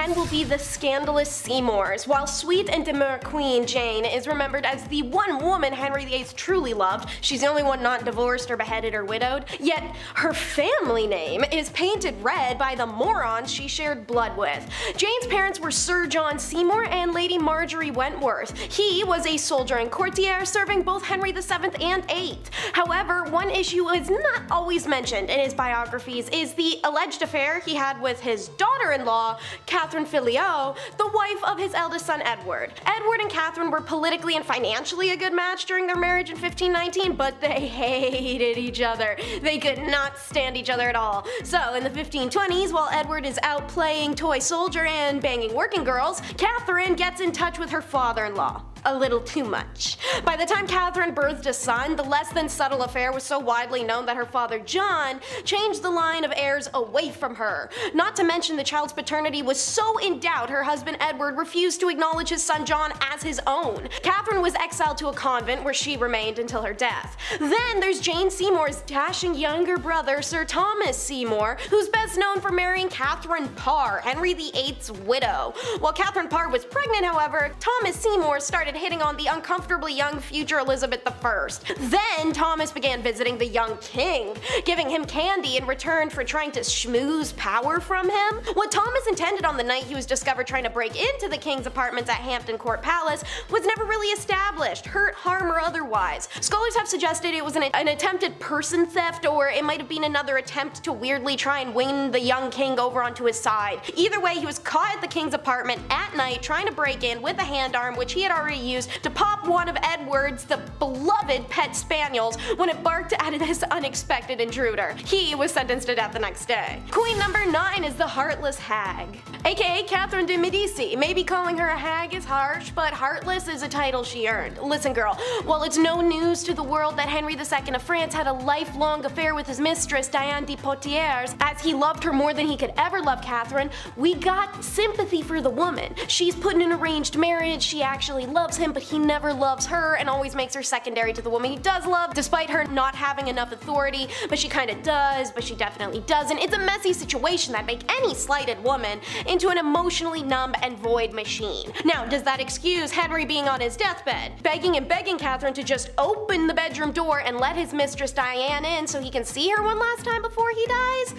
and will be the scandalous Seymours, while sweet and demure Queen Jane is remembered as the one woman Henry VIII truly loved. She's the only one not divorced or beheaded or widowed. Yet her family name is painted red by the morons she shared blood with. Jane's parents were Sir John Seymour and Lady Marjorie Wentworth. He was a soldier and courtier serving both Henry VII and VIII. However, one issue is not always mentioned in his biographies is the alleged affair he had with his daughter-in-law, Catherine Fillol, the wife of his eldest son Edward. Edward and Catherine were politically and financially a good match during their marriage in 1519, but they hated each other. They could not stand each other at all. So in the 1520s, while Edward is out playing toy soldier and banging working girls, Catherine gets in touch with her father-in-law a little too much. By the time Catherine birthed a son, the less than subtle affair was so widely known that her father John changed the line of heirs away from her. Not to mention the child's paternity was so in doubt her husband Edward refused to acknowledge his son John as his own. Catherine was exiled to a convent where she remained until her death. Then there's Jane Seymour's dashing younger brother Sir Thomas Seymour, who's best known for marrying Catherine Parr, Henry VIII's widow. While Catherine Parr was pregnant however, Thomas Seymour started started hitting on the uncomfortably young future Elizabeth I. Then Thomas began visiting the young king, giving him candy in return for trying to schmooze power from him. What Thomas intended on the night he was discovered trying to break into the king's apartments at Hampton Court Palace was never really established, hurt, harm, or otherwise. Scholars have suggested it was an, an attempted person theft or it might have been another attempt to weirdly try and win the young king over onto his side. Either way, he was caught at the king's apartment at night trying to break in with a hand arm which he had already used to pop one of Edward's, the beloved pet spaniels, when it barked at this unexpected intruder. He was sentenced to death the next day. Queen number 9 is the Heartless Hag, aka Catherine de Medici. Maybe calling her a hag is harsh, but heartless is a title she earned. Listen girl, while it's no news to the world that Henry II of France had a lifelong affair with his mistress Diane de Poitiers, as he loved her more than he could ever love Catherine, we got sympathy for the woman. She's put in an arranged marriage, she actually loves loves him, but he never loves her and always makes her secondary to the woman he does love, despite her not having enough authority, but she kinda does, but she definitely doesn't. It's a messy situation that make any slighted woman into an emotionally numb and void machine. Now, does that excuse Henry being on his deathbed, begging and begging Catherine to just open the bedroom door and let his mistress Diane in so he can see her one last time before he dies?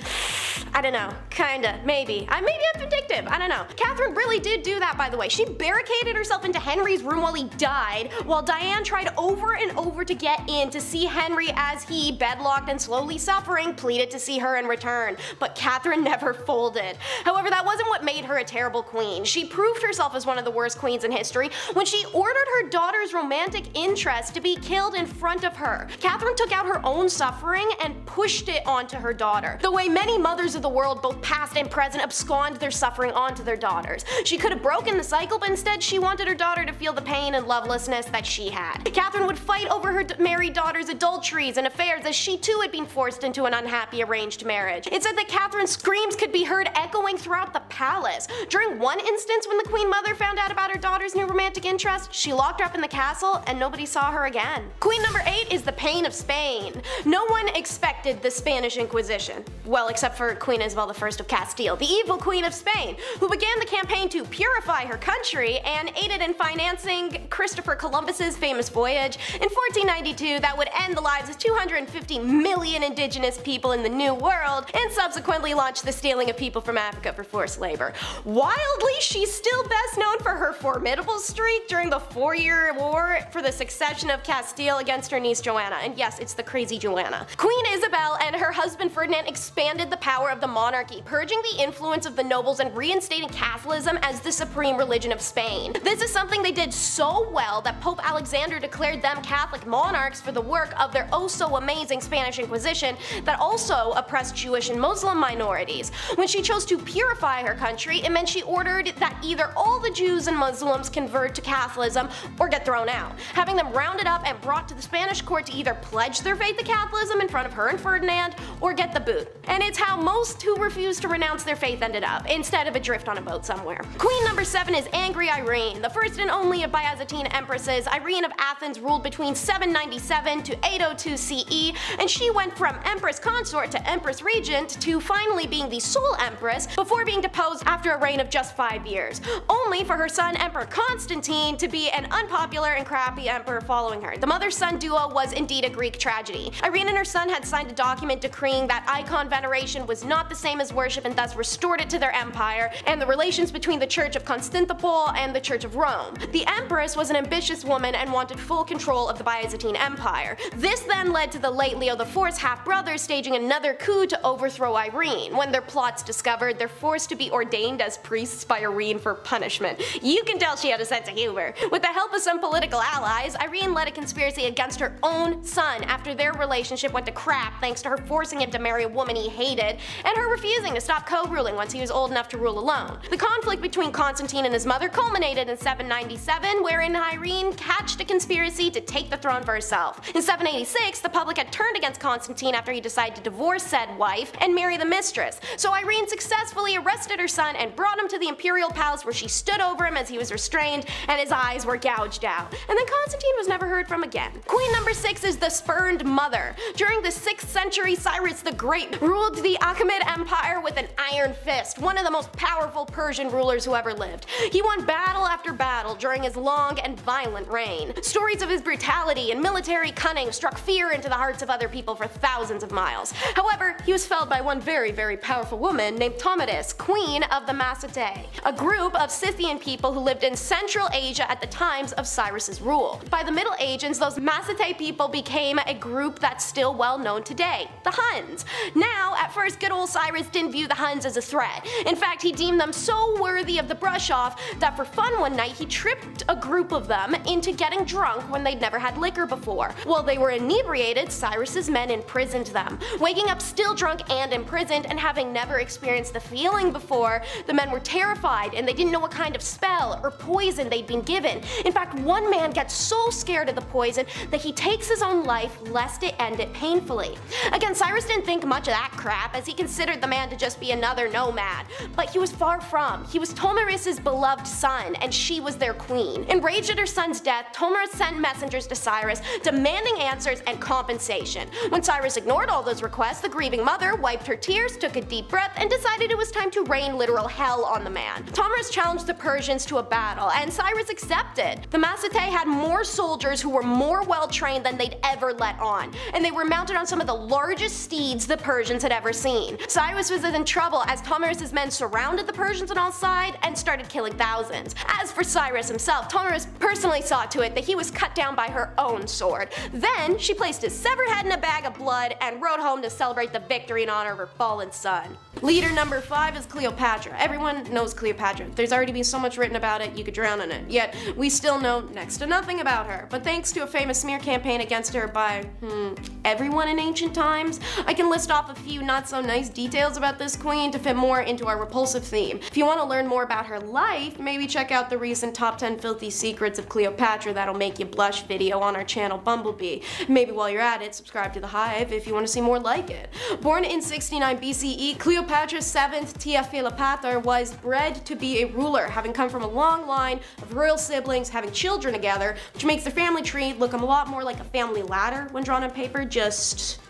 I don't know. Kinda. Maybe. I maybe I'm vindictive. I don't know. Catherine really did do that by the way. She barricaded herself into Henry's room while he died, while Diane tried over and over to get in to see Henry as he, bedlocked and slowly suffering, pleaded to see her in return. But Catherine never folded. However, that wasn't what made her a terrible queen. She proved herself as one of the worst queens in history when she ordered her daughter's romantic interest to be killed in front of her. Catherine took out her own suffering and pushed it onto her daughter. The way many mothers of the world, both past and present, abscond their suffering onto their daughters. She could have broken the cycle, but instead she wanted her daughter to feel the pain and lovelessness that she had. Catherine would fight over her married daughter's adulteries and affairs as she too had been forced into an unhappy arranged marriage. It said that Catherine's screams could be heard echoing throughout the palace. During one instance when the queen mother found out about her daughter's new romantic interest, she locked her up in the castle and nobody saw her again. Queen number 8 is the Pain of Spain. No one expected the Spanish Inquisition. Well, except for Queen Isabel I of Castile, the evil queen of Spain, who began the campaign to purify her country and aided in financing Christopher Columbus's famous voyage in 1492 that would end the lives of 250 million indigenous people in the New World and subsequently launch the stealing of people from Africa for forced labor. Wildly, she's still best known for her formidable streak during the four-year war for the succession of Castile against her niece Joanna, and yes, it's the crazy Joanna. Queen Isabel and her husband Ferdinand expanded the power of the monarchy, purging the influence of the nobles and reinstating Catholicism as the supreme religion of Spain. This is something they did so well that Pope Alexander declared them Catholic monarchs for the work of their oh so amazing Spanish Inquisition that also oppressed Jewish and Muslim minorities. When she chose to purify her country, it meant she ordered that either all the Jews and Muslims convert to Catholicism or get thrown out, having them rounded up and brought to the Spanish court to either pledge their faith to Catholicism in front of her and Ferdinand or get the boot. And it's how most who refused to renounce their faith ended up, instead of adrift on a boat somewhere. Queen number 7 is Angry Irene, the first and only of Byzantine empresses, Irene of Athens ruled between 797 to 802 CE, and she went from empress consort to empress regent to finally being the sole empress before being deposed after a reign of just five years, only for her son Emperor Constantine to be an unpopular and crappy emperor following her. The mother-son duo was indeed a Greek tragedy. Irene and her son had signed a document decreeing that icon veneration was not the same as worship and thus restored it to their empire, and the relations between the Church of Constantinople and the Church of Rome. The empress was an ambitious woman and wanted full control of the Byzantine Empire. This then led to the late Leo IV's half-brother staging another coup to overthrow Irene. When their plots discovered, they're forced to be ordained as priests by Irene for punishment. You can tell she had a sense of humor. With the help of some political allies, Irene led a conspiracy against her own son after their relationship went to crap thanks to her forcing him to marry a woman he hated, and her refusing to stop co-ruling once he was old enough to rule alone. The conflict between Constantine and his mother culminated in 797, wherein Irene hatched a conspiracy to take the throne for herself. In 786, the public had turned against Constantine after he decided to divorce said wife and marry the mistress, so Irene successfully arrested her son and brought him to the imperial palace where she stood over him as he was restrained and his eyes were gouged out. And then Constantine was never heard from again. Queen number 6 is the spurned mother. During the 6th century, Cyrus the Great ruled the Achaemenid Empire with an iron fist, one of the most powerful Persian rulers who ever lived. He won battle after battle during his long and violent reign. Stories of his brutality and military cunning struck fear into the hearts of other people for thousands of miles. However, he was felled by one very very powerful woman named Tomyris, queen of the Massagetae, a group of Scythian people who lived in Central Asia at the times of Cyrus's rule. By the Middle Ages, those Massagetae people became a group that's still well known today, the Huns. Now, at first good old Cyrus didn't view the Huns as a threat. In fact, he deemed them so worthy of the brush off that for fun one night he tripped a group of them into getting drunk when they'd never had liquor before. While they were inebriated, Cyrus's men imprisoned them. Waking up still drunk and imprisoned and having never experienced the feeling before, the men were terrified and they didn't know what kind of spell or poison they'd been given. In fact, one man gets so scared of the poison that he takes his own life lest it end it painfully. Again, Cyrus didn't think much of that crap as he considered the man to just be another nomad. But he was far from. He was Tomyris's beloved son and she was their queen. Enraged at her son's death, Tomyris sent messengers to Cyrus demanding answers and compensation. When Cyrus ignored all those requests, the grieving mother wiped her tears, took a deep breath, and decided it was time to rain literal hell on the man. Tomyris challenged the Persians to a battle, and Cyrus accepted. The Massagetae had more soldiers who were more well trained than they'd ever let on, and they were mounted on some of the largest steeds the Persians had ever seen. Cyrus was in trouble as Tomyris' men surrounded the Persians on all sides and started killing thousands. As for Cyrus himself, Tomyris personally saw to it that he was cut down by her own sword. Then she placed his severed head in a bag of blood and rode home to celebrate the victory in honor of her fallen son. Leader number 5 is Cleopatra. Everyone knows Cleopatra. There's already been so much written about it, you could drown in it. Yet, we still know next to nothing about her. But thanks to a famous smear campaign against her by, hmm, everyone in ancient times, I can list off a few not so nice details about this queen to fit more into our repulsive theme. If you want to learn more about her life, maybe check out the recent top 10 filthy secrets of Cleopatra that'll make you blush video on our channel Bumblebee. Maybe while you're at it, subscribe to the Hive if you want to see more like it. Born in 69 BCE, Cleopatra's seventh Tia was bred to be a ruler, having come from a long line of royal siblings having children together, which makes the family tree look a lot more like a family ladder when drawn on paper, just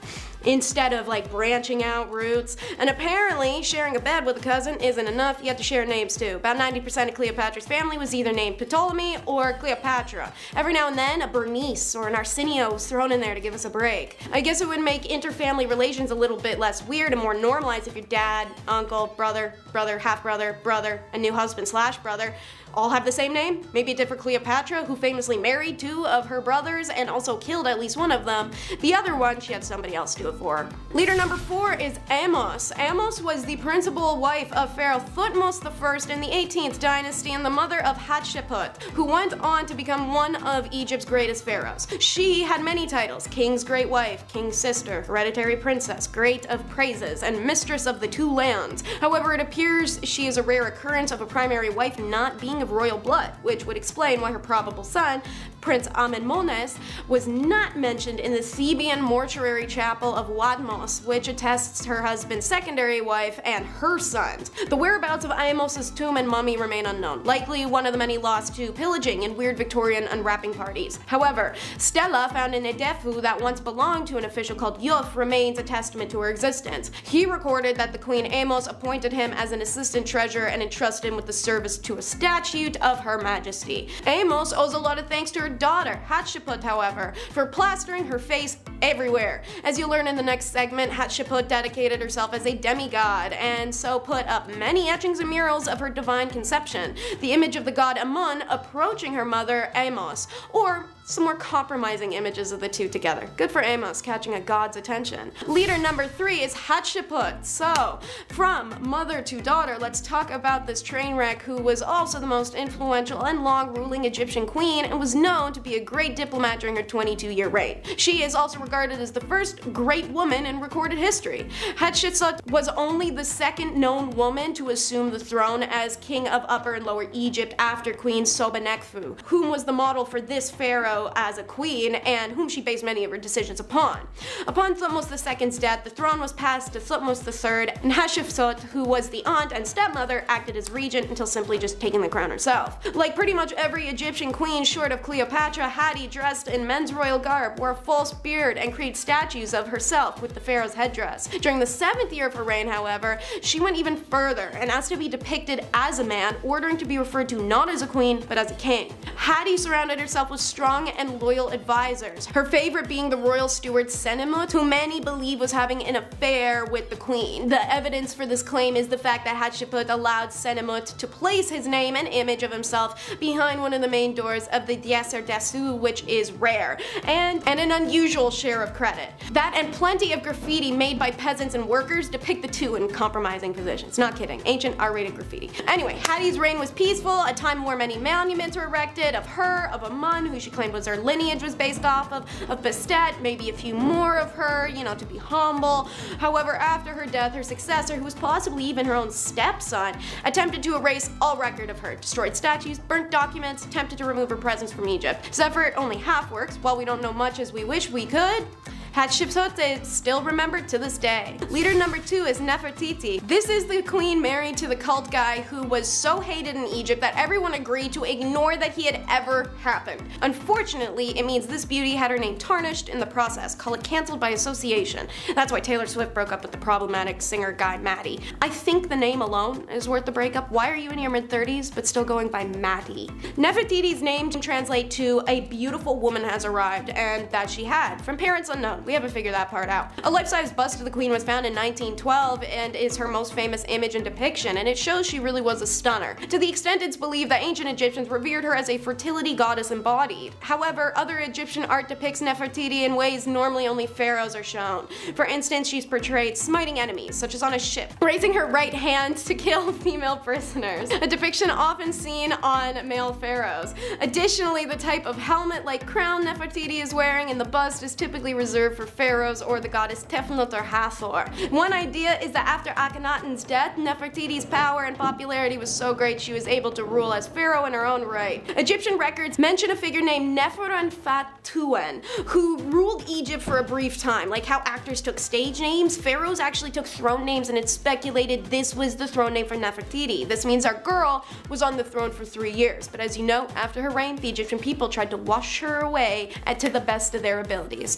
instead of like branching out roots. And apparently, sharing a bed with a cousin isn't enough, you have to share names too. About 90% of Cleopatra's family was either named Ptolemy or Cleopatra. Every now and then, a Bernice or an Arsinoe was thrown in there to give us a break. I guess it would make interfamily relations a little bit less weird and more normalized if your dad, uncle, brother, brother, half-brother, brother, a new husband slash brother all have the same name. Maybe a different Cleopatra, who famously married two of her brothers and also killed at least one of them. The other one, she had somebody else do it for. Leader number four is Ahmose. Ahmose was the principal wife of Pharaoh Thutmose I in the 18th dynasty and the mother of Hatshepsut, who went on to become one of Egypt's greatest pharaohs. She had many titles, king's great wife, king's sister, hereditary princess, great of praises, and mistress of the two lands. However, it appears she is a rare occurrence of a primary wife not being of royal blood, which would explain why her probable son, Prince Amenmose, was not mentioned in the Theban mortuary chapel of Wadjmose, which attests her husband's secondary wife and her sons. The whereabouts of Ahmose's tomb and mummy remain unknown, likely one of the many lost to pillaging and weird Victorian unwrapping parties. However, Stella, found in Edfu that once belonged to an official called Yuf remains a testament to her existence. He recorded that the Queen Ahmose appointed him as an assistant treasurer and entrusted him with the service to a statute of Her Majesty. Aemos owes a lot of thanks to her daughter, Hatshepsut, however, for plastering her face everywhere. As you'll learn in the next segment, Hatshepsut dedicated herself as a demigod, and so put up many etchings and murals of her divine conception, the image of the god Amun approaching her mother, Ahmose, or some more compromising images of the two together. Good for Ahmose catching a god's attention. Leader number three is Hatshepsut. So, from mother to daughter, let's talk about this train wreck who was also the most influential and long-ruling Egyptian queen and was known to be a great diplomat during her 22-year reign. She is also regarded as the first great woman in recorded history. Hatshepsut was only the second known woman to assume the throne as king of Upper and Lower Egypt after Queen Sobekneferu, whom was the model for this pharaoh as a queen and whom she based many of her decisions upon. Upon Thutmose II's death, the throne was passed to Thutmose III, and Hatshepsut, who was the aunt and stepmother, acted as regent until simply just taking the crown herself. Like pretty much every Egyptian queen short of Cleopatra, Hattie dressed in men's royal garb, wore a false beard, and created statues of herself with the pharaoh's headdress. During the seventh year of her reign, however, she went even further and asked to be depicted as a man, ordering to be referred to not as a queen, but as a king. Hattie surrounded herself with strong and loyal advisors, her favorite being the royal steward Senenmut, who many believe was having an affair with the queen. The evidence for this claim is the fact that Hatshepsut allowed Senenmut to place his name and image of himself behind one of the main doors of the Djeser-Djeseru, which is rare, and, and an unusual share of credit. That and plenty of graffiti made by peasants and workers depict the two in compromising positions. Not kidding, ancient R-rated graffiti. Anyway, Hattie's reign was peaceful, a time where many monuments were erected of her, of Amun, who she claimed was her lineage was based off of, of Bastet, maybe a few more of her, you know, to be humble. However, after her death, her successor, who was possibly even her own stepson, attempted to erase all record of her, destroyed statues, burnt documents, attempted to remove her presence from Egypt. Effort only half works, while we don't know much as we wish we could. Hatshepsut is still remembered to this day. Leader number two is Nefertiti. This is the queen married to the cult guy who was so hated in Egypt that everyone agreed to ignore that he had ever happened. Unfortunately, it means this beauty had her name tarnished in the process, call it cancelled by association. That's why Taylor Swift broke up with the problematic singer guy Matty. I think the name alone is worth the breakup. Why are you in your mid 30s but still going by Matty? Nefertiti's name can translate to a beautiful woman has arrived and that she had, from parents unknown. We haven't figured that part out. A life-size bust of the queen was found in 1912 and is her most famous image and depiction, and it shows she really was a stunner, to the extent it's believed that ancient Egyptians revered her as a fertility goddess embodied. However, other Egyptian art depicts Nefertiti in ways normally only pharaohs are shown. For instance, she's portrayed smiting enemies, such as on a ship, raising her right hand to kill female prisoners, a depiction often seen on male pharaohs. Additionally, the type of helmet-like crown Nefertiti is wearing in the bust is typically reserved for pharaohs or the goddess Tefnut or Hathor. One idea is that after Akhenaten's death, Nefertiti's power and popularity was so great she was able to rule as pharaoh in her own right. Egyptian records mention a figure named Neferneferuaten, who ruled Egypt for a brief time. Like how actors took stage names, pharaohs actually took throne names and it's speculated this was the throne name for Nefertiti. This means our girl was on the throne for three years, but as you know, after her reign, the Egyptian people tried to wash her away to the best of their abilities.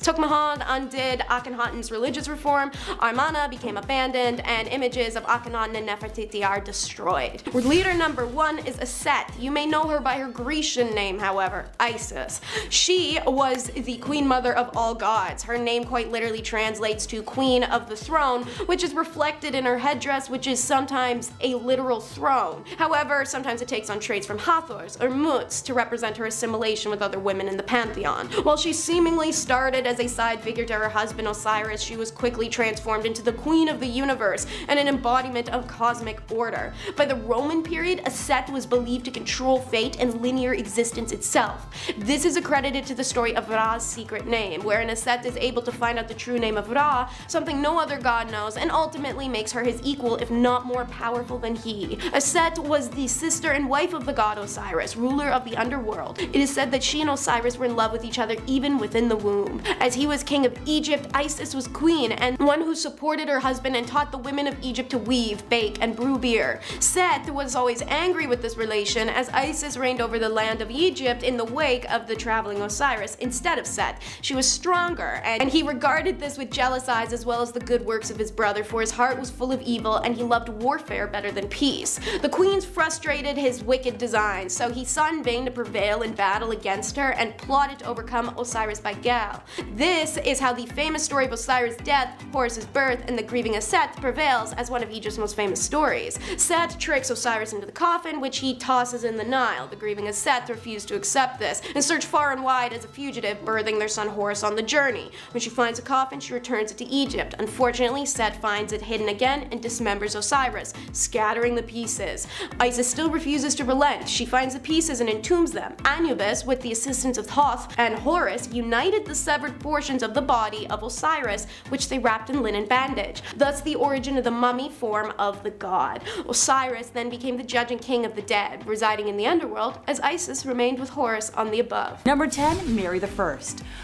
Undid Akhenaten's religious reform, Amarna became abandoned, and images of Akhenaten and Nefertiti are destroyed. Leader number one is Aset. You may know her by her Grecian name, however, Isis. She was the queen mother of all gods. Her name quite literally translates to queen of the throne, which is reflected in her headdress, which is sometimes a literal throne. However, sometimes it takes on traits from Hathors or Muts to represent her assimilation with other women in the pantheon. While she seemingly started as a side figure figure to her husband Osiris, she was quickly transformed into the queen of the universe and an embodiment of cosmic order. By the Roman period, Set was believed to control fate and linear existence itself. This is accredited to the story of Ra's secret name, wherein Set is able to find out the true name of Ra, something no other god knows, and ultimately makes her his equal if not more powerful than he. Aset was the sister and wife of the god Osiris, ruler of the underworld. It is said that she and Osiris were in love with each other even within the womb. As he was king of Egypt, Isis was queen and one who supported her husband and taught the women of Egypt to weave, bake, and brew beer. Seth was always angry with this relation as Isis reigned over the land of Egypt in the wake of the traveling Osiris instead of Seth. She was stronger and he regarded this with jealous eyes as well as the good works of his brother for his heart was full of evil and he loved warfare better than peace. The queens frustrated his wicked designs so he sought in vain to prevail in battle against her and plotted to overcome Osiris by Gal. This is how the famous story of Osiris' death, Horus's birth, and the grieving of Set prevails as one of Egypt's most famous stories. Set tricks Osiris into the coffin, which he tosses in the Nile. The grieving of Set refuse to accept this and search far and wide as a fugitive, birthing their son Horus on the journey. When she finds a coffin, she returns it to Egypt. Unfortunately, Set finds it hidden again and dismembers Osiris, scattering the pieces. Isis still refuses to relent. She finds the pieces and entombs them. Anubis, with the assistance of Thoth and Horus, united the severed portions of the body of Osiris, which they wrapped in linen bandage. Thus the origin of the mummy form of the god. Osiris then became the judge and king of the dead, residing in the underworld, as Isis remained with Horus on the above. Number 10, Mary I.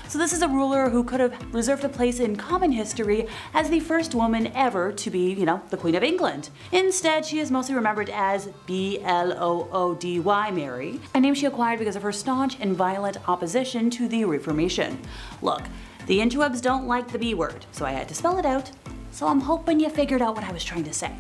So this is a ruler who could have reserved a place in common history as the first woman ever to be, you know, the Queen of England. Instead, she is mostly remembered as B-L-O-O-D-Y Mary, a name she acquired because of her staunch and violent opposition to the Reformation. Look, the interwebs don't like the B word, so I had to spell it out. So I'm hoping you figured out what I was trying to say.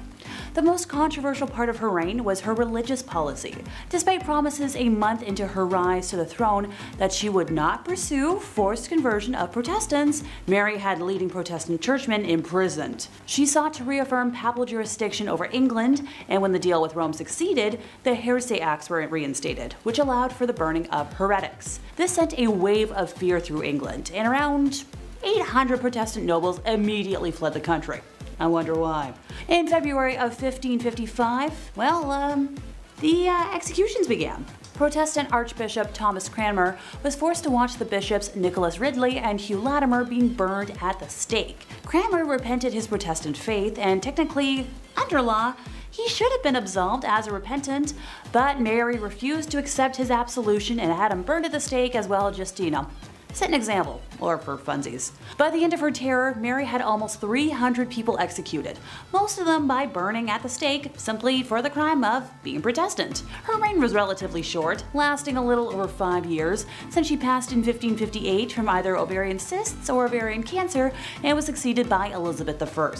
The most controversial part of her reign was her religious policy. Despite promises a month into her rise to the throne that she would not pursue forced conversion of Protestants, Mary had leading Protestant churchmen imprisoned. She sought to reaffirm papal jurisdiction over England, and when the deal with Rome succeeded, the Heresy Acts were reinstated, which allowed for the burning of heretics. This sent a wave of fear through England, and around 800 Protestant nobles immediately fled the country. I wonder why. In February of 1555, well, um, the uh, executions began. Protestant Archbishop Thomas Cranmer was forced to watch the bishops Nicholas Ridley and Hugh Latimer being burned at the stake. Cranmer repented his Protestant faith and technically, under law, he should have been absolved as a repentant, but Mary refused to accept his absolution and had him burned at the stake as well just, you know, Set an example, or for funsies. By the end of her terror, Mary had almost 300 people executed, most of them by burning at the stake simply for the crime of being Protestant. Her reign was relatively short, lasting a little over five years, since she passed in 1558 from either ovarian cysts or ovarian cancer and was succeeded by Elizabeth I.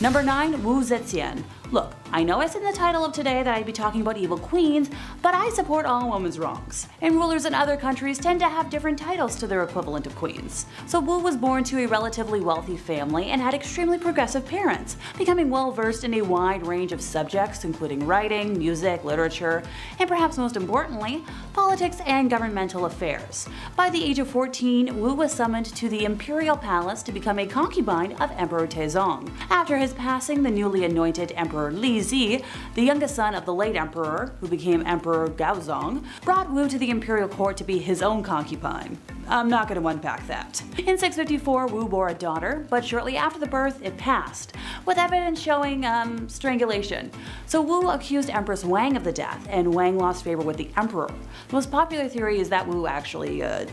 Number 9. Wu Zetian. Look, I know I said in the title of today that I'd be talking about evil queens, but I support all women's wrongs. And rulers in other countries tend to have different titles to their equivalent of queens. So Wu was born to a relatively wealthy family and had extremely progressive parents, becoming well versed in a wide range of subjects including writing, music, literature, and perhaps most importantly, politics and governmental affairs. By the age of 14, Wu was summoned to the imperial palace to become a concubine of Emperor Taizong. After his passing, the newly anointed Emperor Li Zhi, the youngest son of the late emperor, who became Emperor Gaozong, brought Wu to the imperial court to be his own concubine. I'm not going to unpack that. In 654, Wu bore a daughter, but shortly after the birth, it passed, with evidence showing, um, strangulation. So Wu accused Empress Wang of the death, and Wang lost favor with the emperor. The most popular theory is that Wu actually, uh,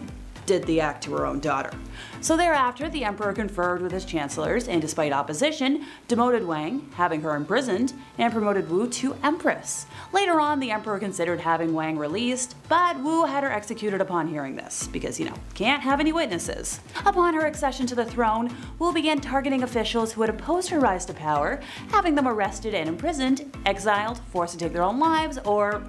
did the act to her own daughter. So thereafter, the emperor conferred with his chancellors and despite opposition, demoted Wang, having her imprisoned, and promoted Wu to empress. Later on, the emperor considered having Wang released, but Wu had her executed upon hearing this, because, you know, can't have any witnesses. Upon her accession to the throne, Wu began targeting officials who had opposed her rise to power, having them arrested and imprisoned, exiled, forced to take their own lives, or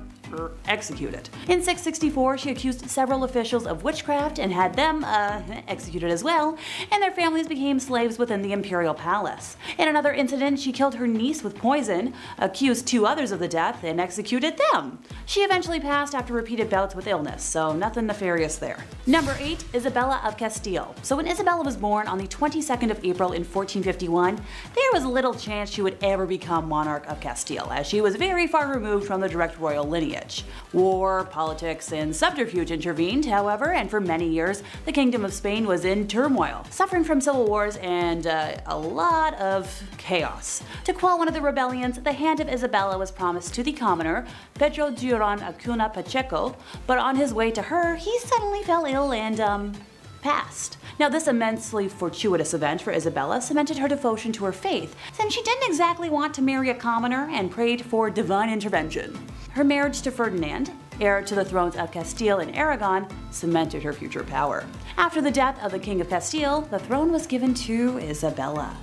executed. In 664, she accused several officials of witchcraft and had them uh, executed as well, and their families became slaves within the imperial palace. In another incident, she killed her niece with poison, accused two others of the death, and executed them. She eventually passed after repeated bouts with illness, so nothing nefarious there. Number 8. Isabella of Castile. So when Isabella was born on the 22nd of April in 1451, there was little chance she would ever become monarch of Castile, as she was very far removed from the direct royal lineage. War, politics, and subterfuge intervened, however, and for many years, the Kingdom of Spain was in turmoil, suffering from civil wars and uh, a lot of chaos. To quell one of the rebellions, the hand of Isabella was promised to the commoner, Pedro Duran Acuna Pacheco, but on his way to her, he suddenly fell ill and, um, passed. Now, this immensely fortuitous event for Isabella cemented her devotion to her faith, since she didn't exactly want to marry a commoner and prayed for divine intervention. Her marriage to Ferdinand, heir to the thrones of Castile and Aragon, cemented her future power. After the death of the King of Castile, the throne was given to Isabella.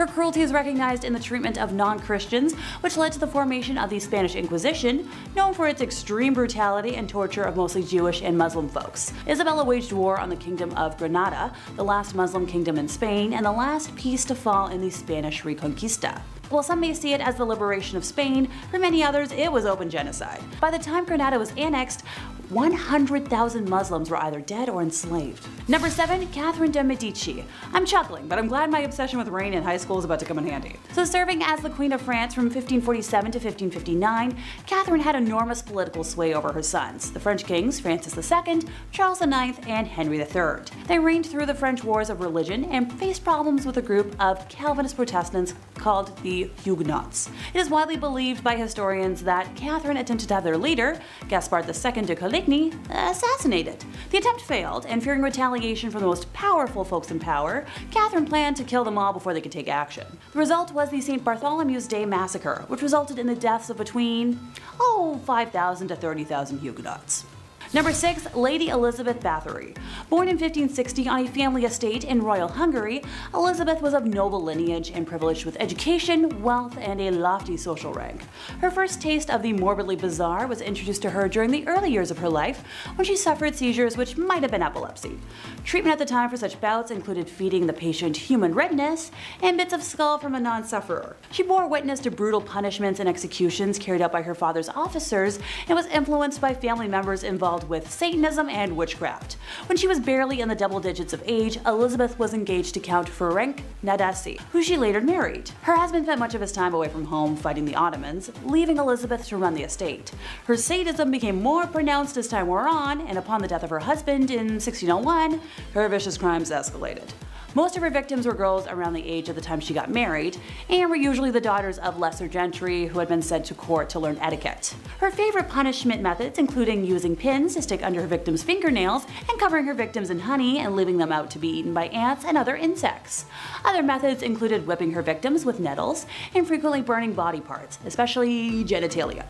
Her cruelty is recognized in the treatment of non-Christians, which led to the formation of the Spanish Inquisition, known for its extreme brutality and torture of mostly Jewish and Muslim folks. Isabella waged war on the Kingdom of Granada, the last Muslim kingdom in Spain, and the last piece to fall in the Spanish Reconquista. While some may see it as the liberation of Spain, for many others it was open genocide. By the time Granada was annexed, 100,000 Muslims were either dead or enslaved. Number 7. Catherine de' Medici. I'm chuckling, but I'm glad my obsession with Reign in high school is about to come in handy. So serving as the Queen of France from 1547 to 1559, Catherine had enormous political sway over her sons, the French kings Francis II, Charles IX, and Henry III. They reigned through the French wars of religion and faced problems with a group of Calvinist Protestants called the Huguenots. It is widely believed by historians that Catherine attempted to have their leader, Gaspard II de Coligny, uh, assassinated. The attempt failed, and fearing retaliation from the most powerful folks in power, Catherine planned to kill them all before they could take action. The result was the St. Bartholomew's Day Massacre, which resulted in the deaths of between, oh, 5,000 to 30,000 Huguenots. Number 6. Lady Elizabeth Bathory. Born in 1560 on a family estate in royal Hungary, Elizabeth was of noble lineage and privileged with education, wealth, and a lofty social rank. Her first taste of the morbidly bizarre was introduced to her during the early years of her life when she suffered seizures which might have been epilepsy. Treatment at the time for such bouts included feeding the patient human redness and bits of skull from a non-sufferer. She bore witness to brutal punishments and executions carried out by her father's officers and was influenced by family members involved with Satanism and witchcraft. When she was barely in the double digits of age, Elizabeth was engaged to Count Ferenc Nadasdy, who she later married. Her husband spent much of his time away from home fighting the Ottomans, leaving Elizabeth to run the estate. Her sadism became more pronounced as time wore on, and upon the death of her husband in 1601, her vicious crimes escalated. Most of her victims were girls around the age of the time she got married, and were usually the daughters of lesser gentry who had been sent to court to learn etiquette. Her favorite punishment methods including using pins to stick under her victims' fingernails and covering her victims in honey and leaving them out to be eaten by ants and other insects. Other methods included whipping her victims with nettles and frequently burning body parts, especially genitalia.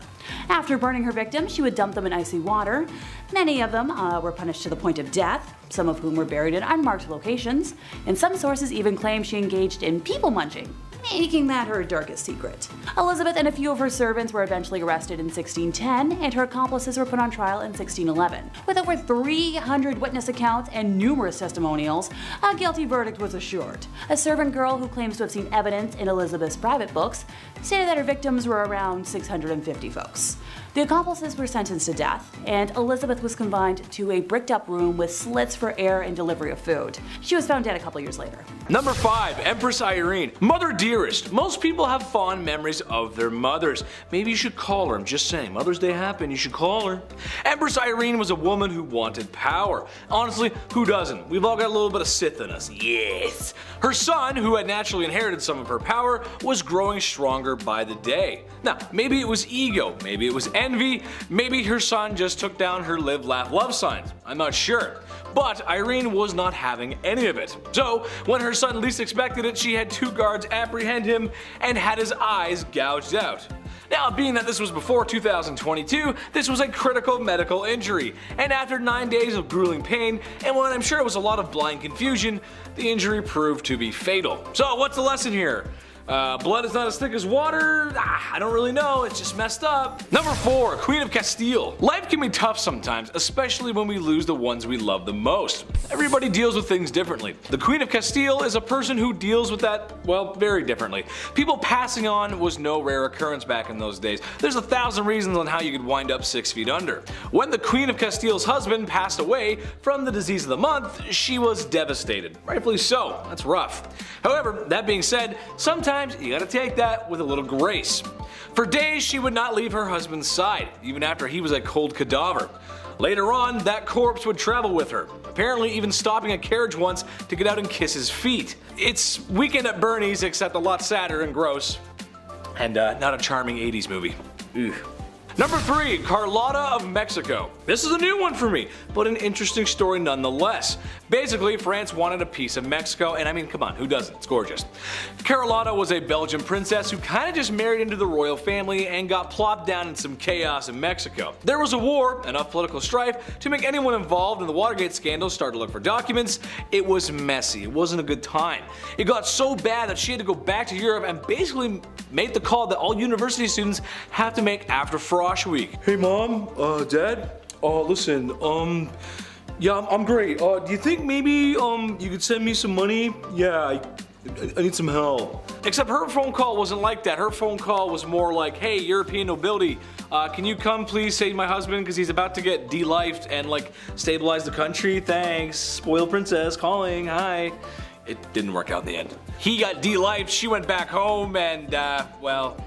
After burning her victims, she would dump them in icy water. Many of them uh, were punished to the point of death, some of whom were buried in unmarked locations, and some sources even claim she engaged in people munching, making that her darkest secret. Elizabeth and a few of her servants were eventually arrested in 1610, and her accomplices were put on trial in 1611. With over 300 witness accounts and numerous testimonials, a guilty verdict was assured. A servant girl who claims to have seen evidence in Elizabeth's private books stated that her victims were around 650 folks. The accomplices were sentenced to death, and Elizabeth was confined to a bricked up room with slits for air and delivery of food. She was found dead a couple years later. Number 5. Empress Irene. Mother dearest. Most people have fond memories of their mothers. Maybe you should call her. I'm just saying. Mother's Day happened. You should call her. Empress Irene was a woman who wanted power. Honestly, who doesn't? We've all got a little bit of Sith in us. Yes. Her son, who had naturally inherited some of her power, was growing stronger by the day. Now, maybe it was ego. Maybe it was envy. Maybe her son just took down her live, laugh, love signs. I'm not sure. But Irene was not having any of it. So, when her son least expected it, she had two guards apprehend him and had his eyes gouged out. Now, being that this was before 2022, this was a critical medical injury, and after 9 days of grueling pain, and when I'm sure was a lot of blind confusion, the injury proved to be fatal. So what's the lesson here? Uh, blood is not as thick as water. Ah, I don't really know. It's just messed up. Number four, Queen of Castile. Life can be tough sometimes, especially when we lose the ones we love the most. Everybody deals with things differently. The Queen of Castile is a person who deals with that, well, very differently. People passing on was no rare occurrence back in those days. There's a thousand reasons on how you could wind up six feet under. When the Queen of Castile's husband passed away from the disease of the month, she was devastated. Rightfully so. That's rough. However, that being said, sometimes you gotta take that with a little grace. For days, she would not leave her husband's side, even after he was a cold cadaver. Later on, that corpse would travel with her, apparently even stopping a carriage once to get out and kiss his feet. It's Weekend at Bernie's, except a lot sadder and gross. And uh, not a charming 80s movie. Ugh. Number 3. Carlotta of Mexico. This is a new one for me, but an interesting story nonetheless. Basically, France wanted a piece of Mexico, and I mean, come on, who doesn't? It's gorgeous. Carlotta was a Belgian princess who kinda just married into the royal family and got plopped down in some chaos in Mexico. There was a war, enough political strife, to make anyone involved in the Watergate scandal start to look for documents. It was messy, it wasn't a good time. It got so bad that she had to go back to Europe and basically made the call that all university students have to make after Frosh Week. Hey mom, uh, dad, uh, listen, um, yeah, I'm, I'm great. Uh, do you think maybe, um, you could send me some money? Yeah, I, I need some help. Except her phone call wasn't like that. Her phone call was more like, hey, European nobility, uh, can you come please save my husband because he's about to get de-lifed and like stabilize the country? Thanks. Spoiled princess calling. Hi. It didn't work out in the end. He got de-lifed, she went back home, and uh, well,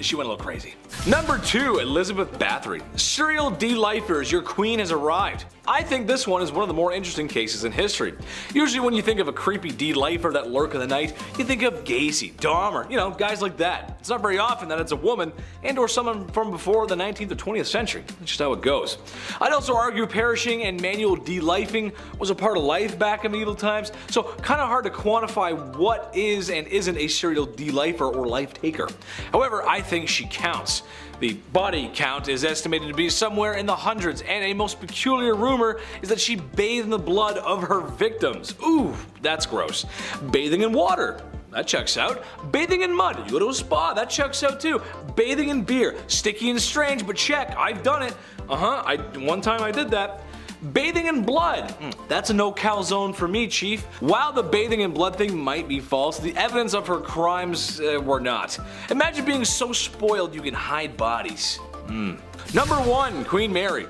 she went a little crazy. Number 2. Elizabeth Bathory. Serial D-lifers, your queen has arrived. I think this one is one of the more interesting cases in history. Usually when you think of a creepy D-lifer that lurk in the night, you think of Gacy, Dahmer, you know, guys like that. It's not very often that it's a woman and or someone from before the 19th or 20th century. That's just how it goes. I'd also argue perishing and manual D-lifing was a part of life back in medieval times, so kinda hard to quantify what is and isn't a serial D-lifer or life taker. However, I think she counts. The body count is estimated to be somewhere in the hundreds, and a most peculiar rumor is that she bathed in the blood of her victims. Ooh, that's gross. Bathing in water. That checks out. Bathing in mud. You go to a spa. That checks out too. Bathing in beer. Sticky and strange, but check. I've done it. Uh-huh. I One time I did that. Bathing in blood. Hmm, that's a no calzone for me, chief. While the bathing in blood thing might be false, the evidence of her crimes uh, were not. Imagine being so spoiled you can hide bodies. Mm. Number 1. Queen Mary.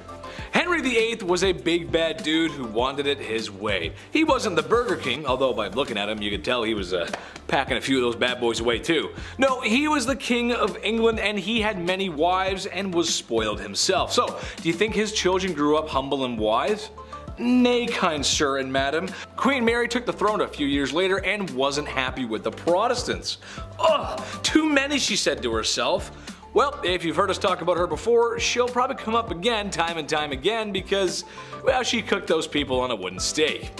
Henry VIII was a big bad dude who wanted it his way. He wasn't the Burger King, although by looking at him you could tell he was uh, packing a few of those bad boys away too. No, he was the king of England and he had many wives and was spoiled himself. So, do you think his children grew up humble and wise? Nay, kind sir and madam. Queen Mary took the throne a few years later and wasn't happy with the Protestants. Ugh, too many she said to herself. Well, if you've heard us talk about her before, she'll probably come up again time and time again because, well, she cooked those people on a wooden stake.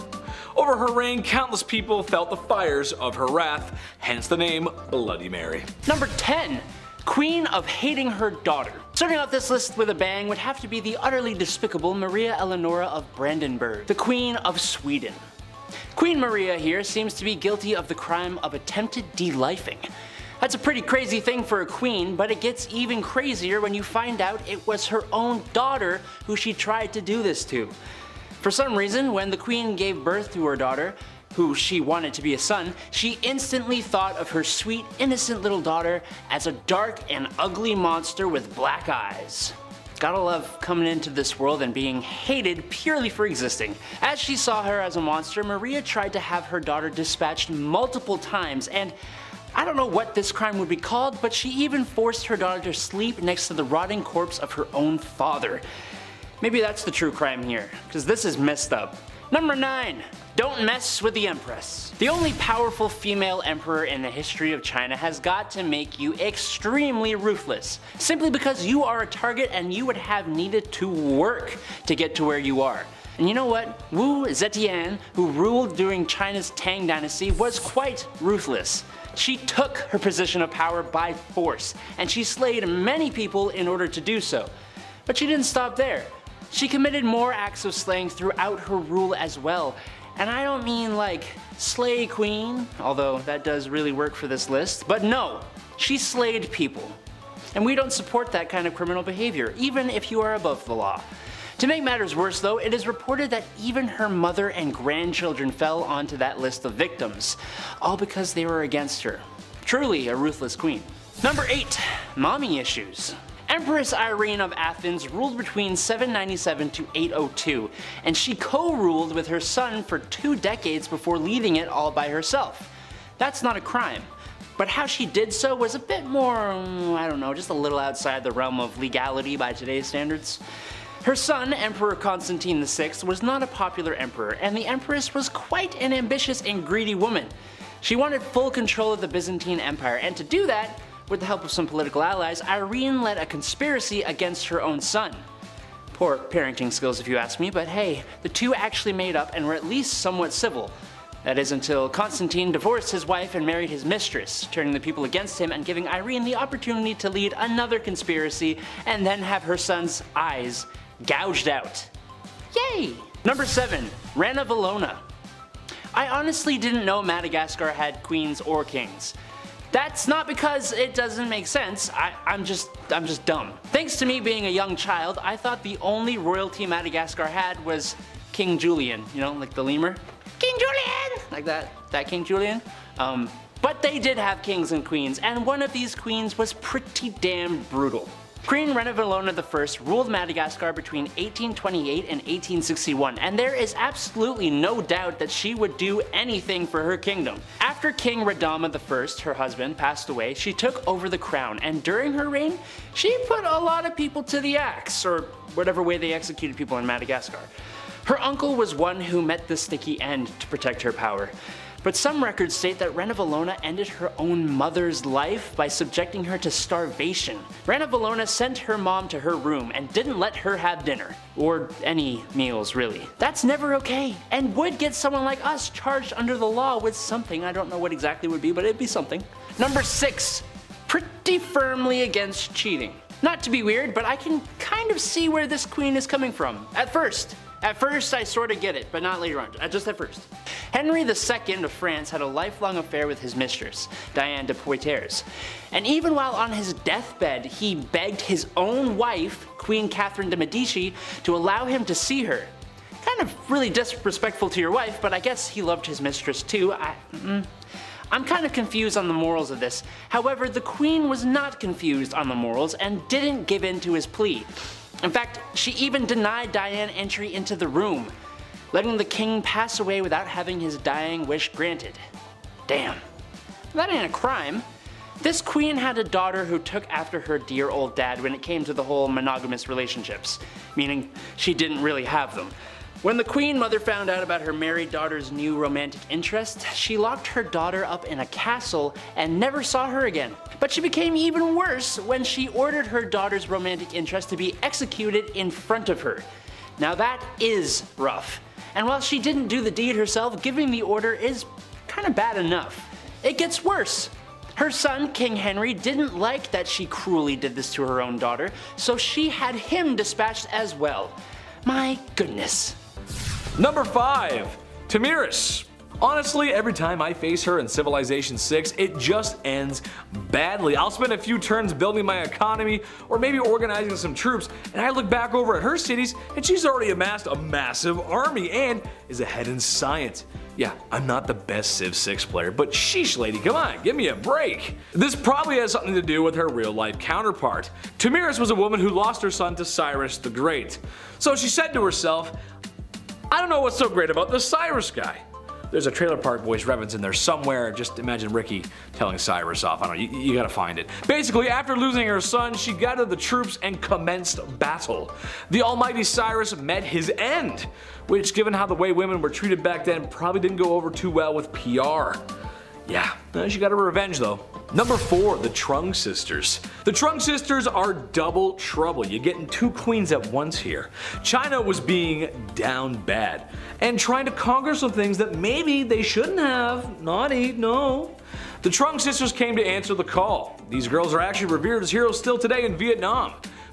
Over her reign, countless people felt the fires of her wrath, hence the name Bloody Mary. Number 10. Queen of hating her daughter. Starting off this list with a bang would have to be the utterly despicable Maria Eleonora of Brandenburg, the Queen of Sweden. Queen Maria here seems to be guilty of the crime of attempted delifing. That's a pretty crazy thing for a queen, but it gets even crazier when you find out it was her own daughter who she tried to do this to. For some reason, when the queen gave birth to her daughter, who she wanted to be a son, she instantly thought of her sweet, innocent little daughter as a dark and ugly monster with black eyes. Gotta love coming into this world and being hated purely for existing. As she saw her as a monster, Maria tried to have her daughter dispatched multiple times and I don't know what this crime would be called, but she even forced her daughter to sleep next to the rotting corpse of her own father. Maybe that's the true crime here, because this is messed up. Number 9. Don't mess with the Empress. The only powerful female emperor in the history of China has got to make you extremely ruthless, simply because you are a target and you would have needed to work to get to where you are. And you know what? Wu Zetian, who ruled during China's Tang dynasty, was quite ruthless. She took her position of power by force, and she slayed many people in order to do so. But she didn't stop there. She committed more acts of slaying throughout her rule as well, And I don't mean like slay queen, although that does really work for this list, but no, she slayed people. And we don't support that kind of criminal behavior, even if you are above the law. To make matters worse though, it is reported that even her mother and grandchildren fell onto that list of victims, all because they were against her. Truly a ruthless queen. Number 8. Mommy Issues Empress Irene of Athens ruled between 797 to 802, and she co-ruled with her son for two decades before leaving it all by herself. That's not a crime. But how she did so was a bit more, mm, I don't know, just a little outside the realm of legality by today's standards. Her son, Emperor Constantine VI, was not a popular emperor, and the empress was quite an ambitious and greedy woman. She wanted full control of the Byzantine Empire, and to do that, with the help of some political allies, Irene led a conspiracy against her own son. Poor parenting skills if you ask me, but hey, the two actually made up and were at least somewhat civil. That is until Constantine divorced his wife and married his mistress, turning the people against him and giving Irene the opportunity to lead another conspiracy and then have her son's eyes gouged out. Yay! Number 7. Ranavalona. I honestly didn't know Madagascar had queens or kings. That's not because it doesn't make sense, I, am just, I'm just dumb. Thanks to me being a young child, I thought the only royalty Madagascar had was King Julien, you know, like the lemur. King Julien! Like that, that King Julien. Um, but they did have kings and queens, and one of these queens was pretty damn brutal. Queen Ranavalona I ruled Madagascar between 1828 and 1861, and there is absolutely no doubt that she would do anything for her kingdom. After King Radama I, her husband, passed away, she took over the crown, and during her reign, she put a lot of people to the axe, or whatever way they executed people in Madagascar. Her uncle was one who met the sticky end to protect her power. But some records state that Ranavalona ended her own mother's life by subjecting her to starvation. Ranavalona sent her mom to her room and didn't let her have dinner. Or any meals, really. That's never okay, and would get someone like us charged under the law with something. I don't know what exactly would be, but it'd be something. Number 6. Pretty firmly against cheating. Not to be weird, but I can kind of see where this queen is coming from. At first, at first, I sort of get it, but not later on, just at first. Henry II of France had a lifelong affair with his mistress, Diane de Poitiers. And even while on his deathbed, he begged his own wife, Queen Catherine de Medici, to allow him to see her. Kind of really disrespectful to your wife, but I guess he loved his mistress too. I, mm, I'm kind of confused on the morals of this. However, the queen was not confused on the morals and didn't give in to his plea. In fact, she even denied Diane entry into the room, letting the king pass away without having his dying wish granted. Damn. That ain't a crime. This queen had a daughter who took after her dear old dad when it came to the whole monogamous relationships, meaning she didn't really have them. When the queen mother found out about her married daughter's new romantic interest, she locked her daughter up in a castle and never saw her again. But she became even worse when she ordered her daughter's romantic interest to be executed in front of her. Now that is rough. And while she didn't do the deed herself, giving the order is kinda bad enough. It gets worse. Her son, King Henry, didn't like that she cruelly did this to her own daughter, so she had him dispatched as well. My goodness. Number 5. Tomyris. Honestly, every time I face her in Civilization 6, it just ends badly. I'll spend a few turns building my economy or maybe organizing some troops and I look back over at her cities and she's already amassed a massive army and is ahead in science. Yeah, I'm not the best Civ 6 player, but sheesh lady, come on, give me a break. This probably has something to do with her real life counterpart. Tomyris was a woman who lost her son to Cyrus the Great. So she said to herself, I don't know what's so great about the Cyrus guy. There's a Trailer Park Boys reference in there somewhere. Just imagine Ricky telling Cyrus off. I don't know, you, you gotta find it. Basically, after losing her son, she gathered the troops and commenced battle. The almighty Cyrus met his end, which given how the way women were treated back then probably didn't go over too well with PR. Yeah, she got her revenge though. Number 4. The Trung Sisters. The Trung Sisters are double trouble. You're getting two queens at once here. China was being down bad and trying to conquer some things that maybe they shouldn't have. Naughty, no. The Trung Sisters came to answer the call. These girls are actually revered as heroes still today in Vietnam.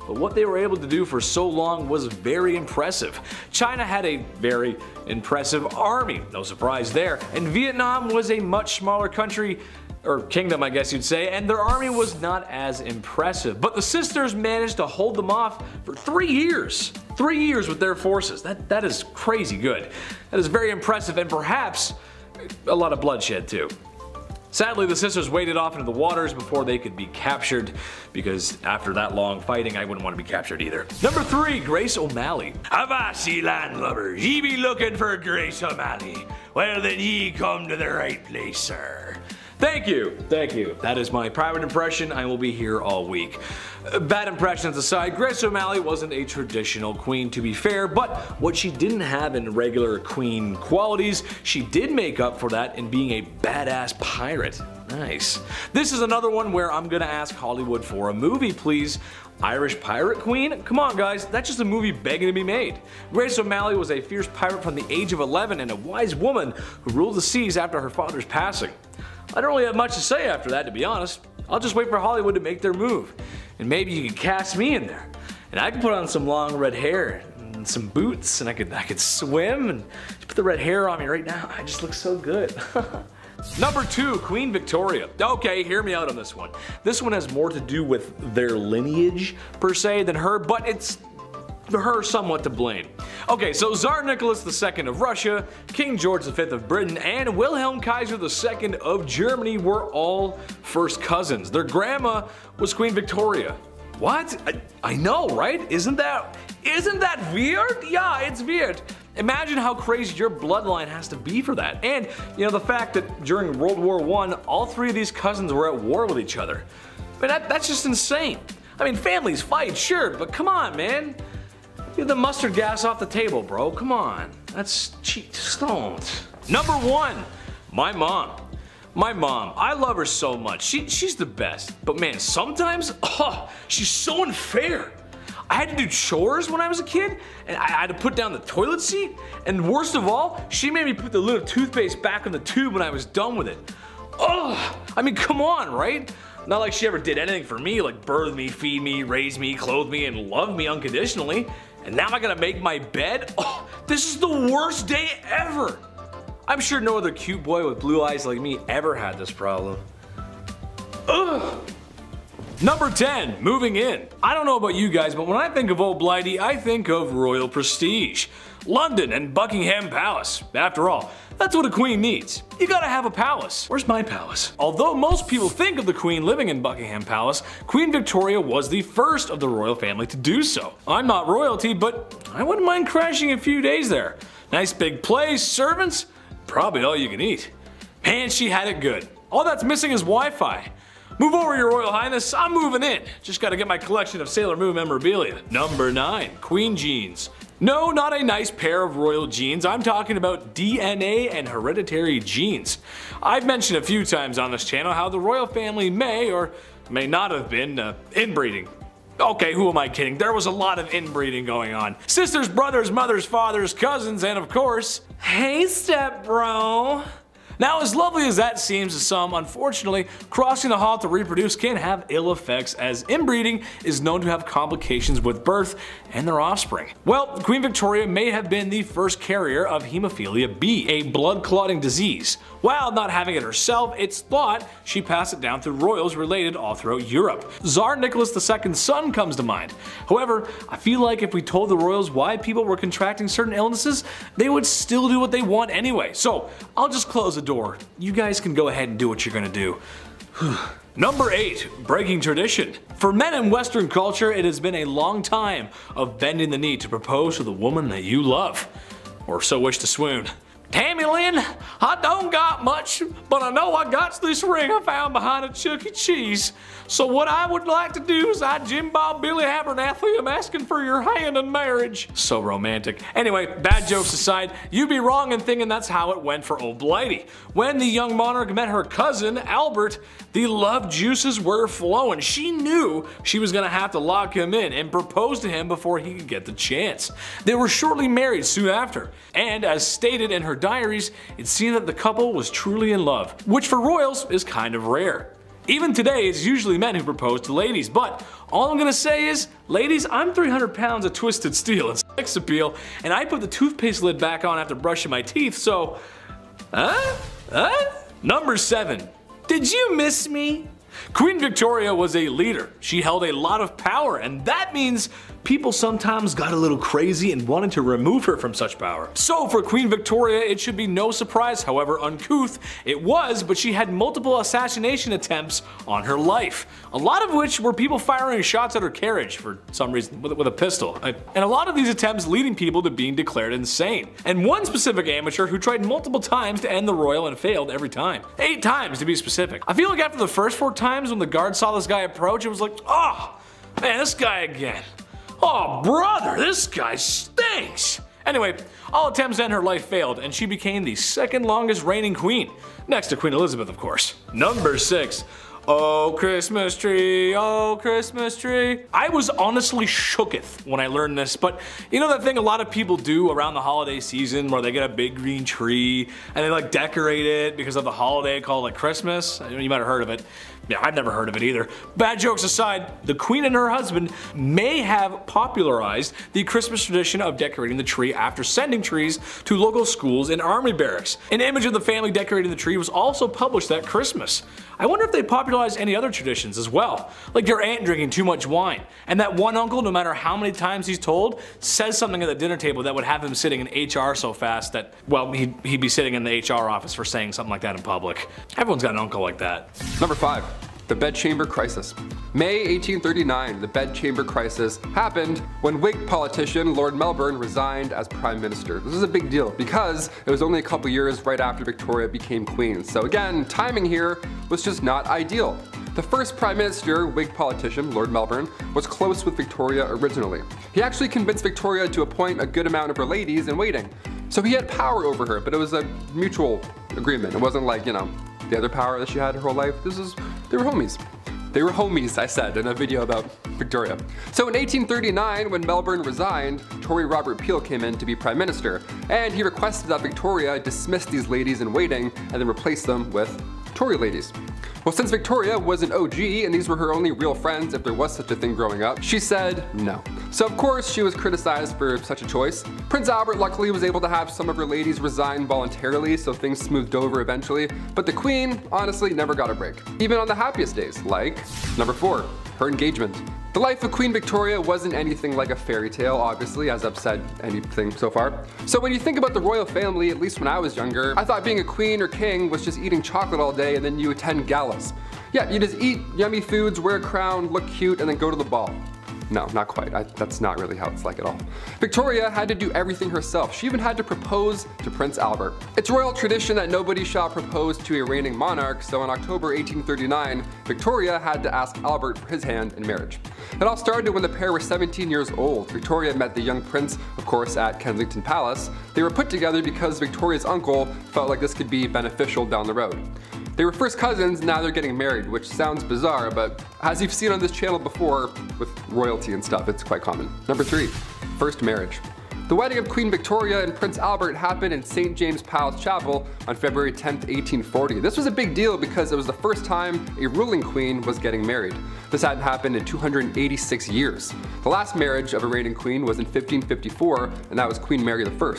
But what they were able to do for so long was very impressive. China had a very impressive army, no surprise there, and Vietnam was a much smaller country or kingdom I guess you'd say, and their army was not as impressive. But the sisters managed to hold them off for three years. Three years with their forces. That, that is crazy good. That is very impressive and perhaps a lot of bloodshed too. Sadly, the sisters waded off into the waters before they could be captured, because after that long fighting, I wouldn't want to be captured either. Number 3. Grace O'Malley Avasi landlubbers, ye be looking for Grace O'Malley. Well then ye come to the right place, sir. Thank you, thank you. That is my private impression. I will be here all week. Bad impressions aside, Grace O'Malley wasn't a traditional queen to be fair, but what she didn't have in regular queen qualities, she did make up for that in being a badass pirate. Nice. This is another one where I'm gonna ask Hollywood for a movie, please. Irish Pirate Queen? Come on guys, that's just a movie begging to be made. Grace O'Malley was a fierce pirate from the age of 11 and a wise woman who ruled the seas after her father's passing. I don't really have much to say after that, to be honest. I'll just wait for Hollywood to make their move. And maybe you can cast me in there. And I can put on some long red hair and some boots and I could I could swim and put the red hair on me right now. I just look so good. Number two, Queen Victoria. Okay, hear me out on this one. This one has more to do with their lineage per se than her, but it's her somewhat to blame. Okay, so Tsar Nicholas II of Russia, King George V of Britain, and Wilhelm Kaiser II of Germany were all first cousins. Their grandma was Queen Victoria. What? I, I know, right? Isn't that isn't that weird? Yeah, it's weird. Imagine how crazy your bloodline has to be for that. And, you know, the fact that during World War I, all three of these cousins were at war with each other. I mean, that, that's just insane. I mean, families fight, sure, but come on, man. Get the mustard gas off the table, bro. Come on. That's cheap. Just don't. Number one, my mom. My mom, I love her so much. She, she's the best. But man, sometimes, oh, she's so unfair. I had to do chores when I was a kid, and I had to put down the toilet seat, and worst of all, she made me put the little toothpaste back in the tube when I was done with it. Ugh! I mean, come on, right? Not like she ever did anything for me, like birth me, feed me, raise me, clothe me, and love me unconditionally. And now I gotta make my bed? Oh, this is the worst day ever! I'm sure no other cute boy with blue eyes like me ever had this problem. Ugh! Number 10, moving in. I don't know about you guys, but when I think of Old Blighty, I think of royal prestige. London and Buckingham Palace. After all, that's what a queen needs. You gotta have a palace. Where's my palace? Although most people think of the queen living in Buckingham Palace, Queen Victoria was the first of the royal family to do so. I'm not royalty, but I wouldn't mind crashing a few days there. Nice big place, servants, probably all you can eat. Man, she had it good. All that's missing is Wi-Fi. Move over, your royal highness, I'm moving in. Just gotta get my collection of Sailor Moon memorabilia. Number 9. Queen Jeans. No, not a nice pair of royal genes. I'm talking about DNA and hereditary genes. I've mentioned a few times on this channel how the royal family may or may not have been uh, inbreeding. Okay, who am I kidding? There was a lot of inbreeding going on. Sisters, brothers, mothers, fathers, cousins, and of course, hey step bro. Now, as lovely as that seems to some, unfortunately, crossing the hall to reproduce can have ill effects as inbreeding is known to have complications with birth and their offspring. Well, Queen Victoria may have been the first carrier of hemophilia B, a blood clotting disease. While not having it herself, it's thought she passed it down through royals related all throughout Europe. Tsar Nicholas II's son comes to mind. However, I feel like if we told the royals why people were contracting certain illnesses, they would still do what they want anyway. So I'll just close the door. You guys can go ahead and do what you're gonna do. Number 8. Breaking tradition. For men in Western culture, it has been a long time of bending the knee to propose to the woman that you love, or so wish to swoon. Tammy Lynn, I don't got much, but I know I got this ring I found behind a Chuck E. Cheese. So what I would like to do is I Jim Bob Billy Abernathy am asking for your hand in marriage. So romantic. Anyway, bad jokes aside, you'd be wrong in thinking that's how it went for old Blighty. When the young monarch met her cousin, Albert, the love juices were flowing. She knew she was gonna have to lock him in and propose to him before he could get the chance. They were shortly married soon after, and as stated in her diaries, it seemed that the couple was truly in love, which for royals is kind of rare. Even today, it's usually men who propose to ladies, but all I'm gonna say is, ladies, I'm 300 pounds of twisted steel and sex appeal, and I put the toothpaste lid back on after brushing my teeth, so. Huh? Huh? Number 7. Did you miss me? Queen Victoria was a leader. She held a lot of power, and that means people sometimes got a little crazy and wanted to remove her from such power. So for Queen Victoria, it should be no surprise however uncouth it was, but she had multiple assassination attempts on her life. A lot of which were people firing shots at her carriage for some reason with, with a pistol. And a lot of these attempts leading people to being declared insane. And one specific amateur who tried multiple times to end the royal and failed every time. Eight times to be specific. I feel like after the first four times when the guard saw this guy approach, it was like, oh, man, this guy again. Oh, brother, this guy stinks. Anyway, all attempts to end her life failed, and she became the second longest reigning queen, next to Queen Elizabeth, of course. Number 6. Oh, Christmas tree, oh, Christmas tree. I was honestly shooketh when I learned this, but you know that thing a lot of people do around the holiday season where they get a big green tree and they like decorate it because of the holiday called like Christmas? You might have heard of it. Yeah, I've never heard of it either. Bad jokes aside, the queen and her husband may have popularized the Christmas tradition of decorating the tree after sending trees to local schools and army barracks. An image of the family decorating the tree was also published that Christmas. I wonder if they popularized any other traditions as well, like your aunt drinking too much wine, and that one uncle, no matter how many times he's told, says something at the dinner table that would have him sitting in HR so fast that, well, he'd, he'd be sitting in the HR office for saying something like that in public. Everyone's got an uncle like that. Number 5. The Bedchamber Crisis. May 1839, the Bedchamber Crisis happened when Whig politician Lord Melbourne resigned as Prime Minister. This is a big deal because it was only a couple years right after Victoria became Queen. So again, timing here was just not ideal. The first Prime Minister, Whig politician, Lord Melbourne, was close with Victoria originally. He actually convinced Victoria to appoint a good amount of her ladies in waiting. So he had power over her, but it was a mutual agreement. It wasn't like, you know, the other power that she had her whole life. This is, they were homies. They were homies, I said in a video about Victoria. So in 1839, when Melbourne resigned, Tory Robert Peel came in to be Prime Minister, and he requested that Victoria dismiss these ladies in waiting and then replace them with Tory ladies. Well, since Victoria was an OG and these were her only real friends if there was such a thing growing up, she said no. So of course she was criticized for such a choice. Prince Albert luckily was able to have some of her ladies resign voluntarily so things smoothed over eventually, but the Queen honestly never got a break. Even on the happiest days, like number 4, her engagement. The life of Queen Victoria wasn't anything like a fairy tale, obviously, as I've said anything so far. So when you think about the royal family, at least when I was younger, I thought being a queen or king was just eating chocolate all day and then you attend galas. Yeah, you just eat yummy foods, wear a crown, look cute, and then go to the ball. No, not quite. I, that's not really how it's like at all. Victoria had to do everything herself. She even had to propose to Prince Albert. It's royal tradition that nobody shall propose to a reigning monarch, so in October 1839, Victoria had to ask Albert for his hand in marriage. It all started when the pair were 17 years old. Victoria met the young prince, of course, at Kensington Palace. They were put together because Victoria's uncle felt like this could be beneficial down the road. They were first cousins, now they're getting married, which sounds bizarre, but as you've seen on this channel before, with royalty and stuff, it's quite common. Number three, first marriage. The wedding of Queen Victoria and Prince Albert happened in St. James Palace Chapel on February 10, 1840. This was a big deal because it was the first time a ruling queen was getting married. This hadn't happened in 286 years. The last marriage of a reigning queen was in 1554, and that was Queen Mary I.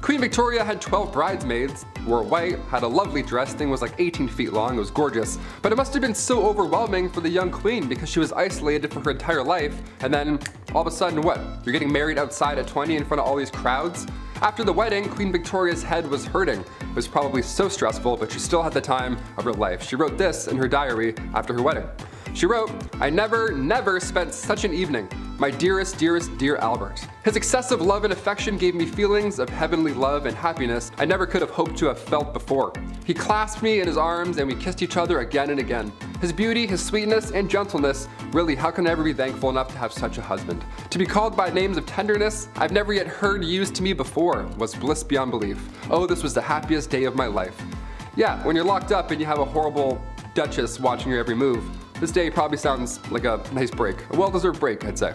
Queen Victoria had 12 bridesmaids, wore white, had a lovely dress, thing was like 18 feet long, it was gorgeous. But it must have been so overwhelming for the young queen because she was isolated for her entire life, and then all of a sudden what? You're getting married outside at 20 in front of all these crowds? After the wedding, Queen Victoria's head was hurting. It was probably so stressful, but she still had the time of her life. She wrote this in her diary after her wedding. She wrote, I never, never spent such an evening. My dearest, dearest, dear Albert. His excessive love and affection gave me feelings of heavenly love and happiness I never could have hoped to have felt before. He clasped me in his arms and we kissed each other again and again. His beauty, his sweetness, and gentleness, really how can I ever be thankful enough to have such a husband? To be called by names of tenderness I've never yet heard used to me before was bliss beyond belief. Oh, this was the happiest day of my life. Yeah, when you're locked up and you have a horrible duchess watching your every move, this day probably sounds like a nice break. A well-deserved break, I'd say.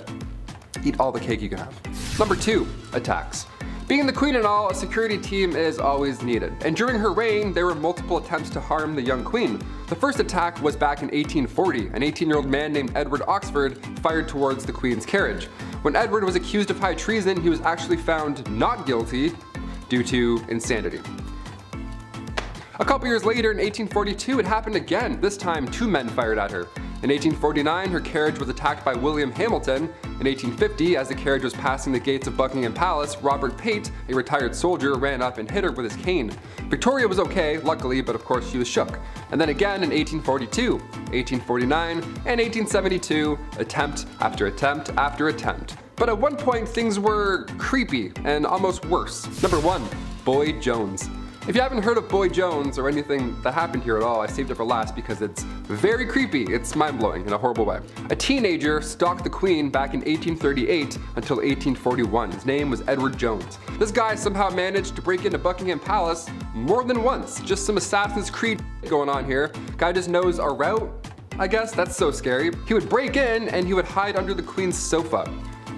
Eat all the cake you can have. Number 2. Attacks. Being the queen and all, a security team is always needed. And during her reign, there were multiple attempts to harm the young queen. The first attack was back in 1840. An 18-year-old man named Edward Oxford fired towards the Queen's carriage. When Edward was accused of high treason, he was actually found not guilty due to insanity. A couple years later, in 1842, it happened again. This time, two men fired at her. In 1849, her carriage was attacked by William Hamilton. In 1850, as the carriage was passing the gates of Buckingham Palace, Robert Pate, a retired soldier, ran up and hit her with his cane. Victoria was okay, luckily, but of course she was shook. And then again in 1842, 1849, and 1872, attempt after attempt after attempt. But at one point, things were creepy and almost worse. Number one, Boy Jones. If you haven't heard of Boy Jones or anything that happened here at all, I saved it for last because it's very creepy. It's mind-blowing in a horrible way. A teenager stalked the Queen back in 1838 until 1841. His name was Edward Jones. This guy somehow managed to break into Buckingham Palace more than once. Just some Assassin's Creed going on here. Guy just knows a route, I guess. That's so scary. He would break in and he would hide under the Queen's sofa.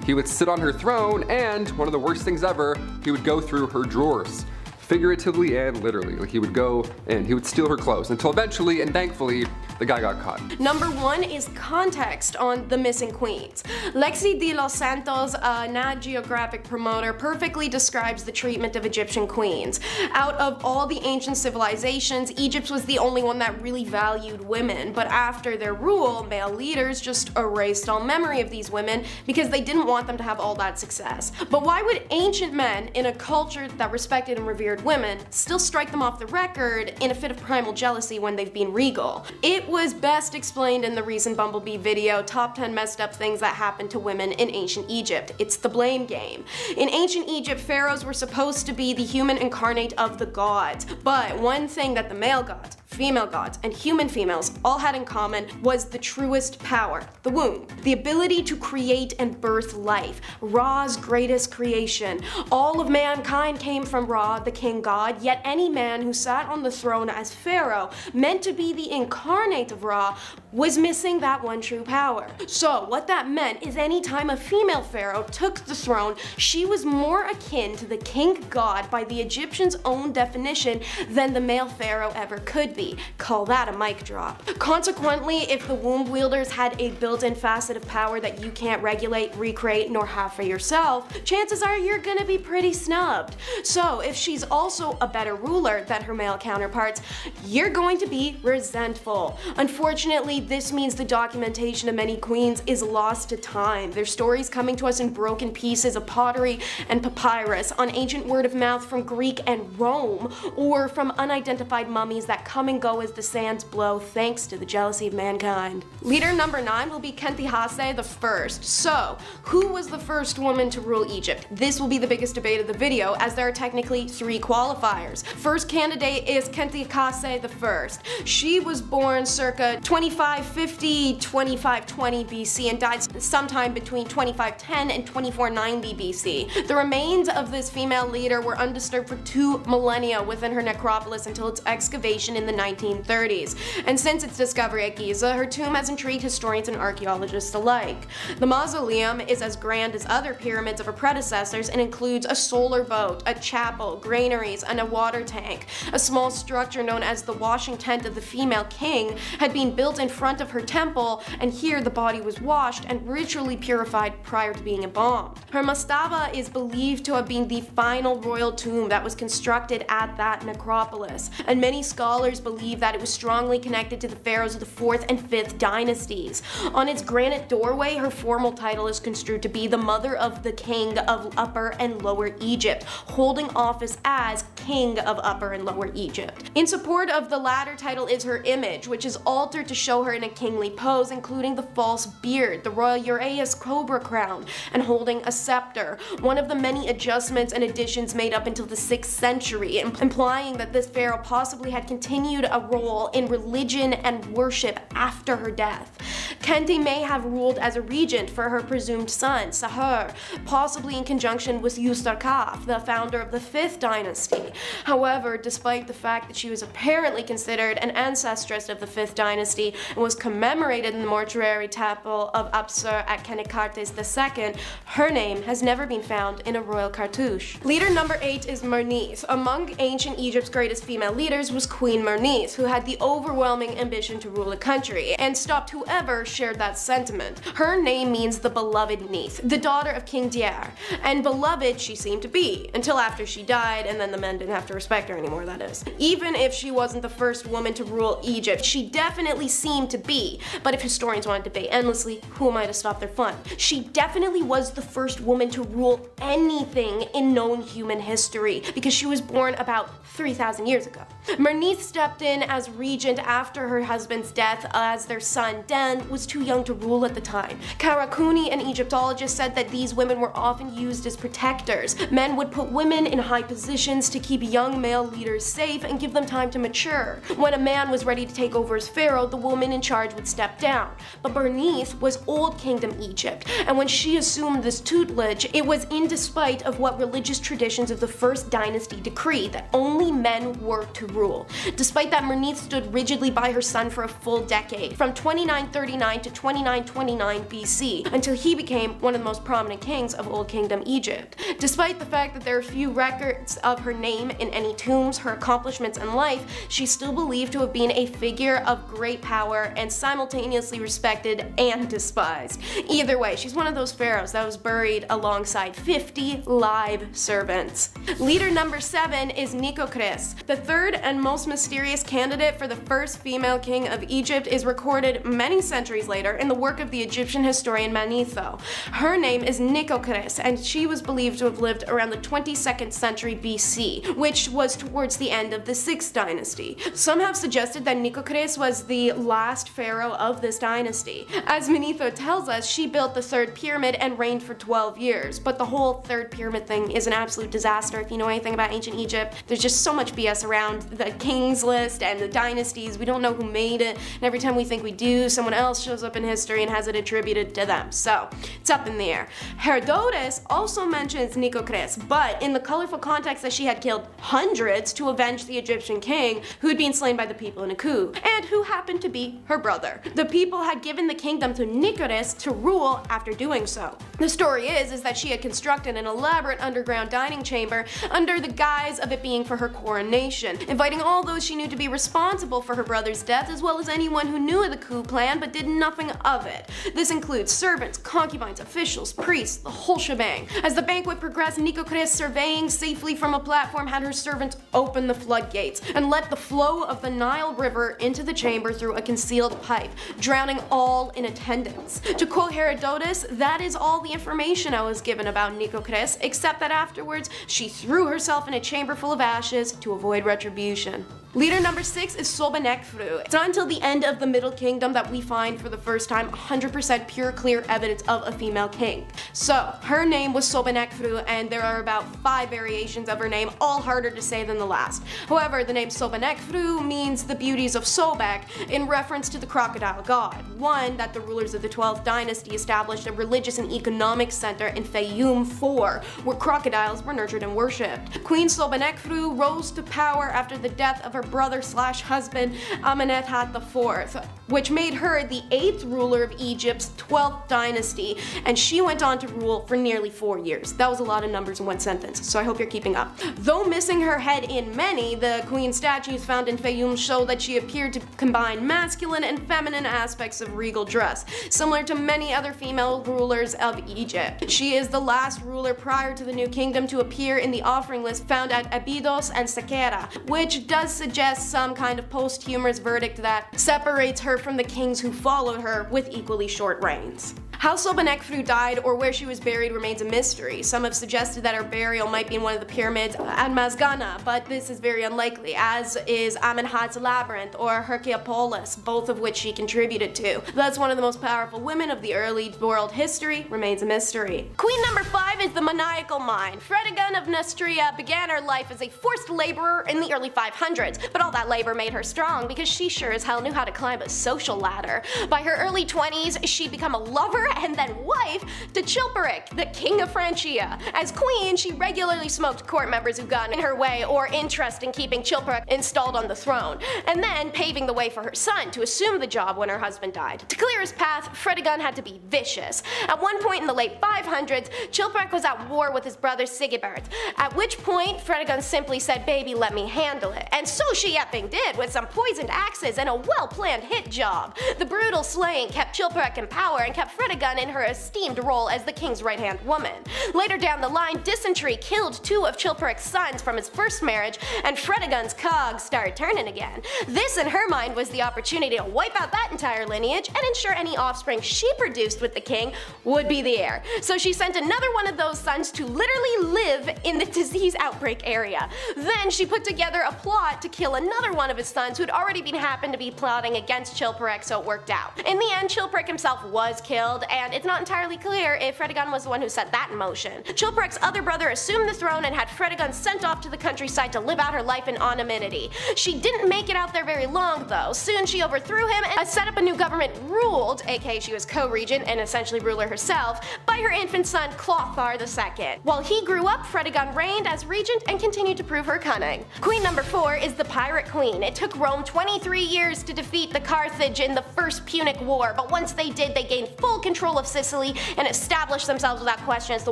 He would sit on her throne and, one of the worst things ever, he would go through her drawers figuratively and literally. Like he would go and he would steal her clothes until eventually and thankfully the guy got caught. Number one is context on the missing queens. Lexi de los Santos, a Nat Geographic promoter, perfectly describes the treatment of Egyptian queens. Out of all the ancient civilizations, Egypt was the only one that really valued women, but after their rule, male leaders just erased all memory of these women because they didn't want them to have all that success. But why would ancient men in a culture that respected and revered women still strike them off the record in a fit of primal jealousy when they've been regal? It was best explained in the recent Bumblebee video, Top 10 Messed Up Things That Happened to Women in Ancient Egypt. It's the blame game. In ancient Egypt, pharaohs were supposed to be the human incarnate of the gods, but one thing that the male gods, female gods, and human females all had in common was the truest power, the womb. The ability to create and birth life, Ra's greatest creation. All of mankind came from Ra, the king god, yet any man who sat on the throne as pharaoh, meant to be the incarnate of Ra, was missing that one true power. So what that meant is anytime a female pharaoh took the throne, she was more akin to the king god by the Egyptians' own definition than the male pharaoh ever could be. Call that a mic drop. Consequently, if the womb wielders had a built-in facet of power that you can't regulate, recreate, nor have for yourself, chances are you're gonna be pretty snubbed. So if she's also a better ruler than her male counterparts, you're going to be resentful. Unfortunately, this means the documentation of many queens is lost to time. Their stories coming to us in broken pieces of pottery and papyrus, on ancient word of mouth from Greek and Rome, or from unidentified mummies that come and go as the sands blow thanks to the jealousy of mankind. Leader number 9 will be Khentkaus the first. So, who was the first woman to rule Egypt? This will be the biggest debate of the video as there are technically three qualifiers. First candidate is Khentkaus the first. She was born circa 2550 2520 BC and died sometime between 2510 and 2490 BC. The remains of this female leader were undisturbed for two millennia within her necropolis until its excavation in the 1930s. And since its discovery at Giza, her tomb has intrigued historians and archaeologists alike. The mausoleum is as grand as other pyramids of her predecessors and includes a solar boat, a chapel, granaries, and a water tank. A small structure known as the washing tent of the female king had been built in front of her temple, and here the body was washed and ritually purified prior to being embalmed. Her mastaba is believed to have been the final royal tomb that was constructed at that necropolis, and many scholars believe that it was strongly connected to the pharaohs of the 4th and 5th dynasties. On its granite doorway, her formal title is construed to be the mother of the king of Upper and Lower Egypt, holding office as king of Upper and Lower Egypt. In support of the latter title is her image, which is altered to show her in a kingly pose, including the false beard, the royal uraeus cobra crown, and holding a scepter, one of the many adjustments and additions made up until the 6th century, implying that this pharaoh possibly had continued a role in religion and worship after her death. Khenti may have ruled as a regent for her presumed son, Sahur, possibly in conjunction with Userkaf, the founder of the 5th dynasty. However, despite the fact that she was apparently considered an ancestress of the 5th dynasty and was commemorated in the mortuary temple of Abusir at Kenikartes II, her name has never been found in a royal cartouche. Leader number 8 is Merneith. Among ancient Egypt's greatest female leaders was Queen Merneith, who had the overwhelming ambition to rule a country, and stopped whoever shared that sentiment. Her name means the beloved Neith, the daughter of King Djer, and beloved she seemed to be, until after she died and then the men didn't have to respect her anymore, that is. Even if she wasn't the first woman to rule Egypt, she definitely seemed to be, but if historians want to debate endlessly, who am I to stop their fun? She definitely was the first woman to rule anything in known human history, because she was born about 3,000 years ago. Merneith stepped in as regent after her husband's death as their son Den was too young to rule at the time. Kara Cooney, an Egyptologist, said that these women were often used as protectors. Men would put women in high positions to keep young male leaders safe and give them time to mature. When a man was ready to take over as pharaoh, the woman in charge would step down. But Bernice was Old Kingdom Egypt, and when she assumed this tutelage, it was in despite of what religious traditions of the first dynasty decreed that only men were to rule. Despite that, Merneith stood rigidly by her son for a full decade, from 2939 to 2929 BC, until he became one of the most prominent kings of Old Kingdom Egypt. Despite the fact that there are few records of her name in any tombs, her accomplishments and life, she's still believed to have been a figure of great power and simultaneously respected and despised. Either way, she's one of those pharaohs that was buried alongside 50 live servants. Leader number 7 is Nitocris. The third and most mysterious candidate for the first female king of Egypt is recorded many centuries later in the work of the Egyptian historian Manetho. Her name is Nitocris, and she was believed to have lived around the 22nd century BC, which was towards the end of the 6th dynasty. Some have suggested that Nitocris was the last pharaoh of this dynasty. As Manetho tells us, she built the third pyramid and reigned for 12 years, but the whole third pyramid thing is an absolute disaster if you know anything about ancient Egypt. There's just so much BS around the kings list and the dynasties. We don't know who made it, and every time we think we do, someone else shows up in history and has it attributed to them. So, it's up in the air. Herodotus also mentions Nitocris, but in the colorful context that she had killed hundreds to avenge the Egyptian king who had been slain by the people in a coup, and who happened to be her brother. The people had given the kingdom to Nitocris to rule after doing so. The story is, is that she had constructed an elaborate underground dining chamber under the guise of it being for her coronation, inviting all those she knew to be responsible for her brother's death as well as anyone who knew of the coup plan but did nothing of it. This includes servants, concubines, officials, priests, the whole shebang. As the banquet progressed, Nitocris surveying safely from a platform had her servants open the floodgates and let the flow of the Nile River into the chamber through a concealed pipe, drowning all in attendance. To quote Herodotus, that is all the information I was given about Nitocris, except that afterwards she threw herself in a chamber full of ashes to avoid retribution. Leader number 6 is Sobekneferu. It's not until the end of the Middle Kingdom that we find for the first time 100% pure clear evidence of a female king. So, her name was Sobekneferu and there are about 5 variations of her name, all harder to say than the last. However, the name Sobekneferu means the beauties of Sobek in reference to the crocodile god, one that the rulers of the 12th dynasty established a religious and economic center in Fayum for, where crocodiles were nurtured and worshipped. Queen Sobekneferu rose to power after the death of her brother slash husband Amenemhat IV, which made her the 8th ruler of Egypt's 12th dynasty, and she went on to rule for nearly 4 years. That was a lot of numbers in one sentence, so I hope you're keeping up. Though missing her head in many, the queen statues found in Fayum show that she appeared to combine masculine and feminine aspects of regal dress, similar to many other female rulers of Egypt. She is the last ruler prior to the New Kingdom to appear in the offering list found at Abydos and Saqqara, which does suggest some kind of posthumous verdict that separates her from the kings who followed her with equally short reigns. How Sobekneferu died or where she was buried remains a mystery. Some have suggested that her burial might be in one of the pyramids at Mazghuna, but this is very unlikely, as is Amenemhat's labyrinth or Herakleopolis, both of which she contributed to. Thus, one of the most powerful women of the early world history remains a mystery. Queen number 5 is the maniacal mind. Fredegonde of Neustria began her life as a forced laborer in the early 500s, but all that labor made her strong because she sure as hell knew how to climb a social ladder. By her early 20s, she'd become a lover and then wife to Chilperic, the king of Francia. As queen, she regularly smoked court members who got in her way or interest in keeping Chilperic installed on the throne, and then paving the way for her son to assume the job when her husband died. To clear his path, Fredegund had to be vicious. At one point in the late 500s, Chilperic was at war with his brother Sigibert, at which point Fredegund simply said, baby, let me handle it. And so she effing did, with some poisoned axes and a well-planned hit job. The brutal slaying kept Chilperic in power and kept Fredegund in her esteemed role as the king's right-hand woman. Later down the line, dysentery killed two of Chilperic's sons from his first marriage, and Fredegund's cogs started turning again. This, in her mind, was the opportunity to wipe out that entire lineage and ensure any offspring she produced with the king would be the heir. So she sent another one of those sons to literally live in the disease outbreak area. Then she put together a plot to kill another one of his sons who'd already been happened to be plotting against Chilperic, so it worked out. In the end, Chilperic himself was killed, and it's not entirely clear if Fredegund was the one who set that in motion. Chilperic's other brother assumed the throne and had Fredegund sent off to the countryside to live out her life in anonymity. She didn't make it out there very long though. Soon she overthrew him and set up a new government ruled, aka she was co-regent and essentially ruler herself, by her infant son Clothar II. While he grew up, Fredegund reigned as regent and continued to prove her cunning. Queen number 4 is the Pirate Queen. It took Rome 23 years to defeat the Carthage in the First Punic War, but once they did, they gained full control of Sicily and established themselves without question as the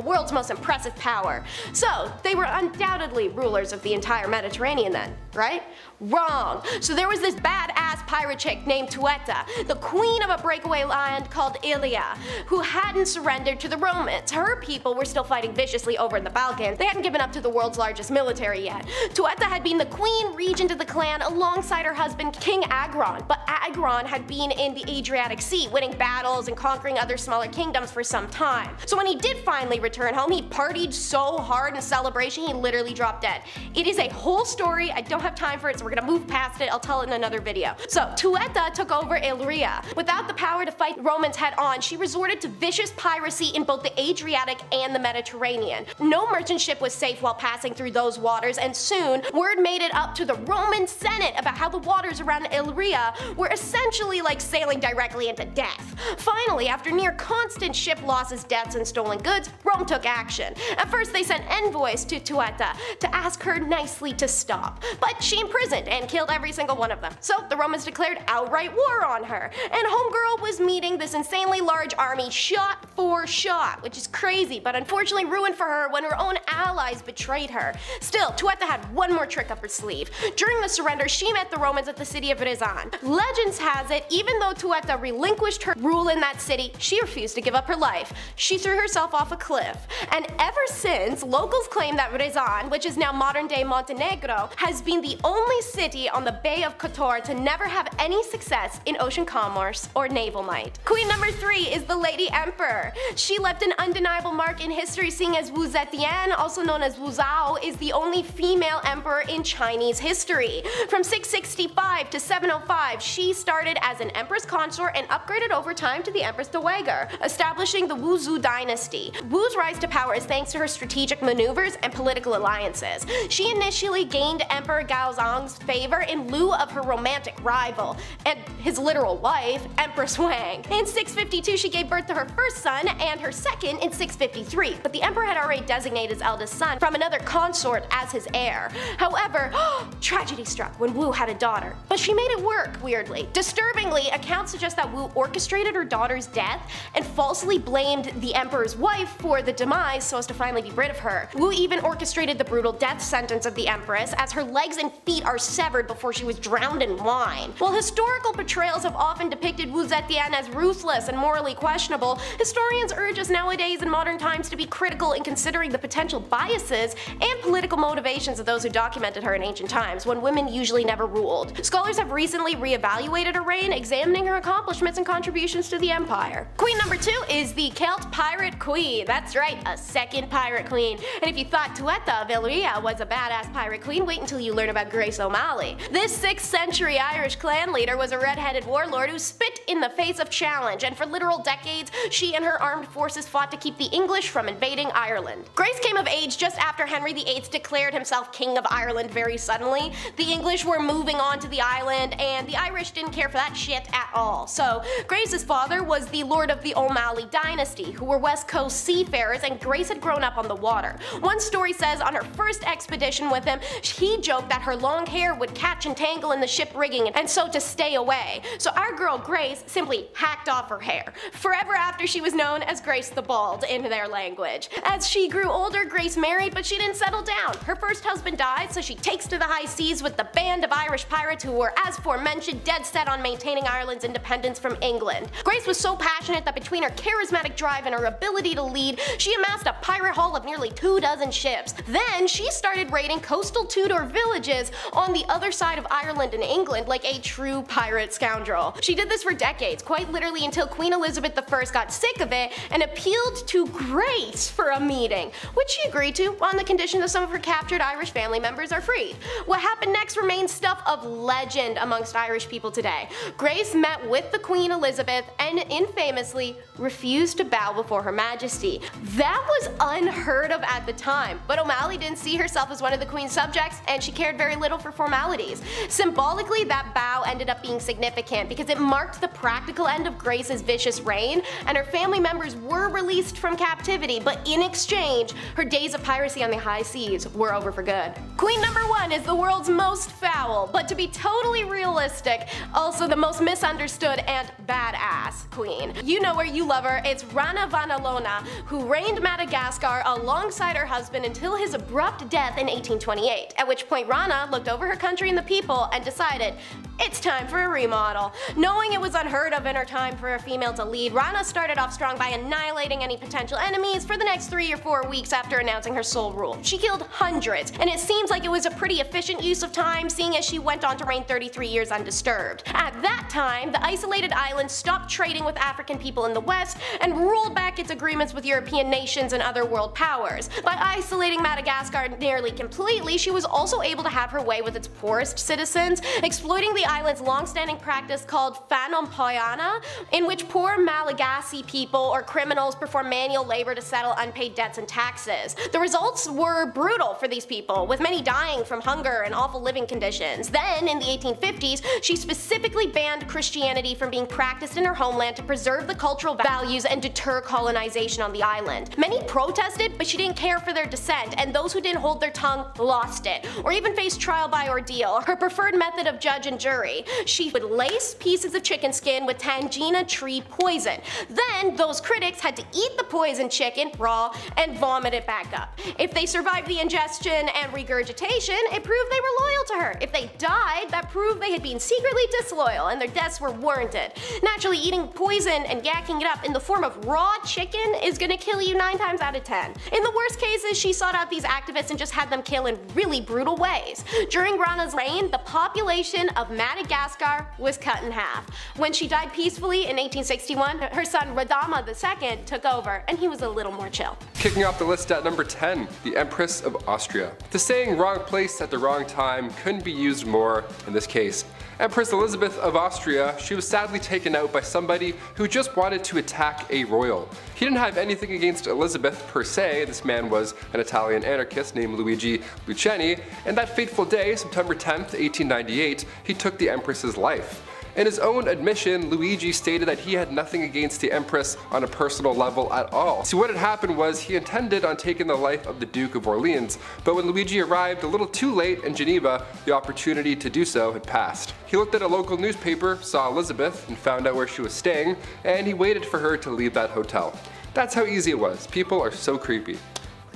world's most impressive power. So, they were undoubtedly rulers of the entire Mediterranean then, right? Wrong. So there was this badass pirate chick named Teuta, the queen of a breakaway land called Ilia, who hadn't surrendered to the Romans. Her people were still fighting viciously over in the Balkans. They hadn't given up to the world's largest military yet. Teuta had been the queen regent of the clan alongside her husband King Agron, but Agron had been in the Adriatic Sea, winning battles and conquering other smaller kingdoms for some time. So when he did finally return home, he partied so hard in celebration he literally dropped dead. It is a whole story, I don't have time for it, so we're gonna move past it, I'll tell it in another video. So Teuta took over Illyria. Without the power to fight Romans head on, she resorted to vicious piracy in both the Adriatic and the Mediterranean. No merchant ship was safe while passing through those waters, and soon word made it up to the Roman Senate about how the waters around Illyria were essentially like sailing directly into death. Finally, after near constant ship losses, deaths, and stolen goods, Rome took action. At first they sent envoys to Teuta to ask her nicely to stop, but she imprisoned and killed every single one of them. So the Romans declared outright war on her, and Homegirl was meeting this insanely large army shot for shot, which is crazy, but unfortunately ruined for her when her own allies betrayed her. Still, Teuta had one more trick up her sleeve. During the surrender, she met the Romans at the city of Rizan. Legends has it, even though Teuta relinquished her rule in that city, she refused to give up her life. She threw herself off a cliff. And ever since, locals claim that Rizan, which is now modern day Montenegro, has been the only city on the Bay of Kotor to never have any success in ocean commerce or naval might. Queen number 3 is the Lady Emperor. She left an undeniable mark in history seeing as Wu Zetian, also known as Wu Zhao, is the only female emperor in Chinese history. From 665 to 705, she started as an empress consort and upgraded over time to the Empress Dowager, establishing the Wu Zhou dynasty. Wu's rise to power is thanks to her strategic maneuvers and political alliances. She initially gained Emperor Gaozong's favor in lieu of her romantic rival, and his literal wife, Empress Wang. In 652 she gave birth to her first son and her second in 653, but the emperor had already designated his eldest son from another consort as his heir. However, tragedy struck when Wu had a daughter, but she made it work, weirdly. Disturbingly, accounts suggest that Wu orchestrated her daughter's death and falsely blamed the emperor's wife for the demise so as to finally be rid of her. Wu even orchestrated the brutal death sentence of the empress as her legs and feet are severed before she was drowned in wine. While historical portrayals have often depicted Wu Zetian as ruthless and morally questionable, historians urge us nowadays in modern times to be critical in considering the potential biases and political motivations of those who documented her in ancient times, when women usually never ruled. Scholars have recently re-evaluated her reign, examining her accomplishments and contributions to the empire. Queen number 2 is the Celt Pirate Queen. That's right, a second pirate queen. And if you thought Teuta of Illyria was a badass pirate queen, wait until you learn about Grace O'Malley. This 6th century Irish clan leader was a red-headed warlord who spit in the face of challenge, and for literal decades, she and her armed forces fought to keep the English from invading Ireland. Grace came of age just after Henry VIII declared himself King of Ireland very suddenly. The English were moving on to the island, and the Irish didn't care for that shit at all. So Grace's father was the lord of the O'Malley dynasty, who were west coast seafarers and Grace had grown up on the water. One story says on her first expedition with him, he joked that her long hair would catch and tangle in the ship rigging and so to stay away. So our girl Grace simply hacked off her hair. Forever after she was known as Grace the Bald in their language. As she grew older, Grace married, but she didn't settle down. Her first husband died, so she takes to the high seas with the band of Irish pirates who were, as aforementioned, dead set on maintaining Ireland's independence from England. Grace was so passionate that between her charismatic drive and her ability to lead, she amassed a pirate haul of nearly two dozen ships. Then she started raiding coastal Tudor villages on the other side of Ireland and England like a true pirate scoundrel. She did this for decades, quite literally until Queen Elizabeth I got sick of it and appealed to Grace for a meeting, which she agreed to on the condition that some of her captured Irish family members are freed. What happened next remains stuff of legend amongst Irish people today. Grace met with the Queen Elizabeth and infamously refused to bow before her majesty. That was unheard of at the time, but O'Malley didn't see herself as one of the Queen's subjects and she cared very little for formalities. Symbolically, that bow ended up being significant because it marked the practical end of Grace's vicious reign and her family members were released from captivity, but in exchange, her days of piracy on the high seas were over for good. Queen number one is the world's most foul, but to be totally realistic, also the most misunderstood and badass queen. You know her, you love her, it's Rana Vanalona, who reigned Madagascar alongside her husband until his abrupt death in 1828, at which point Rana looked over her country and the people and decided, it's time for a remodel. Knowing it was unheard of in her time for a female to lead, Rana started off strong by annihilating any potential enemies for the next three or four weeks after announcing her sole rule. She killed hundreds, and it seems like it was a pretty efficient use of time seeing as she went on to reign 33 years undisturbed. At that time, the isolated island stopped trading with African people in the west and rolled back its agreements with European nations and other world powers. By isolating Madagascar nearly completely, she was also able to have her way with its poorest citizens, exploiting the island's long-standing practice called Fanompoana, in which poor Malagasy people or criminals perform manual labor to settle unpaid debts and taxes. The results were brutal for these people, with many dying from hunger and awful living conditions. Then, in the 1850s, she specifically banned Christianity from being practiced in her homeland to preserve the cultural values and deter colonization on the island. Many protested, but she didn't care for their dissent, and those who didn't hold their tongue lost it, or even faced trial by ordeal. Her preferred method of judge and jury she would lace pieces of chicken skin with tangena tree poison. Then those critics had to eat the poisoned chicken raw and vomit it back up. If they survived the ingestion and regurgitation, it proved they were loyal to her. If they died, that proved they had been secretly disloyal and their deaths were warranted. Naturally, eating poison and yakking it up in the form of raw chicken is gonna kill you 9 times out of 10. In the worst cases, she sought out these activists and just had them kill in really brutal ways. During Rana's reign, the population of Madagascar was cut in half. When she died peacefully in 1861, her son Radama II took over, and he was a little more chill. Kicking off the list at number 10, the Empress of Austria. The saying wrong place at the wrong time couldn't be used more in this case. Empress Elizabeth of Austria, she was sadly taken out by somebody who just wanted to attack a royal. He didn't have anything against Elizabeth per se, this man was an Italian anarchist named Luigi Lucheni, and that fateful day, September 10th, 1898, he took the Empress's life. In his own admission, Luigi stated that he had nothing against the Empress on a personal level at all. See what had happened was he intended on taking the life of the Duke of Orleans, but when Luigi arrived a little too late in Geneva, the opportunity to do so had passed. He looked at a local newspaper, saw Elizabeth, and found out where she was staying, and he waited for her to leave that hotel. That's how easy it was. People are so creepy.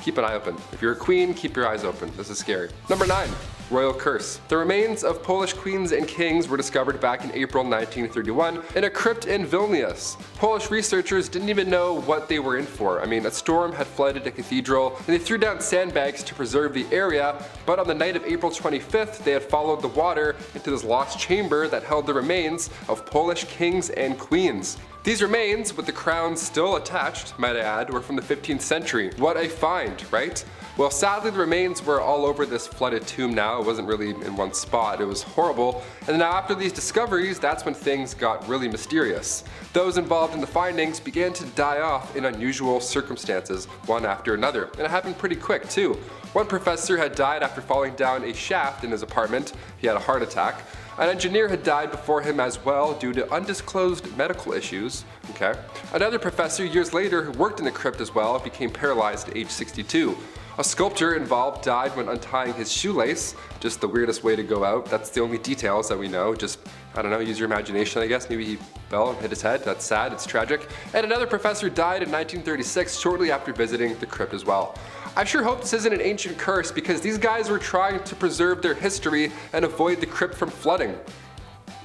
Keep an eye open. If you're a queen, keep your eyes open. This is scary. Number 9. Royal Curse. The remains of Polish queens and kings were discovered back in April 1931 in a crypt in Vilnius. Polish researchers didn't even know what they were in for. I mean, a storm had flooded a cathedral, and they threw down sandbags to preserve the area, but on the night of April 25th, they had followed the water into this lost chamber that held the remains of Polish kings and queens. These remains, with the crowns still attached, might I add, were from the 15th century. What a find, right? Well, sadly, the remains were all over this flooded tomb now. It wasn't really in one spot. It was horrible. And now, after these discoveries, that's when things got really mysterious. Those involved in the findings began to die off in unusual circumstances, one after another. And it happened pretty quick, too. One professor had died after falling down a shaft in his apartment. He had a heart attack. An engineer had died before him as well due to undisclosed medical issues. Okay. Another professor years later who worked in the crypt as well became paralyzed at age 62. A sculptor involved died when untying his shoelace, just the weirdest way to go out. That's the only details that we know. Just, I don't know, use your imagination I guess. Maybe he fell and hit his head. That's sad, it's tragic. And another professor died in 1936 shortly after visiting the crypt as well. I sure hope this isn't an ancient curse because these guys were trying to preserve their history and avoid the crypt from flooding.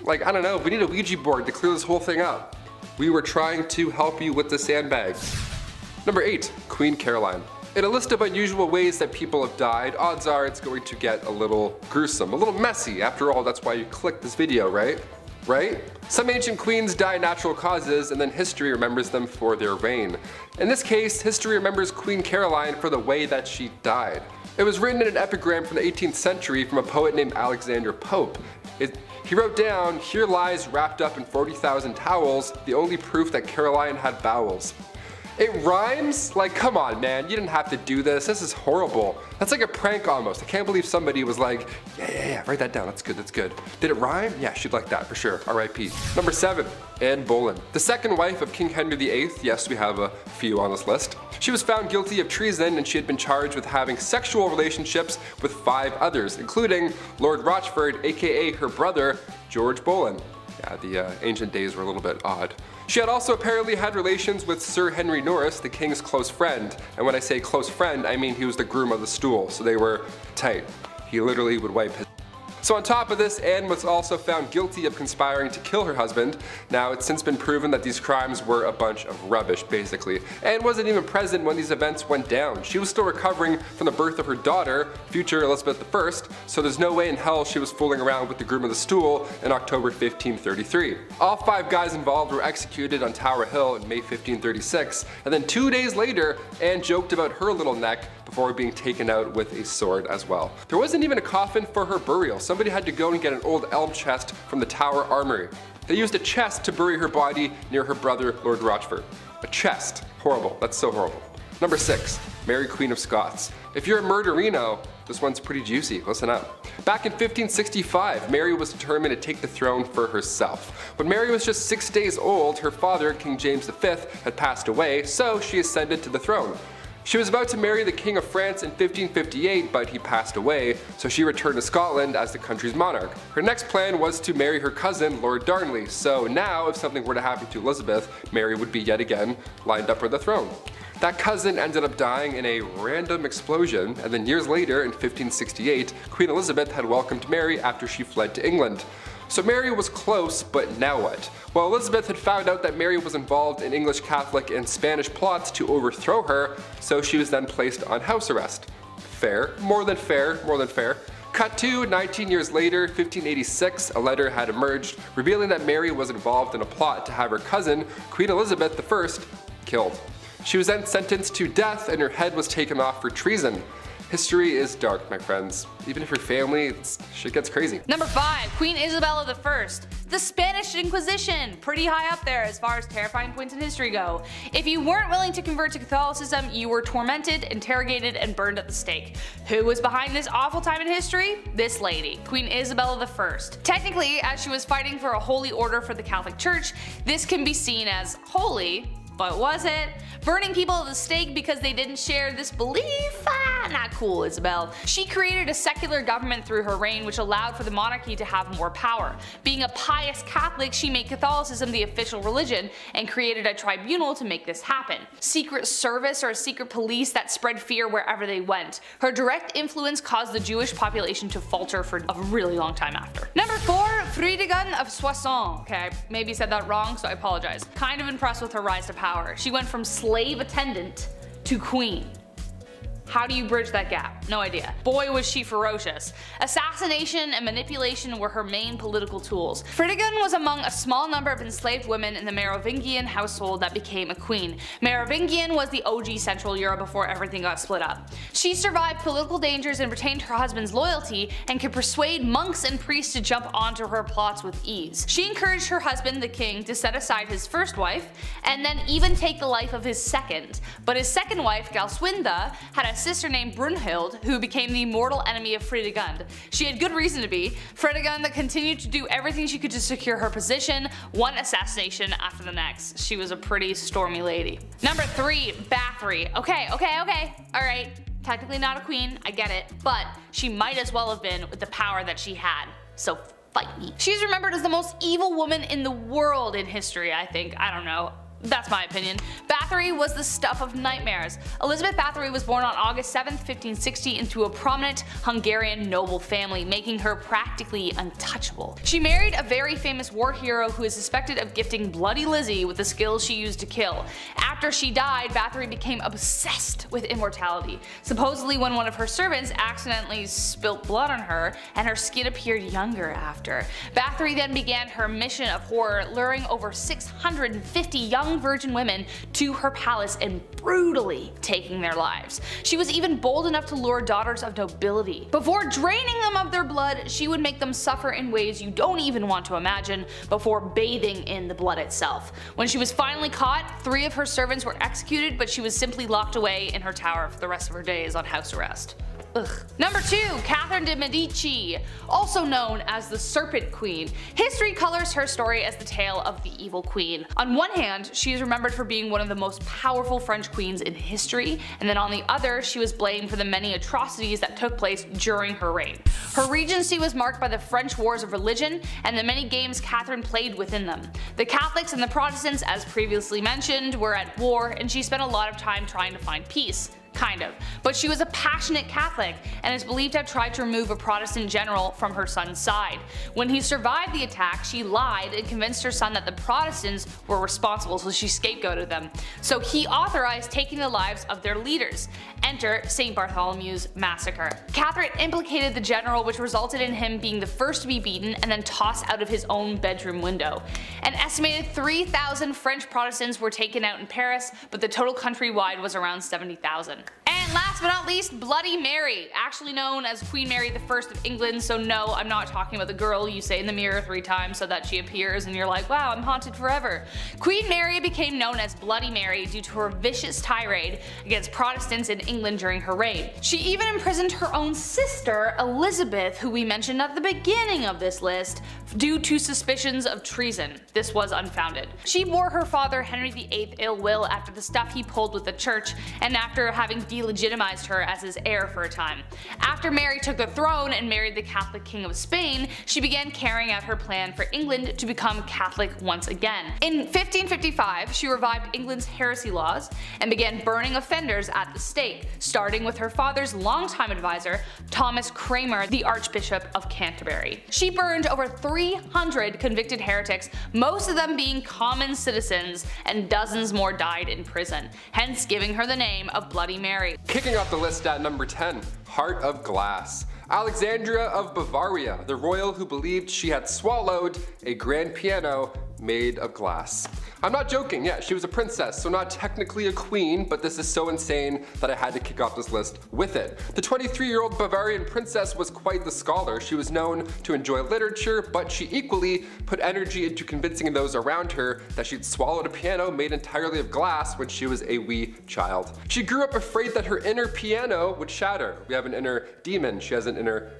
Like, I don't know, we need a Ouija board to clear this whole thing up. We were trying to help you with the sandbags. Number 8. Queen Caroline. In a list of unusual ways that people have died, odds are it's going to get a little gruesome, a little messy. After all, that's why you clicked this video, right? Right? Some ancient queens die natural causes and then history remembers them for their reign. In this case, history remembers Queen Caroline for the way that she died. It was written in an epigram from the 18th century from a poet named Alexander Pope. It, he wrote down, here lies wrapped up in 40,000 towels, the only proof that Caroline had bowels. It rhymes? Like, come on, man. You didn't have to do this. This is horrible. That's like a prank almost. I can't believe somebody was like, yeah, yeah, yeah, write that down. That's good, that's good. Did it rhyme? Yeah, she'd like that for sure. R.I.P. Number seven, Anne Boleyn. The second wife of King Henry VIII. Yes, we have a few on this list. She was found guilty of treason and she had been charged with having sexual relationships with five others, including Lord Rochford, aka her brother, George Boleyn. Yeah, the uh, ancient days were a little bit odd. She had also apparently had relations with Sir Henry Norris, the king's close friend. And when I say close friend, I mean he was the groom of the stool, so they were tight. He literally would wipe his so on top of this, Anne was also found guilty of conspiring to kill her husband. Now it's since been proven that these crimes were a bunch of rubbish basically. Anne wasn't even present when these events went down. She was still recovering from the birth of her daughter, future Elizabeth I, so there's no way in hell she was fooling around with the groom of the stool in October 1533. All five guys involved were executed on Tower Hill in May 1536, and then two days later, Anne joked about her little neck before being taken out with a sword as well. There wasn't even a coffin for her burial. Somebody had to go and get an old elm chest from the Tower Armory. They used a chest to bury her body near her brother, Lord Rochford. A chest. Horrible. That's so horrible. Number 6. Mary Queen of Scots. If you're a murderino, this one's pretty juicy. Listen up. Back in 1565, Mary was determined to take the throne for herself. When Mary was just six days old, her father, King James V, had passed away, so she ascended to the throne. She was about to marry the King of France in 1558, but he passed away, so she returned to Scotland as the country's monarch. Her next plan was to marry her cousin, Lord Darnley, so now if something were to happen to Elizabeth, Mary would be yet again lined up for the throne. That cousin ended up dying in a random explosion, and then years later, in 1568, Queen Elizabeth had welcomed Mary after she fled to England. So Mary was close, but now what? Well, Elizabeth had found out that Mary was involved in English Catholic and Spanish plots to overthrow her, so she was then placed on house arrest. Fair, more than fair, more than fair. Cut to 19 years later, 1586, a letter had emerged revealing that Mary was involved in a plot to have her cousin, Queen Elizabeth I, killed. She was then sentenced to death and her head was taken off for treason. History is dark, my friends. Even if your family, shit gets crazy. Number 5. Queen Isabella I. The Spanish Inquisition. Pretty high up there as far as terrifying points in history go. If you weren't willing to convert to Catholicism, you were tormented, interrogated, and burned at the stake. Who was behind this awful time in history? This lady, Queen Isabella I. Technically, as she was fighting for a holy order for the Catholic Church, this can be seen as holy, but was it? Burning people at the stake because they didn't share this belief? Ah, not cool, Isabel. She created a secular government through her reign which allowed for the monarchy to have more power. Being a pious Catholic, she made Catholicism the official religion and created a tribunal to make this happen. Secret service or a secret police that spread fear wherever they went. Her direct influence caused the Jewish population to falter for a really long time after. Number 4. Fredegund of Soissons. Okay, maybe said that wrong so I apologize. Kind of impressed with her rise to power. She went from slave attendant to queen. How do you bridge that gap? No idea. Boy was she ferocious. Assassination and manipulation were her main political tools. Fredegund was among a small number of enslaved women in the Merovingian household that became a queen. Merovingian was the OG Central Europe before everything got split up. She survived political dangers and retained her husband's loyalty and could persuade monks and priests to jump onto her plots with ease. She encouraged her husband, the king, to set aside his first wife and then even take the life of his second. But his second wife, Galswintha, had a sister named Brunhild who became the mortal enemy of Fredegund. She had good reason to be. Fredegund continued to do everything she could to secure her position, one assassination after the next. She was a pretty stormy lady. Number 3. Bathory. Okay, okay, okay. Alright, technically not a queen, I get it, but she might as well have been with the power that she had. So fight me. She's remembered as the most evil woman in the world in history, I think. I don't know. That's my opinion. Bathory was the stuff of nightmares. Elizabeth Bathory was born on August 7, 1560 into a prominent Hungarian noble family, making her practically untouchable. She married a very famous war hero who is suspected of gifting Bloody Lizzie with the skills she used to kill. After she died, Bathory became obsessed with immortality. Supposedly when one of her servants accidentally spilt blood on her and her skin appeared younger after. Bathory then began her mission of horror, luring over 650 young young virgin women to her palace and brutally taking their lives. She was even bold enough to lure daughters of nobility. Before draining them of their blood, she would make them suffer in ways you don't even want to imagine before bathing in the blood itself. When she was finally caught, three of her servants were executed but she was simply locked away in her tower for the rest of her days on house arrest. Ugh. Number 2. Catherine de Medici, also known as the Serpent Queen. History colors her story as the tale of the evil queen. On one hand, she is remembered for being one of the most powerful French queens in history, and then on the other, she was blamed for the many atrocities that took place during her reign. Her regency was marked by the French wars of religion and the many games Catherine played within them. The Catholics and the Protestants, as previously mentioned, were at war, and she spent a lot of time trying to find peace. Kind of. But she was a passionate Catholic and is believed to have tried to remove a Protestant general from her son's side. When he survived the attack, she lied and convinced her son that the Protestants were responsible so she scapegoated them. So he authorized taking the lives of their leaders. Enter St. Bartholomew's Massacre. Catherine implicated the general which resulted in him being the first to be beaten and then tossed out of his own bedroom window. An estimated 3,000 French Protestants were taken out in Paris, but the total countrywide was around 70,000. And last but not least, Bloody Mary, actually known as Queen Mary I of England, so no, I'm not talking about the girl you say in the mirror three times so that she appears and you're like, wow, I'm haunted forever. Queen Mary became known as Bloody Mary due to her vicious tirade against Protestants in England during her reign. She even imprisoned her own sister, Elizabeth, who we mentioned at the beginning of this list, due to suspicions of treason. This was unfounded. She bore her father Henry VIII ill will after the stuff he pulled with the church and after having delegitimized her as his heir for a time. After Mary took the throne and married the Catholic King of Spain, she began carrying out her plan for England to become Catholic once again. In 1555, she revived England's heresy laws and began burning offenders at the stake, starting with her father's longtime advisor, Thomas Cranmer, the Archbishop of Canterbury. She burned over 300 convicted heretics, most of them being common citizens, and dozens more died in prison, hence giving her the name of Bloody Mary. Kicking off the list at number 10, Heart of Glass. Alexandra of Bavaria, the royal who believed she had swallowed a grand piano made of glass. I'm not joking, yeah, she was a princess, so not technically a queen, but this is so insane that I had to kick off this list with it. The 23 year old Bavarian princess was quite the scholar. She was known to enjoy literature, but she equally put energy into convincing those around her that she'd swallowed a piano made entirely of glass when she was a wee child. She grew up afraid that her inner piano would shatter. We have an inner demon, she has an inner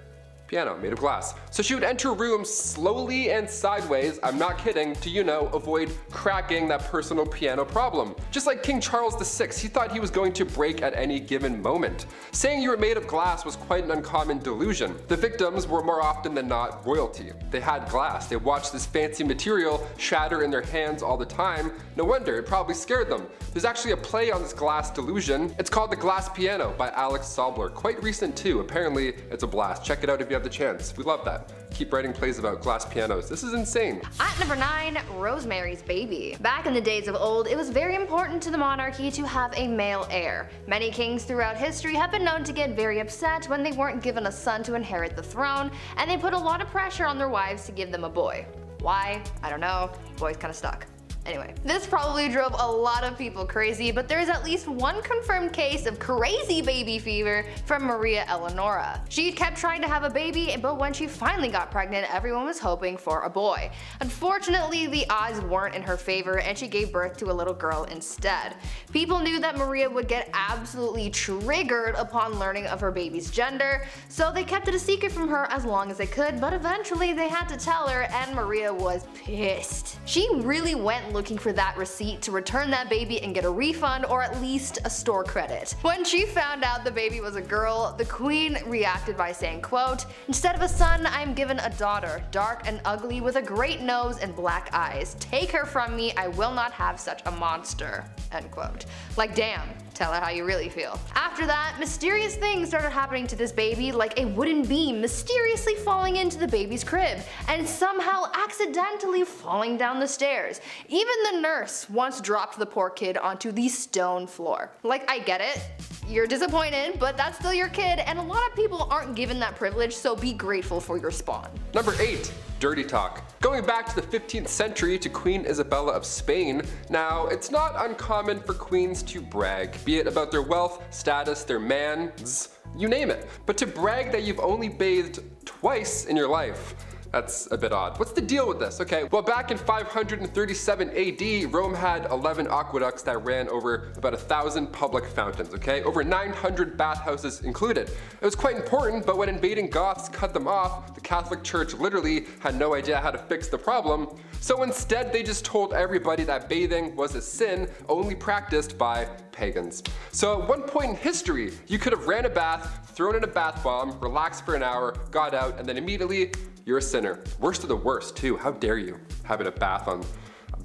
piano made of glass. So she would enter rooms slowly and sideways, I'm not kidding, to you know, avoid cracking that personal piano problem. Just like King Charles VI, he thought he was going to break at any given moment. Saying you were made of glass was quite an uncommon delusion. The victims were more often than not royalty. They had glass, they watched this fancy material shatter in their hands all the time. No wonder, it probably scared them. There's actually a play on this glass delusion. It's called The Glass Piano by Alix Sobler. Quite recent too, apparently it's a blast. Check it out if you have the chance. We love that. Keep writing plays about glass pianos. This is insane. At number 9, Rosemary's Baby. Back in the days of old, it was very important to the monarchy to have a male heir. Many kings throughout history have been known to get very upset when they weren't given a son to inherit the throne, and they put a lot of pressure on their wives to give them a boy. Why? I don't know. Boys kinda stuck. Anyway, this probably drove a lot of people crazy, but there is at least one confirmed case of crazy baby fever from Maria Eleonora. She kept trying to have a baby, but when she finally got pregnant, everyone was hoping for a boy. Unfortunately, the odds weren't in her favor and she gave birth to a little girl instead. People knew that Maria would get absolutely triggered upon learning of her baby's gender, so they kept it a secret from her as long as they could, but eventually they had to tell her and Maria was pissed. She really went looking for that receipt to return that baby and get a refund or at least a store credit. When she found out the baby was a girl, the queen reacted by saying quote, Instead of a son, I am given a daughter, dark and ugly with a great nose and black eyes. Take her from me, I will not have such a monster. End quote. Like damn, tell her how you really feel. After that, mysterious things started happening to this baby like a wooden beam mysteriously falling into the baby's crib and somehow accidentally falling down the stairs. Even the nurse once dropped the poor kid onto the stone floor. Like I get it, you're disappointed, but that's still your kid and a lot of people aren't given that privilege so be grateful for your spawn. Number 8. Dirty talk. Going back to the 15th century to Queen Isabella of Spain, now it's not uncommon for queens to brag, be it about their wealth, status, their mans, you name it. But to brag that you've only bathed twice in your life, that's a bit odd. What's the deal with this? Okay, well back in 537 AD, Rome had 11 aqueducts that ran over about a thousand public fountains, okay? Over 900 bathhouses included. It was quite important, but when invading Goths cut them off, the Catholic Church literally had no idea how to fix the problem. So instead, they just told everybody that bathing was a sin only practiced by pagans. So at one point in history, you could have ran a bath, thrown in a bath bomb, relaxed for an hour, got out, and then immediately you're a sinner. Worst of the worst, too. How dare you? Having a bath on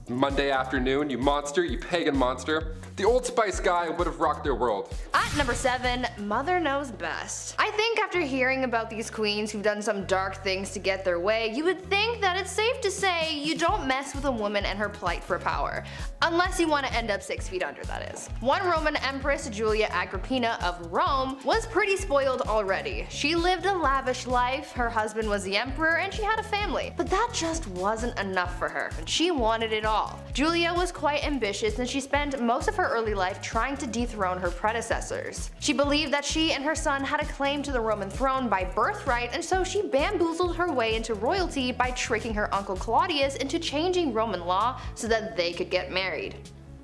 Monday afternoon, you monster, you pagan monster. The Old Spice guy would have rocked their world. At number 7, Mother Knows Best. I think after hearing about these queens who've done some dark things to get their way, you would think that it's safe to say you don't mess with a woman and her plight for power. Unless you want to end up 6 feet under, that is. One Roman Empress, Julia Agrippina of Rome, was pretty spoiled already. She lived a lavish life, her husband was the emperor, and she had a family. But that just wasn't enough for her, and she wanted it all. Julia was quite ambitious and she spent most of her early life trying to dethrone her predecessors. She believed that she and her son had a claim to the Roman throne by birthright and so she bamboozled her way into royalty by tricking her uncle Claudius into changing Roman law so that they could get married.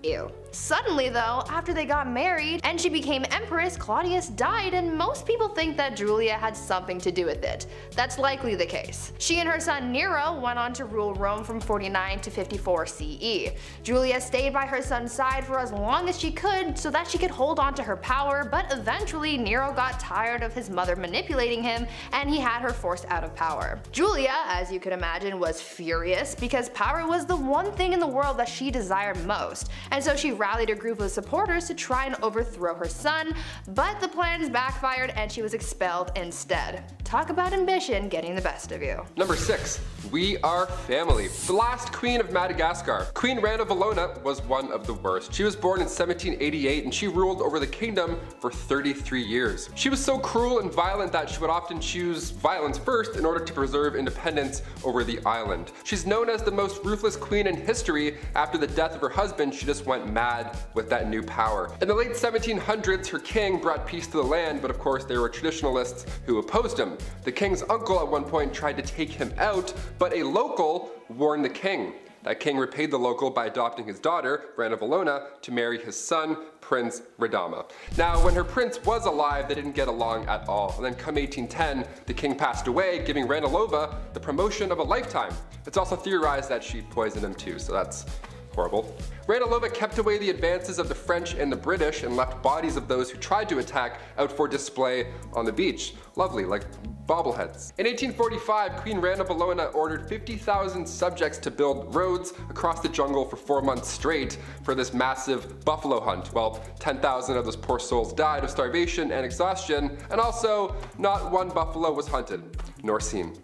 Ew. Suddenly though, after they got married and she became empress, Claudius died and most people think that Julia had something to do with it. That's likely the case. She and her son Nero went on to rule Rome from 49 to 54 CE. Julia stayed by her son's side for as long as she could so that she could hold on to her power, but eventually Nero got tired of his mother manipulating him and he had her forced out of power. Julia, as you could imagine, was furious because power was the one thing in the world that she desired most, and so she rallied a group of supporters to try and overthrow her son, but the plans backfired and she was expelled instead. Talk about ambition getting the best of you. Number 6. We Are Family. The last queen of Madagascar. Queen Ranavalona was one of the worst. She was born in 1788 and she ruled over the kingdom for 33 years. She was so cruel and violent that she would often choose violence first in order to preserve independence over the island. She's known as the most ruthless queen in history. After the death of her husband, she just went mad with that new power. In the late 1700s, her king brought peace to the land, but of course there were traditionalists who opposed him. The king's uncle at one point tried to take him out, but a local warned the king. That king repaid the local by adopting his daughter, Ranavalona, to marry his son, Prince Radama. Now, when her prince was alive, they didn't get along at all. And then come 1810, the king passed away, giving Ranilova the promotion of a lifetime. It's also theorized that she poisoned him too, so that's horrible. Ranilova kept away the advances of the French and the British and left bodies of those who tried to attack out for display on the beach. Lovely, like bobbleheads. In 1845, Queen Ranavalona ordered 50,000 subjects to build roads across the jungle for four months straight for this massive buffalo hunt. Well, 10,000 of those poor souls died of starvation and exhaustion, and also not one buffalo was hunted, nor seen.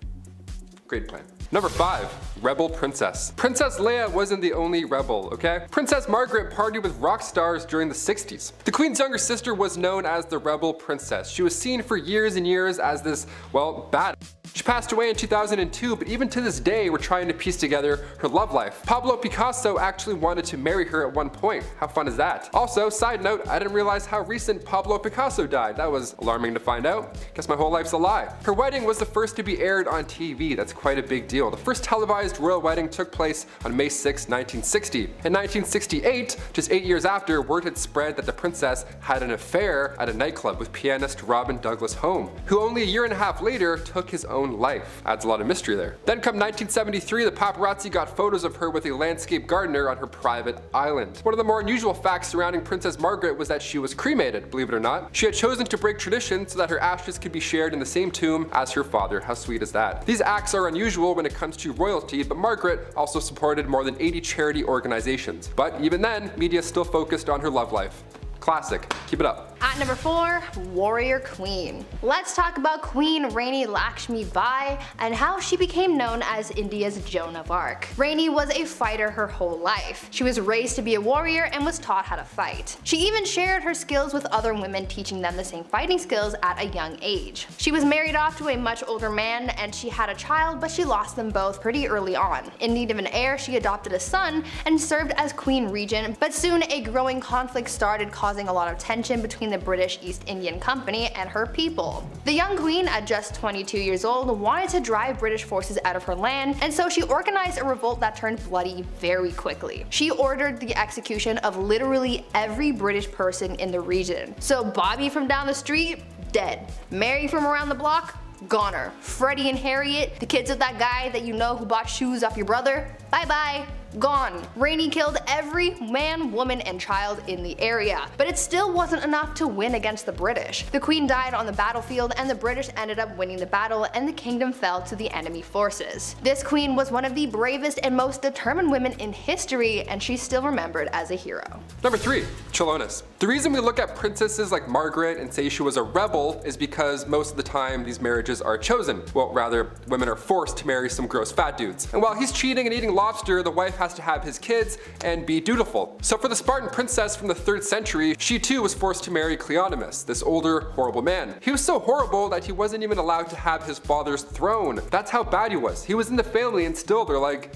Great plan. Number 5. Rebel Princess. Princess Leia wasn't the only rebel, okay? Princess Margaret partied with rock stars during the 60s. The Queen's younger sister was known as the Rebel Princess. She was seen for years and years as this, well, bad she passed away in 2002, but even to this day, we're trying to piece together her love life. Pablo Picasso actually wanted to marry her at one point. How fun is that? Also, side note, I didn't realize how recent Pablo Picasso died. That was alarming to find out. Guess my whole life's a lie. Her wedding was the first to be aired on TV. That's quite a big deal. The first televised royal wedding took place on May 6, 1960. In 1968, just eight years after, word had spread that the princess had an affair at a nightclub with pianist Robin Douglas Home, who only a year and a half later took his own own life. Adds a lot of mystery there. Then come 1973, the paparazzi got photos of her with a landscape gardener on her private island. One of the more unusual facts surrounding Princess Margaret was that she was cremated, believe it or not. She had chosen to break tradition so that her ashes could be shared in the same tomb as her father. How sweet is that? These acts are unusual when it comes to royalty, but Margaret also supported more than 80 charity organizations. But even then, media still focused on her love life. Classic. Keep it up. At number 4, Warrior Queen. Let's talk about Queen Rani Lakshmi Bai and how she became known as India's Joan of Arc. Rani was a fighter her whole life. She was raised to be a warrior and was taught how to fight. She even shared her skills with other women teaching them the same fighting skills at a young age. She was married off to a much older man and she had a child but she lost them both pretty early on. In need of an heir she adopted a son and served as queen regent but soon a growing conflict started causing a lot of tension between the British East Indian Company and her people. The young queen, at just 22 years old, wanted to drive British forces out of her land, and so she organized a revolt that turned bloody very quickly. She ordered the execution of literally every British person in the region. So Bobby from down the street, dead. Mary from around the block, goner. Freddie and Harriet, the kids of that guy that you know who bought shoes off your brother, bye bye gone. Rani killed every man, woman, and child in the area. But it still wasn't enough to win against the British. The queen died on the battlefield and the British ended up winning the battle and the kingdom fell to the enemy forces. This queen was one of the bravest and most determined women in history and she's still remembered as a hero. Number 3. Chilonis. The reason we look at princesses like Margaret and say she was a rebel is because most of the time these marriages are chosen. Well rather, women are forced to marry some gross fat dudes. And while he's cheating and eating lobster, the wife has to have his kids and be dutiful. So for the Spartan princess from the 3rd century, she too was forced to marry Cleonymus, this older, horrible man. He was so horrible that he wasn't even allowed to have his father's throne. That's how bad he was. He was in the family and still they're like,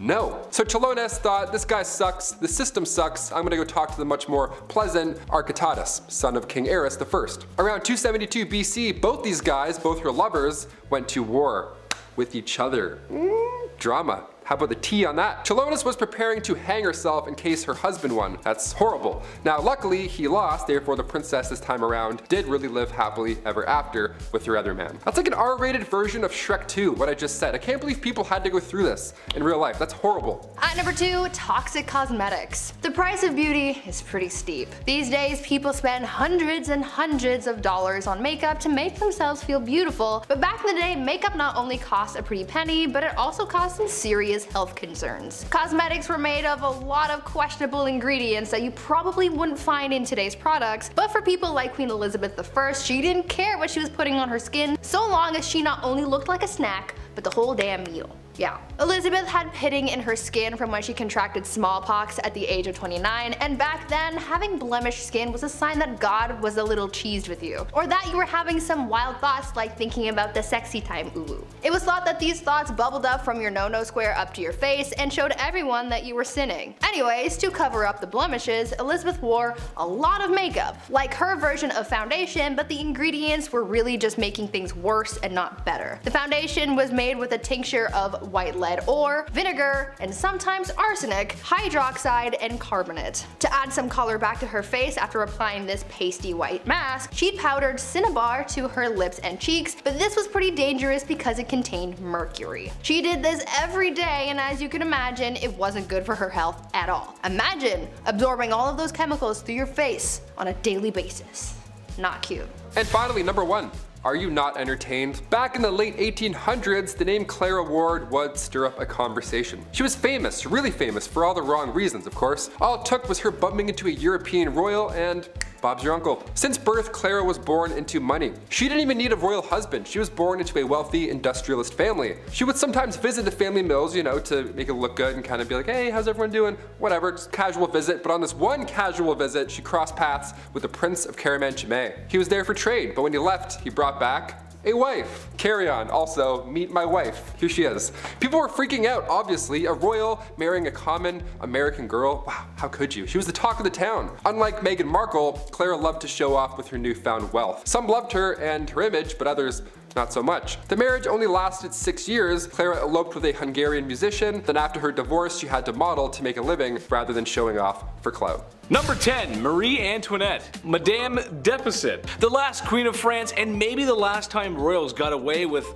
no. So Chilonis thought, this guy sucks, the system sucks, I'm gonna go talk to the much more pleasant Acrotatus, son of King Areus I. Around 272 BC, both these guys, both her lovers, went to war with each other. Mm, drama. How about the T on that? Chilonis was preparing to hang herself in case her husband won. That's horrible. Now luckily he lost, therefore the princess this time around did really live happily ever after with her other man. That's like an R-rated version of Shrek 2, what I just said. I can't believe people had to go through this in real life. That's horrible. At number 2, toxic cosmetics. The price of beauty is pretty steep. These days people spend hundreds and hundreds of dollars on makeup to make themselves feel beautiful, but back in the day makeup not only cost a pretty penny, but it also cost some serious health concerns. Cosmetics were made of a lot of questionable ingredients that you probably wouldn't find in today's products, but for people like Queen Elizabeth I, she didn't care what she was putting on her skin so long as she not only looked like a snack, but the whole damn meal. Yeah. Elizabeth had pitting in her skin from when she contracted smallpox at the age of 29, and back then, having blemished skin was a sign that God was a little cheesed with you, or that you were having some wild thoughts like thinking about the sexy time uwu. It was thought that these thoughts bubbled up from your no-no square up to your face and showed everyone that you were sinning. Anyways, to cover up the blemishes, Elizabeth wore a lot of makeup, like her version of foundation, but the ingredients were really just making things worse and not better. The foundation was made with a tincture of white lead ore, vinegar, and sometimes arsenic, hydroxide, and carbonate. To add some color back to her face after applying this pasty white mask, she powdered cinnabar to her lips and cheeks, but this was pretty dangerous because it contained mercury. She did this every day and as you can imagine, it wasn't good for her health at all. Imagine absorbing all of those chemicals through your face on a daily basis. Not cute. And finally, number one, Are you not entertained? Back in the late 1800s, the name Clara Ward would stir up a conversation. She was famous, really famous, for all the wrong reasons, of course. All it took was her bumping into a European royal and Bob's your uncle. Since birth, Clara was born into money. She didn't even need a royal husband. She was born into a wealthy industrialist family. She would sometimes visit the family mills, you know, to make it look good and kind of be like, hey, how's everyone doing? Whatever, just casual visit. But on this one casual visit, she crossed paths with the Prince of Caraman-Chimay. He was there for trade, but when he left, he brought back a wife. Carry on. Also, meet my wife. Here she is. People were freaking out, obviously. A royal marrying a common American girl. Wow, how could you? She was the talk of the town. Unlike Meghan Markle, Clara loved to show off with her newfound wealth. Some loved her and her image, but others not so much. The marriage only lasted six years. Clara eloped with a Hungarian musician, then after her divorce she had to model to make a living rather than showing off for clout. Number 10, Marie Antoinette, Madame Deficit, the last queen of France and maybe the last time royals got away with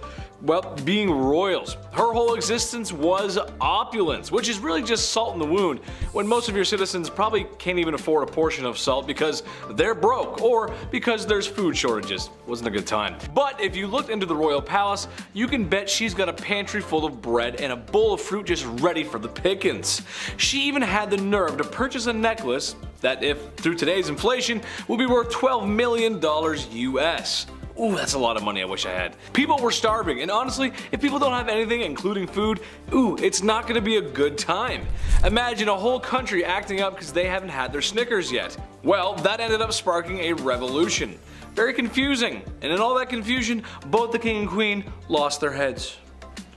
well, being royals. Her whole existence was opulence, which is really just salt in the wound when most of your citizens probably can't even afford a portion of salt because they're broke or because there's food shortages. Wasn't a good time. But if you looked into the royal palace, you can bet she's got a pantry full of bread and a bowl of fruit just ready for the pickings. She even had the nerve to purchase a necklace that if through today's inflation will be worth $12 million US. Ooh, that's a lot of money I wish I had. People were starving, and honestly, if people don't have anything, including food, ooh, it's not gonna be a good time. Imagine a whole country acting up because they haven't had their Snickers yet. Well, that ended up sparking a revolution. Very confusing, and in all that confusion, both the king and queen lost their heads.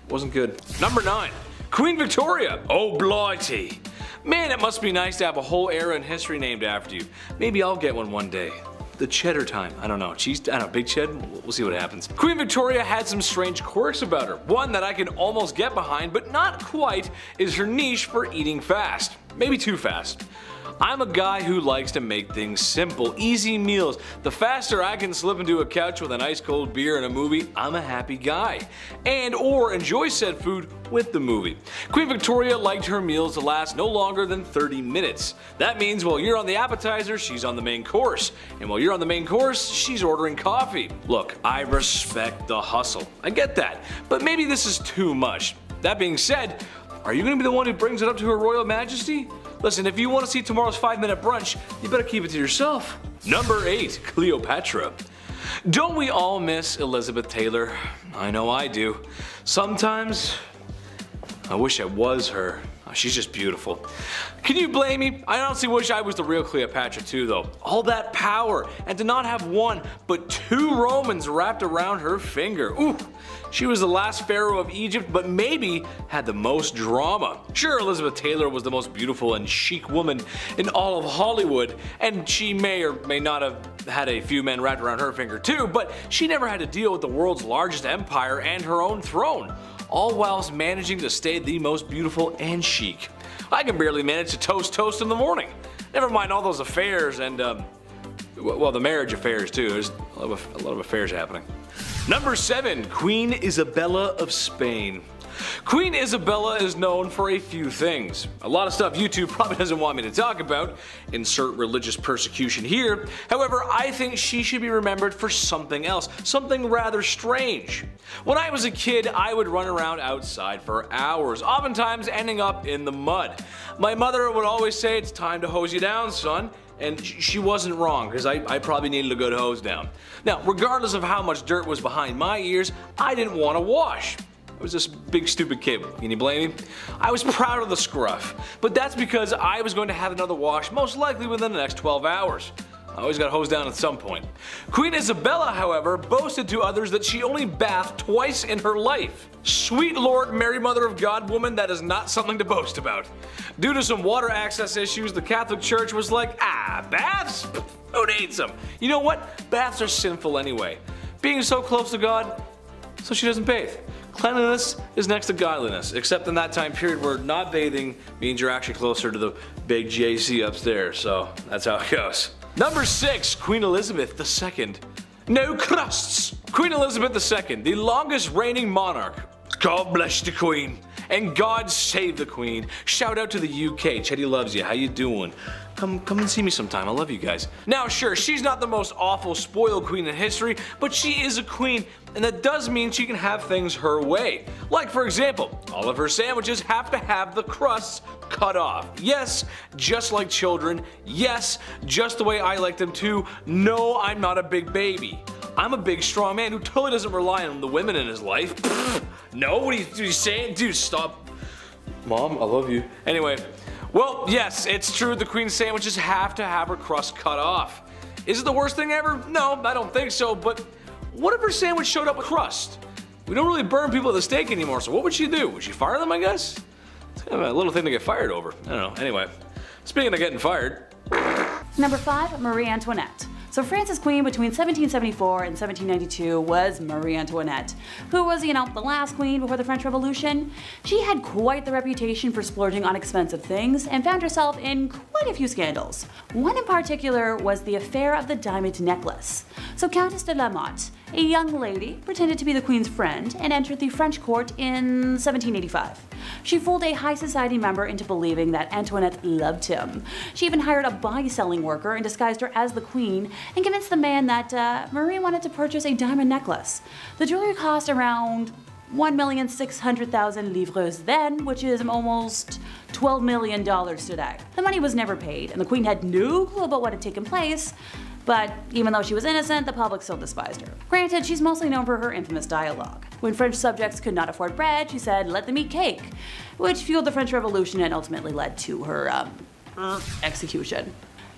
Wasn't good. Number 9. Queen Victoria. Oh blighty. Man, it must be nice to have a whole era in history named after you. Maybe I'll get one one day the cheddar time. I don't know, cheese, I don't know, big ched, we'll see what happens. Queen Victoria had some strange quirks about her. One that I can almost get behind, but not quite, is her niche for eating fast. Maybe too fast. I'm a guy who likes to make things simple, easy meals. The faster I can slip into a couch with an ice cold beer and a movie, I'm a happy guy. And or enjoy said food with the movie. Queen Victoria liked her meals to last no longer than 30 minutes. That means while you're on the appetizer, she's on the main course. And while you're on the main course, she's ordering coffee. Look, I respect the hustle. I get that. But maybe this is too much. That being said, are you going to be the one who brings it up to her royal majesty? Listen, if you want to see tomorrow's 5 minute brunch, you better keep it to yourself. Number 8. Cleopatra. Don't we all miss Elizabeth Taylor? I know I do. Sometimes, I wish I was her. She's just beautiful. Can you blame me? I honestly wish I was the real Cleopatra too though. All that power and to not have one but two Romans wrapped around her finger. Ooh, she was the last pharaoh of Egypt but maybe had the most drama. Sure Elizabeth Taylor was the most beautiful and chic woman in all of Hollywood and she may or may not have had a few men wrapped around her finger too but she never had to deal with the world's largest empire and her own throne all whilst managing to stay the most beautiful and chic. I can barely manage to toast toast in the morning. Never mind all those affairs and, um, well, the marriage affairs too. There's a lot, of, a lot of affairs happening. Number 7. Queen Isabella of Spain. Queen Isabella is known for a few things. A lot of stuff YouTube probably doesn't want me to talk about, insert religious persecution here. However, I think she should be remembered for something else, something rather strange. When I was a kid, I would run around outside for hours, oftentimes ending up in the mud. My mother would always say, it's time to hose you down, son. And she wasn't wrong, because I, I, probably needed a good hose down. Now, regardless of how much dirt was behind my ears, I didn't want to wash. I was this big stupid kid. Can you blame me? I was proud of the scruff, but that's because I was going to have another wash most likely within the next 12 hours. I always got hosed down at some point. Queen Isabella, however, boasted to others that she only bathed twice in her life. Sweet Lord Mary Mother of God woman, that is not something to boast about. Due to some water access issues, the Catholic Church was like, ah, baths? Who needs them? You know what? Baths are sinful anyway. Being so close to God, so she doesn't bathe. Cleanliness is next to godliness, except in that time period where not bathing means you're actually closer to the big JC upstairs, so that's how it goes. Number 6. Queen Elizabeth II. No crusts! Queen Elizabeth II, the longest reigning monarch. God bless the Queen. And God save the Queen. Shout out to the UK. Chetty loves you. How you doing? Come, come and see me sometime. I love you guys. Now, sure, she's not the most awful spoiled queen in history, but she is a queen, and that does mean she can have things her way. Like, for example, all of her sandwiches have to have the crusts cut off. Yes, just like children. Yes, just the way I like them too. No, I'm not a big baby. I'm a big strong man who totally doesn't rely on the women in his life. no, what are you, what are you saying? Dude, stop. Mom, I love you. Anyway, well, yes, it's true the queen sandwiches have to have her crust cut off. Is it the worst thing ever? No, I don't think so, but what if her sandwich showed up with crust? We don't really burn people at the stake anymore, so what would she do? Would she fire them, I guess? It's kind of a little thing to get fired over. I don't know. Anyway, speaking of getting fired. Number 5. Marie Antoinette. So France's queen between 1774 and 1792 was Marie Antoinette, who was, you know, the last queen before the French Revolution. She had quite the reputation for splurging on expensive things and found herself in quite a few scandals. One in particular was the affair of the diamond necklace. So Countess de la Motte, a young lady, pretended to be the queen's friend and entered the French court in 1785. She fooled a high society member into believing that Antoinette loved him. She even hired a buy-selling worker and disguised her as the queen and convinced the man that uh, Marie wanted to purchase a diamond necklace. The jewelry cost around 1,600,000 livres then, which is almost $12 million today. The money was never paid, and the queen had no clue about what had taken place, but even though she was innocent, the public still despised her. Granted, she's mostly known for her infamous dialogue. When French subjects could not afford bread, she said, let them eat cake, which fueled the French Revolution and ultimately led to her um, execution.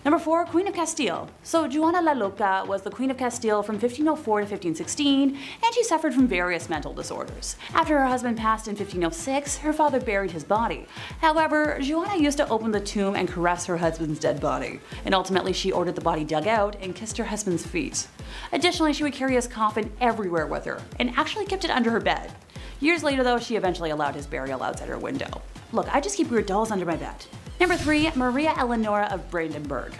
Number 4. Queen of Castile. So Juana la Loca was the Queen of Castile from 1504 to 1516, and she suffered from various mental disorders. After her husband passed in 1506, her father buried his body. However, Juana used to open the tomb and caress her husband's dead body, and ultimately she ordered the body dug out and kissed her husband's feet. Additionally, she would carry his coffin everywhere with her, and actually kept it under her bed. Years later though, she eventually allowed his burial outside her window. Look, I just keep weird dolls under my bed. Number 3. Maria Eleonora of Brandenburg.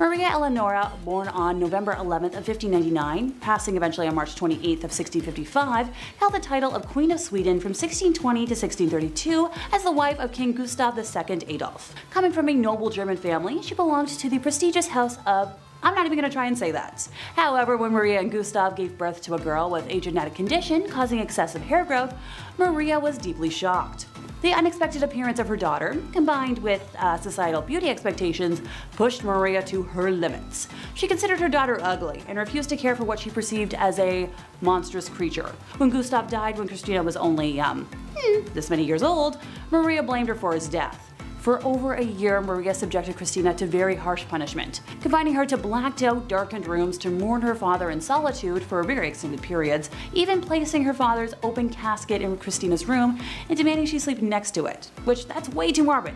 Maria Eleonora, born on November 11th of 1599, passing eventually on March 28th of 1655, held the title of Queen of Sweden from 1620 to 1632 as the wife of King Gustav II Adolf. Coming from a noble German family, she belonged to the prestigious house of I'm not even going to try and say that. However, when Maria and Gustav gave birth to a girl with a genetic condition causing excessive hair growth, Maria was deeply shocked. The unexpected appearance of her daughter, combined with uh, societal beauty expectations, pushed Maria to her limits. She considered her daughter ugly and refused to care for what she perceived as a monstrous creature. When Gustav died when Christina was only, um, this many years old, Maria blamed her for his death. For over a year, Maria subjected Christina to very harsh punishment, confining her to blacked out, darkened rooms to mourn her father in solitude for very extended periods, even placing her father's open casket in Christina's room and demanding she sleep next to it, which that's way too morbid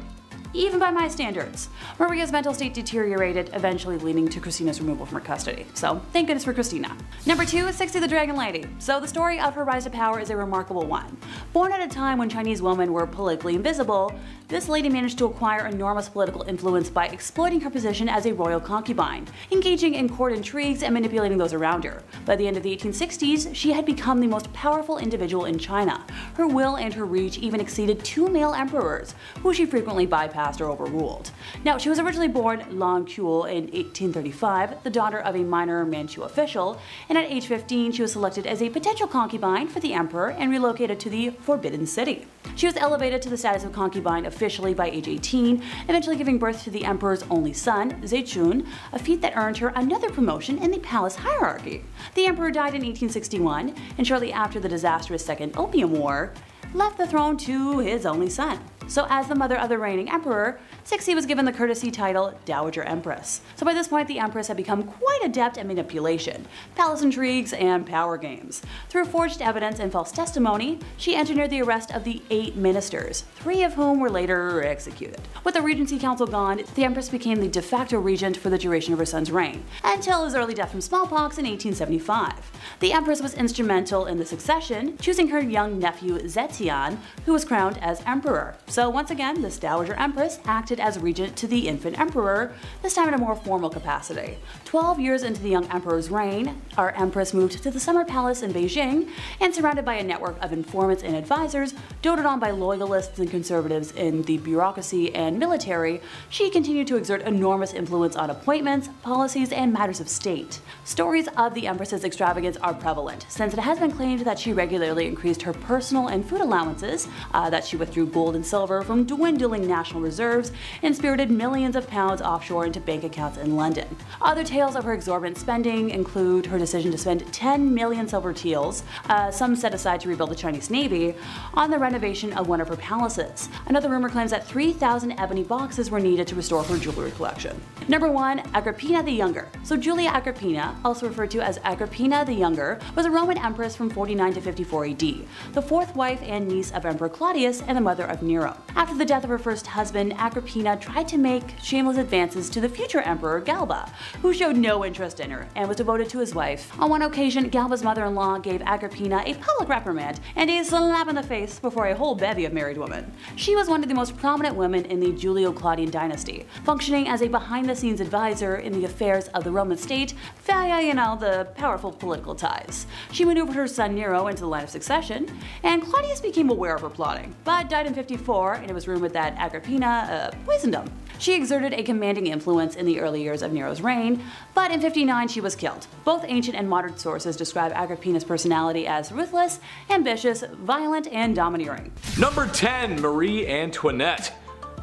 even by my standards. Maria's mental state deteriorated, eventually leading to Christina's removal from her custody. So thank goodness for Christina. Number 2 is Cixi the Dragon Lady. So the story of her rise to power is a remarkable one. Born at a time when Chinese women were politically invisible, this lady managed to acquire enormous political influence by exploiting her position as a royal concubine, engaging in court intrigues and manipulating those around her. By the end of the 1860s, she had become the most powerful individual in China. Her will and her reach even exceeded two male emperors, who she frequently bypassed bypassed or overruled. Now, she was originally born Lan Kuo in 1835, the daughter of a minor Manchu official, and at age 15 she was selected as a potential concubine for the emperor and relocated to the Forbidden City. She was elevated to the status of concubine officially by age 18, eventually giving birth to the emperor's only son, Zaichun, a feat that earned her another promotion in the palace hierarchy. The emperor died in 1861, and shortly after the disastrous Second Opium War, left the throne to his only son. So as the mother of the reigning emperor, Cixi was given the courtesy title Dowager Empress. So by this point the Empress had become quite adept at manipulation, palace intrigues, and power games. Through forged evidence and false testimony, she engineered the arrest of the eight ministers, three of whom were later executed. With the Regency Council gone, the Empress became the de facto regent for the duration of her son's reign, until his early death from smallpox in 1875. The Empress was instrumental in the succession, choosing her young nephew Zaitian, who was crowned as emperor So once again, this Dowager Empress acted as regent to the infant emperor, this time in a more formal capacity. Twelve years into the young emperor's reign, our empress moved to the summer palace in Beijing and surrounded by a network of informants and advisors, doted on by loyalists and conservatives in the bureaucracy and military, she continued to exert enormous influence on appointments, policies, and matters of state. Stories of the empress's extravagance are prevalent, since it has been claimed that she regularly increased her personal and food allowances, uh, that she withdrew gold and silver from dwindling national reserves, and spirited millions of pounds offshore into bank accounts in London. Other tales of her exorbitant spending include her decision to spend 10 million silver taels, uh, some set aside to rebuild the Chinese Navy, on the renovation of one of her palaces. Another rumor claims that 3,000 ebony boxes were needed to restore her jewelry collection. Number 1. Agrippina the Younger. So Julia Agrippina, also referred to as Agrippina the Younger, was a Roman empress from 49 to 54 AD, the fourth wife and niece of Emperor Claudius and the mother of Nero. After the death of her first husband, Agrippina tried to make shameless advances to the future emperor Galba, who showed no interest in her and was devoted to his wife. On one occasion, Galba's mother-in-law gave Agrippina a public reprimand and a slap in the face before a whole bevy of married women. She was one of the most prominent women in the Julio-Claudian dynasty, functioning as a behind-the-scenes advisor in the affairs of the Roman state via, you know, the powerful political ties. She maneuvered her son Nero into the line of succession, and Claudius became aware of her plotting, but died in 54 and it was rumored that Agrippina uh, poisoned him. She exerted a commanding influence in the early years of Nero's reign, but in 59 she was killed. Both ancient and modern sources describe Agrippina's personality as ruthless, ambitious, violent, and domineering. Number 10, Marie Antoinette.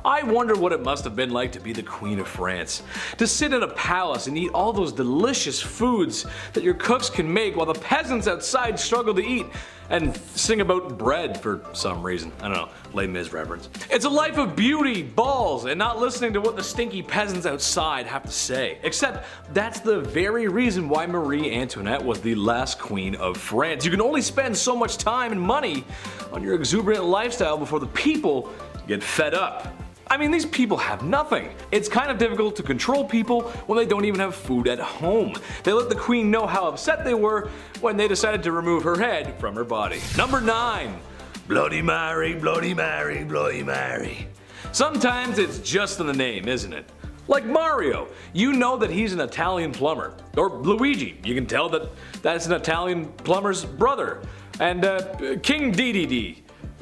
I wonder what it must have been like to be the Queen of France. To sit in a palace and eat all those delicious foods that your cooks can make while the peasants outside struggle to eat and sing about bread for some reason. I don't know, Les Mis reference. It's a life of beauty, balls, and not listening to what the stinky peasants outside have to say. Except that's the very reason why Marie Antoinette was the last queen of France. You can only spend so much time and money on your exuberant lifestyle before the people get fed up. I mean, these people have nothing. It's kind of difficult to control people when they don't even have food at home. They let the queen know how upset they were when they decided to remove her head from her body. Number 9. Bloody Mary, Bloody Mary, Bloody Mary. Sometimes it's just in the name, isn't it? Like Mario, you know that he's an Italian plumber. Or Luigi, you can tell that that's an Italian plumber's brother. And uh, King Dedede,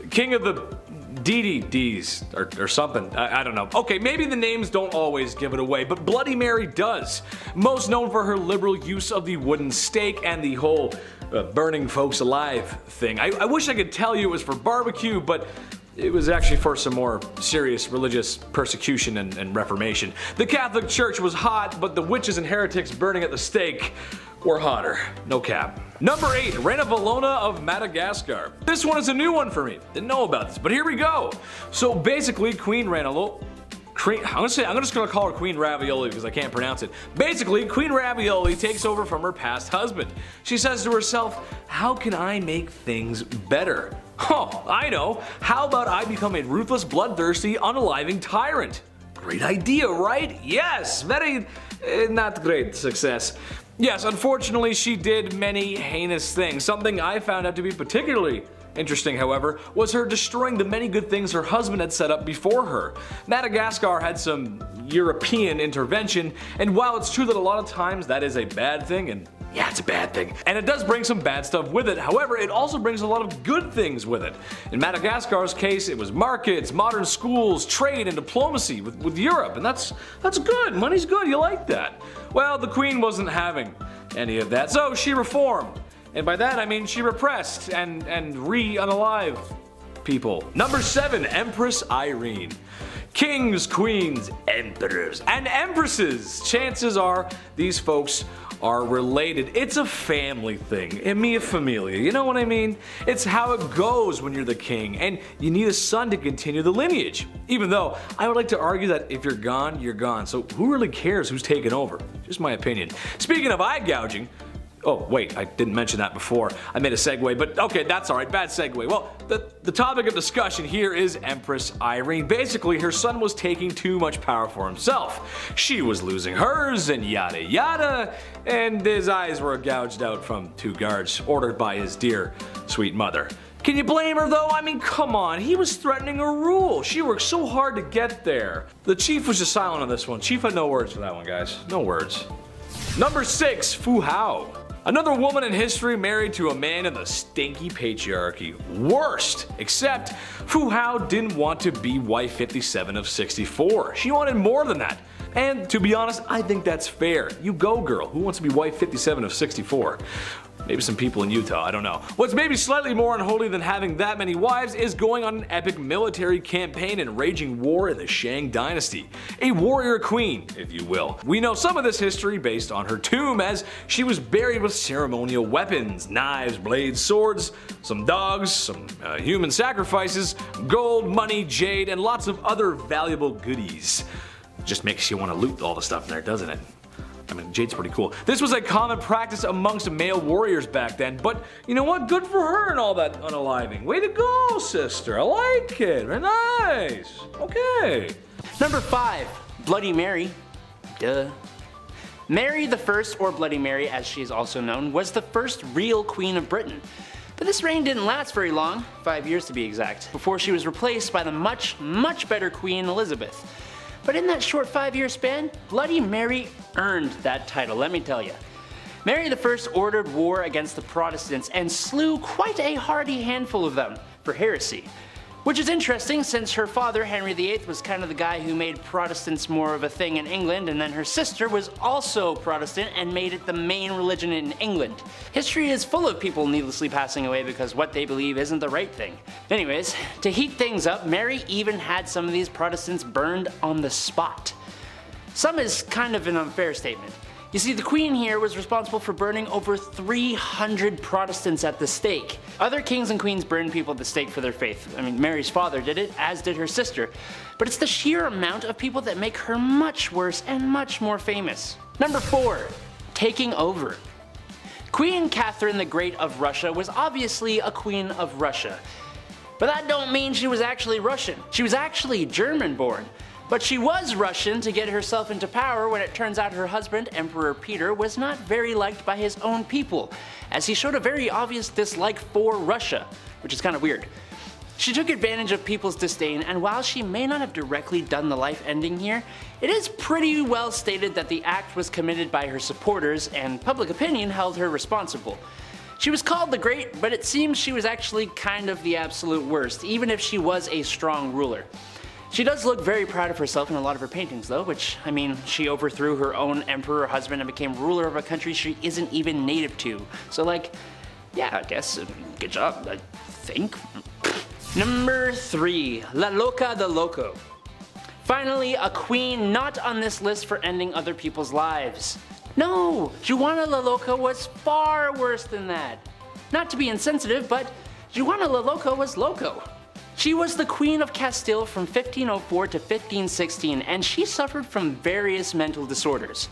king of the DDDs or, or something. I, I, don't know. Okay, maybe the names don't always give it away, but Bloody Mary does. Most known for her liberal use of the wooden stake and the whole uh, burning folks alive thing. I, I wish I could tell you it was for barbecue, but it was actually for some more serious religious persecution and, and, reformation. The Catholic Church was hot, but the witches and heretics burning at the stake were hotter. No cap. Number 8. Ranavalona of Madagascar. This one is a new one for me. Didn't know about this, but here we go. So basically, Queen Reina I'm gonna say I'm just gonna call her Queen Ravioli because I can't pronounce it. Basically, Queen Ravioli takes over from her past husband. She says to herself, "How can I make things better?" Oh, I know. How about I become a ruthless, bloodthirsty, unaliving tyrant? Great idea, right? Yes, very uh, not great success. Yes, unfortunately she did many heinous things. Something I found out to be particularly Interesting, however, was her destroying the many good things her husband had set up before her. Madagascar had some European intervention, and while it's true that a lot of times that is a bad thing, and yeah, it's a bad thing. And it does bring some bad stuff with it. However, it also brings a lot of good things with it. In Madagascar's case, it was markets, modern schools, trade, and diplomacy with, with Europe. And that's, that's good. Money's good. You like that. Well, the queen wasn't having any of that, so she reformed. And by that I mean she repressed and, and re-unalive people. Number 7. Empress Irene. Kings, queens, emperors, and empresses. Chances are these folks are related. It's a family thing. And mia familia, you know what I mean? It's how it goes when you're the king, and you need a son to continue the lineage. Even though I would like to argue that if you're gone, you're gone. So who really cares who's taking over? Just my opinion. Speaking of eye gouging, Oh, wait, I didn't mention that before. I made a segue, but okay, that's alright, bad segue. Well, the, the topic of discussion here is Empress Irene. Basically, her son was taking too much power for himself. She was losing hers, and yada yada, and his eyes were gouged out from two guards ordered by his dear, sweet mother. Can you blame her though? I mean, come on, he was threatening a rule. She worked so hard to get there. The chief was just silent on this one. Chief had no words for that one, guys. No words. Number 6, Fu Hao. Another woman in history married to a man in the stinky patriarchy. Worst! Except, Fu Hao didn't want to be wife 57 of 64. She wanted more than that. And to be honest, I think that's fair. You go girl, who wants to be wife 57 of 64? Maybe some people in Utah, I don't know. What's maybe slightly more unholy than having that many wives is going on an epic military campaign and raging war in the Shang dynasty. A warrior queen, if you will. We know some of this history based on her tomb as she was buried with ceremonial weapons, knives, blades, swords, some dogs, some uh, human sacrifices, gold, money, jade, and lots of other valuable goodies. Just makes you want to loot all the stuff in there, doesn't it? I mean, Jade's pretty cool. This was a common practice amongst male warriors back then, but you know what? Good for her and all that unaliving. Way to go, sister. I like it. Very nice. Okay. Number 5. Bloody Mary. Duh. Mary the First, or Bloody Mary as she is also known, was the first real Queen of Britain. But this reign didn't last very long, five years to be exact, before she was replaced by the much, much better Queen Elizabeth. But in that short five year span, Bloody Mary earned that title, let me tell you. Mary I ordered war against the Protestants and slew quite a hearty handful of them for heresy. Which is interesting since her father, Henry VIII, was kind of the guy who made Protestants more of a thing in England, and then her sister was also Protestant and made it the main religion in England. History is full of people needlessly passing away because what they believe isn't the right thing. Anyways, to heat things up, Mary even had some of these Protestants burned on the spot. Some is kind of an unfair statement. You see, the Queen here was responsible for burning over 300 Protestants at the stake. Other kings and queens burned people at the stake for their faith. I mean, Mary's father did it, as did her sister. But it's the sheer amount of people that make her much worse and much more famous. Number 4. Taking over. Queen Catherine the Great of Russia was obviously a queen of Russia. But that don't mean she was actually Russian. She was actually German born. But she was Russian to get herself into power when it turns out her husband, Emperor Peter, was not very liked by his own people, as he showed a very obvious dislike for Russia, which is kind of weird. She took advantage of people's disdain, and while she may not have directly done the life ending here, it is pretty well stated that the act was committed by her supporters, and public opinion held her responsible. She was called the Great, but it seems she was actually kind of the absolute worst, even if she was a strong ruler. She does look very proud of herself in a lot of her paintings though, which, I mean, she overthrew her own emperor husband and became ruler of a country she isn't even native to. So like, yeah, I guess, uh, good job, I think. Number 3. La Loca de Loco. Finally, a queen not on this list for ending other people's lives. No, Juana La Loca was far worse than that. Not to be insensitive, but Juana La Loca was loco. She was the Queen of Castile from 1504 to 1516 and she suffered from various mental disorders.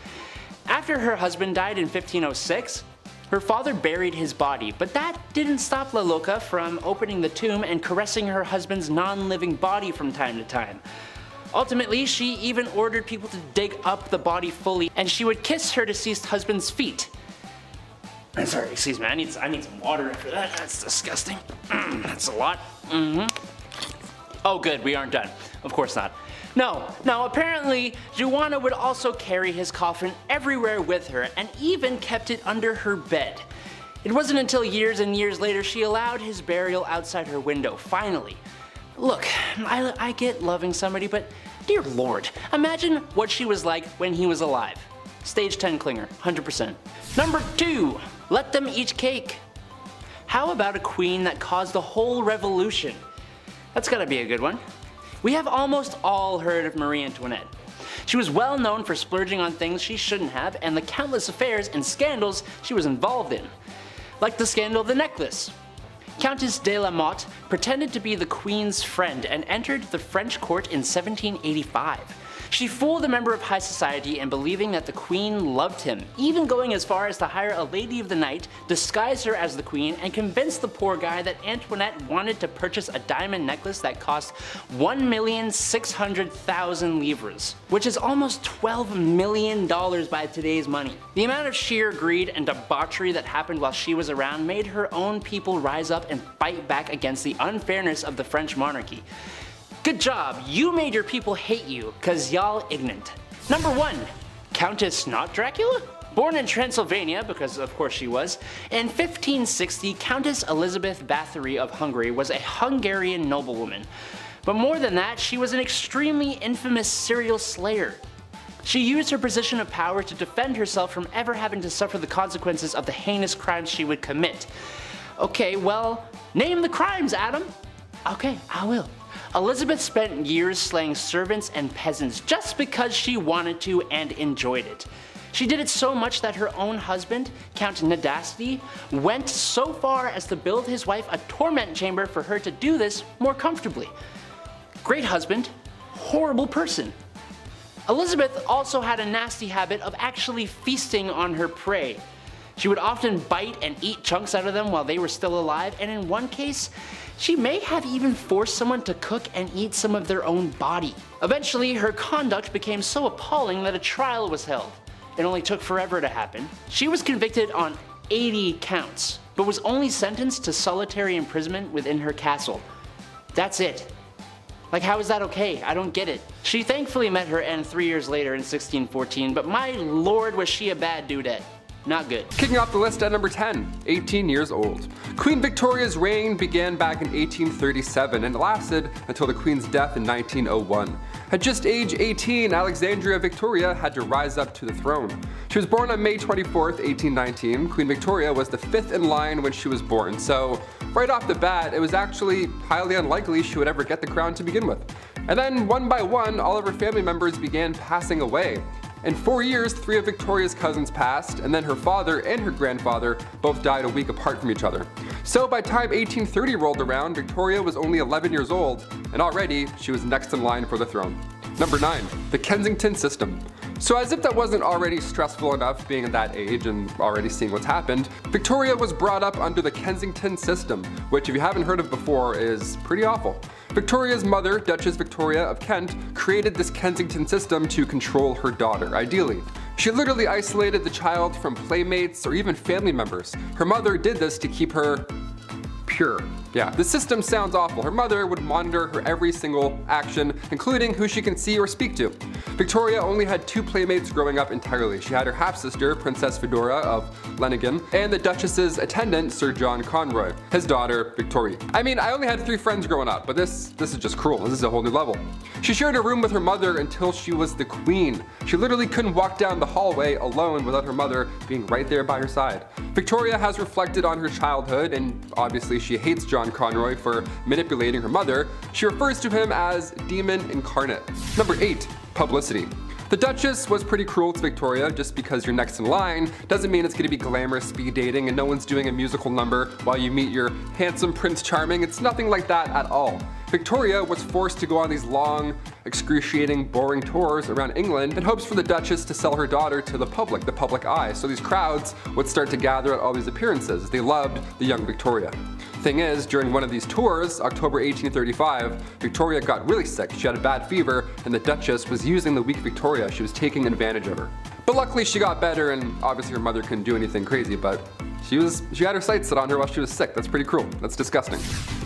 After her husband died in 1506, her father buried his body, but that didn't stop La Loca from opening the tomb and caressing her husband's non-living body from time to time. Ultimately, she even ordered people to dig up the body fully and she would kiss her deceased husband's feet. I'm sorry, excuse me, I need, I need some water after that. That's disgusting. Mm, that's a lot. Mm -hmm. Oh good, we aren't done. Of course not. No, now apparently Juana would also carry his coffin everywhere with her and even kept it under her bed. It wasn't until years and years later she allowed his burial outside her window, finally. Look, I, I get loving somebody, but dear lord, imagine what she was like when he was alive. Stage 10 clinger, 100%. Number 2. Let them eat cake. How about a queen that caused a whole revolution? That's gotta be a good one. We have almost all heard of Marie Antoinette. She was well known for splurging on things she shouldn't have and the countless affairs and scandals she was involved in. Like the scandal of the necklace. Countess de la Motte pretended to be the queen's friend and entered the French court in 1785. She fooled a member of high society in believing that the queen loved him, even going as far as to hire a lady of the night, disguise her as the queen, and convince the poor guy that Antoinette wanted to purchase a diamond necklace that cost 1,600,000 livres, which is almost $12 million by today's money. The amount of sheer greed and debauchery that happened while she was around made her own people rise up and fight back against the unfairness of the French monarchy. Good job, you made your people hate you, cause y'all ignorant. Number 1. Countess not Dracula? Born in Transylvania, because of course she was, in 1560 Countess Elizabeth Bathory of Hungary was a Hungarian noblewoman. But more than that, she was an extremely infamous serial slayer. She used her position of power to defend herself from ever having to suffer the consequences of the heinous crimes she would commit. Okay, well, name the crimes, Adam. Okay, I will. Elizabeth spent years slaying servants and peasants just because she wanted to and enjoyed it. She did it so much that her own husband, Count Nadasdy, went so far as to build his wife a torment chamber for her to do this more comfortably. Great husband, horrible person. Elizabeth also had a nasty habit of actually feasting on her prey. She would often bite and eat chunks out of them while they were still alive, and in one case, she may have even forced someone to cook and eat some of their own body. Eventually, her conduct became so appalling that a trial was held. It only took forever to happen. She was convicted on 80 counts, but was only sentenced to solitary imprisonment within her castle. That's it. Like, how is that okay? I don't get it. She thankfully met her end three years later in 1614, but my lord was she a bad dudette. Not good. Kicking off the list at number 10, 18 years old. Queen Victoria's reign began back in 1837 and lasted until the Queen's death in 1901. At just age 18, Alexandrina Victoria had to rise up to the throne. She was born on May 24, 1819. Queen Victoria was the fifth in line when she was born, so right off the bat, it was actually highly unlikely she would ever get the crown to begin with. And then, one by one, all of her family members began passing away. In four years, three of Victoria's cousins passed, and then her father and her grandfather both died a week apart from each other. So by time 1830 rolled around, Victoria was only 11 years old, and already she was next in line for the throne. Number 9. The Kensington System. So as if that wasn't already stressful enough being at that age and already seeing what's happened, Victoria was brought up under the Kensington system, which if you haven't heard of before is pretty awful. Victoria's mother, Duchess Victoria of Kent, created this Kensington system to control her daughter, ideally. She literally isolated the child from playmates or even family members. Her mother did this to keep her pure. Yeah, the system sounds awful. Her mother would monitor her every single action, including who she can see or speak to. Victoria only had two playmates growing up entirely. She had her half-sister, Princess Feodora of Leiningen, and the Duchess's attendant, Sir John Conroy, his daughter, Victoria. I mean, I only had three friends growing up, but this, this is just cruel. This is a whole new level. She shared a room with her mother until she was the queen. She literally couldn't walk down the hallway alone without her mother being right there by her side. Victoria has reflected on her childhood, and obviously she hates John John Conroy for manipulating her mother, she refers to him as demon incarnate. Number 8. Publicity. The Duchess was pretty cruel to Victoria, just because you're next in line doesn't mean it's gonna be glamorous speed dating and no one's doing a musical number while you meet your handsome Prince Charming. It's nothing like that at all. Victoria was forced to go on these long, excruciating, boring tours around England in hopes for the Duchess to sell her daughter to the public, the public eye. So these crowds would start to gather at all these appearances. They loved the young Victoria. Thing is, during one of these tours, October 1835, Victoria got really sick. She had a bad fever, and the Duchess was using the weak Victoria. She was taking advantage of her. But luckily she got better, and obviously her mother couldn't do anything crazy, but she was she had her sights set on her while she was sick. That's pretty cruel. That's disgusting.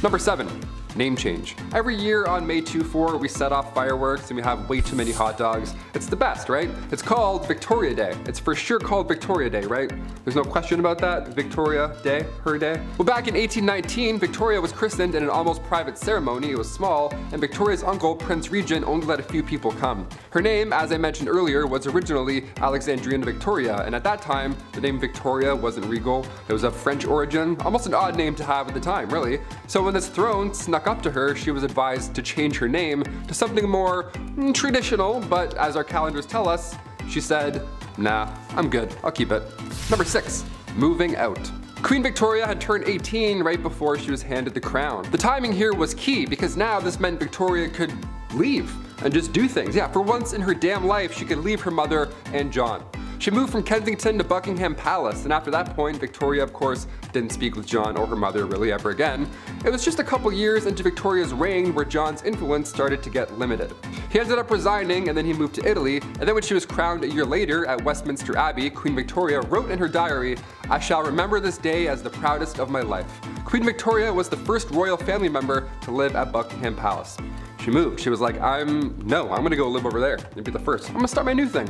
Number 7. Name change. Every year on May 2-4 we set off fireworks and we have way too many hot dogs. It's the best, right? It's called Victoria Day. It's for sure called Victoria Day, right? There's no question about that. Victoria Day, her day. Well back in 1819, Victoria was christened in an almost private ceremony. It was small, and Victoria's uncle, Prince Regent, only let a few people come. Her name, as I mentioned earlier, was originally Alexandrina Victoria, and at that time, the name Victoria wasn't regal. It was of French origin, almost an odd name to have at the time, really. So when this throne snuck up to her, she was advised to change her name to something more mm, traditional, but as our calendars tell us, she said, nah, I'm good, I'll keep it. Number 6. Moving out. Queen Victoria had turned 18 right before she was handed the crown. The timing here was key because now this meant Victoria could leave and just do things. Yeah, for once in her damn life, she could leave her mother and John. She moved from Kensington to Buckingham Palace, and after that point, Victoria, of course, didn't speak with John or her mother really ever again. It was just a couple years into Victoria's reign where John's influence started to get limited. He ended up resigning, and then he moved to Italy, and then when she was crowned a year later at Westminster Abbey, Queen Victoria wrote in her diary, I shall remember this day as the proudest of my life. Queen Victoria was the first royal family member to live at Buckingham Palace. She moved. She was like, I'm, no, I'm gonna go live over there and be the first. I'm gonna start my new thing.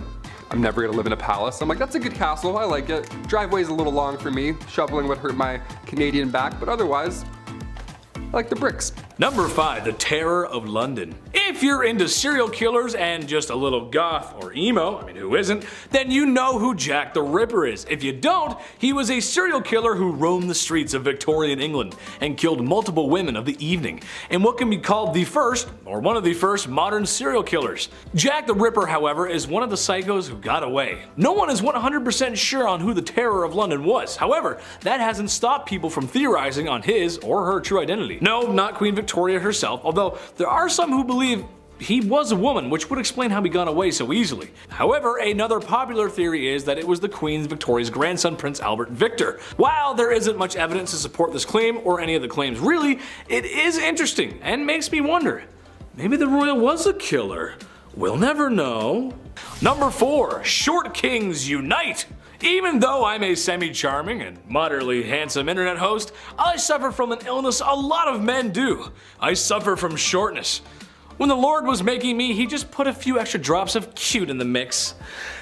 I'm never gonna live in a palace. I'm like, that's a good castle, I like it. Driveway's a little long for me. Shoveling would hurt my Canadian back, but otherwise, like the bricks. Number 5. The Terror of London. If you're into serial killers and just a little goth or emo, I mean who isn't, then you know who Jack the Ripper is. If you don't, he was a serial killer who roamed the streets of Victorian England and killed multiple women of the evening, and what can be called the first, or one of the first, modern serial killers. Jack the Ripper, however, is one of the psychos who got away. No one is 100% sure on who the Terror of London was, however, that hasn't stopped people from theorizing on his or her true identity. No, not Queen Victoria herself, although there are some who believe he was a woman, which would explain how he got away so easily. However, another popular theory is that it was the Queen Victoria's grandson, Prince Albert Victor. While there isn't much evidence to support this claim, or any of the claims really, it is interesting and makes me wonder, maybe the royal was a killer? We'll never know. Number 4. Short Kings Unite! Even though I'm a semi-charming and moderately handsome internet host, I suffer from an illness a lot of men do. I suffer from shortness. When the Lord was making me, he just put a few extra drops of cute in the mix.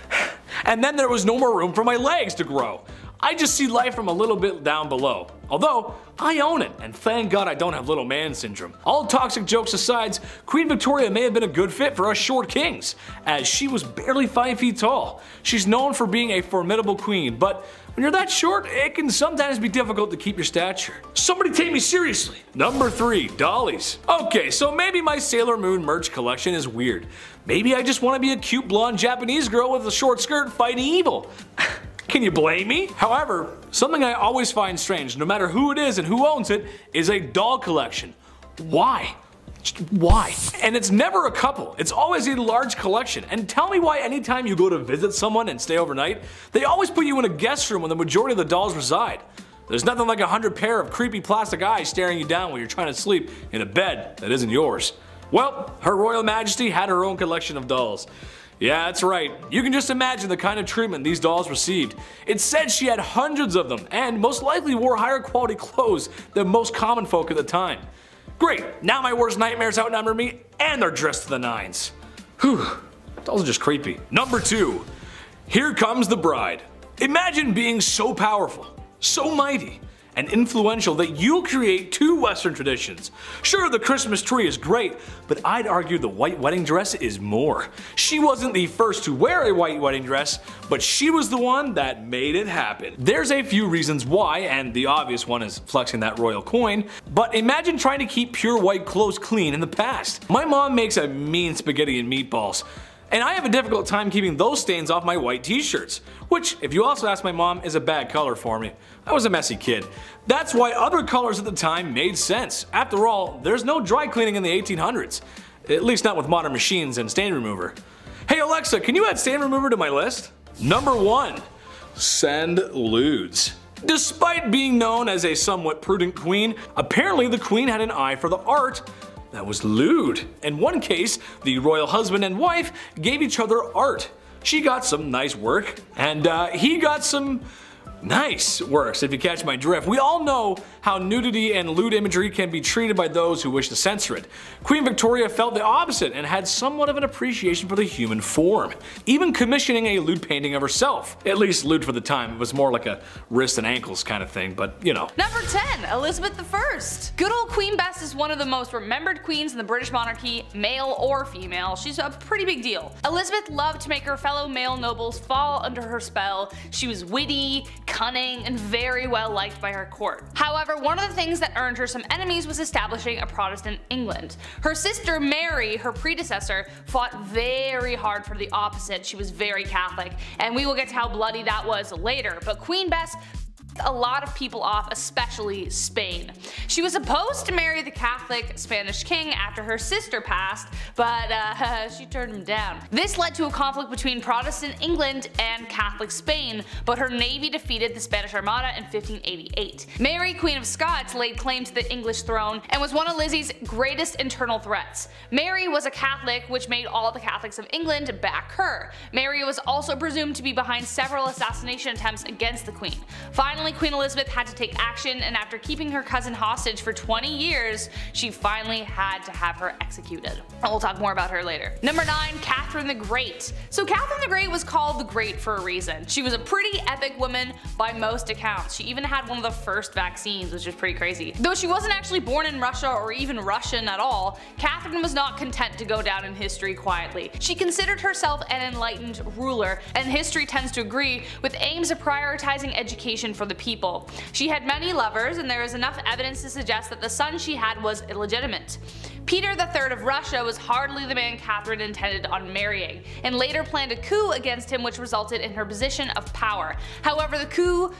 And then there was no more room for my legs to grow. I just see life from a little bit down below. Although, I own it, and thank God I don't have little man syndrome. All toxic jokes aside, Queen Victoria may have been a good fit for us short kings, as she was barely 5 feet tall. She's known for being a formidable queen, but when you're that short, it can sometimes be difficult to keep your stature. Somebody take me seriously. Number 3. Dollies. Okay, so maybe my Sailor Moon merch collection is weird. Maybe I just want to be a cute blonde Japanese girl with a short skirt fighting evil. Can you blame me? However, something I always find strange, no matter who it is and who owns it, is a doll collection. Why? Why? And it's never a couple, it's always a large collection. And tell me why anytime you go to visit someone and stay overnight, they always put you in a guest room where the majority of the dolls reside. There's nothing like a hundred pair of creepy plastic eyes staring you down while you're trying to sleep in a bed that isn't yours. Well, Her Royal Majesty had her own collection of dolls. Yeah, that's right. You can just imagine the kind of treatment these dolls received. It said she had hundreds of them, and most likely wore higher quality clothes than most common folk at the time. Great, now my worst nightmares outnumber me, and they're dressed to the nines. Whew, dolls are just creepy. Number 2. Here comes the bride. Imagine being so powerful, so mighty, and influential that you'll create two Western traditions. Sure, the Christmas tree is great, but I'd argue the white wedding dress is more. She wasn't the first to wear a white wedding dress, but she was the one that made it happen. There's a few reasons why, and the obvious one is flexing that royal coin, but imagine trying to keep pure white clothes clean in the past. My mom makes a mean spaghetti and meatballs. And I have a difficult time keeping those stains off my white t-shirts, which, if you also ask my mom, is a bad color for me. I was a messy kid. That's why other colors at the time made sense. After all, there's no dry cleaning in the 1800s. At least not with modern machines and stain remover. Hey Alexa, can you add stain remover to my list? Number 1. Send lewds. Despite being known as a somewhat prudent queen, apparently the queen had an eye for the art that was lewd. In one case, the royal husband and wife gave each other art. She got some nice work, and uh, he got some Nice works, if you catch my drift. We all know how nudity and lewd imagery can be treated by those who wish to censor it. Queen Victoria felt the opposite and had somewhat of an appreciation for the human form, even commissioning a lewd painting of herself. At least lewd for the time, it was more like a wrist and ankles kind of thing, but you know. Number 10, Elizabeth I. Good old Queen Bess is one of the most remembered queens in the British monarchy, male or female. She's a pretty big deal. Elizabeth loved to make her fellow male nobles fall under her spell. She was witty, cunning, and very well liked by her court. However, one of the things that earned her some enemies was establishing a Protestant England. Her sister Mary, her predecessor, fought very hard for the opposite. She was very Catholic, and we will get to how bloody that was later, but Queen Bess a lot of people off, especially Spain. She was supposed to marry the Catholic Spanish king after her sister passed, but uh, she turned him down. This led to a conflict between Protestant England and Catholic Spain, but her navy defeated the Spanish Armada in 1588. Mary, Queen of Scots, laid claim to the English throne and was one of Lizzie's greatest internal threats. Mary was a Catholic, which made all the Catholics of England back her. Mary was also presumed to be behind several assassination attempts against the Queen. Finally, Queen Elizabeth had to take action, and after keeping her cousin hostage for 20 years, she finally had to have her executed. We'll talk more about her later. Number 9. Catherine the Great. So Catherine the Great was called the Great for a reason. She was a pretty epic woman by most accounts. She even had one of the first vaccines, which is pretty crazy. Though she wasn't actually born in Russia or even Russian at all, Catherine was not content to go down in history quietly. She considered herself an enlightened ruler, and history tends to agree, with aims of prioritizing education for the people. She had many lovers, and there is enough evidence to suggest that the son she had was illegitimate. Peter III of Russia was hardly the man Catherine intended on marrying, and later planned a coup against him which resulted in her position of power. However, the coup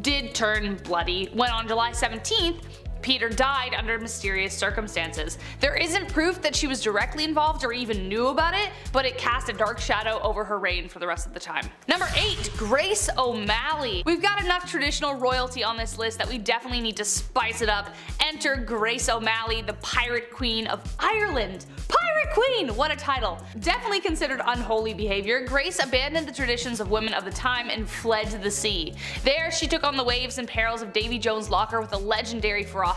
did turn bloody when on July 17th, Peter died under mysterious circumstances. There isn't proof that she was directly involved or even knew about it, but it cast a dark shadow over her reign for the rest of the time. Number 8. Grace O'Malley. We've got enough traditional royalty on this list that we definitely need to spice it up. Enter Grace O'Malley, the Pirate Queen of Ireland. Pirate Queen! What a title. Definitely considered unholy behavior, Grace abandoned the traditions of women of the time and fled to the sea. There, she took on the waves and perils of Davy Jones' locker with a legendary ferocity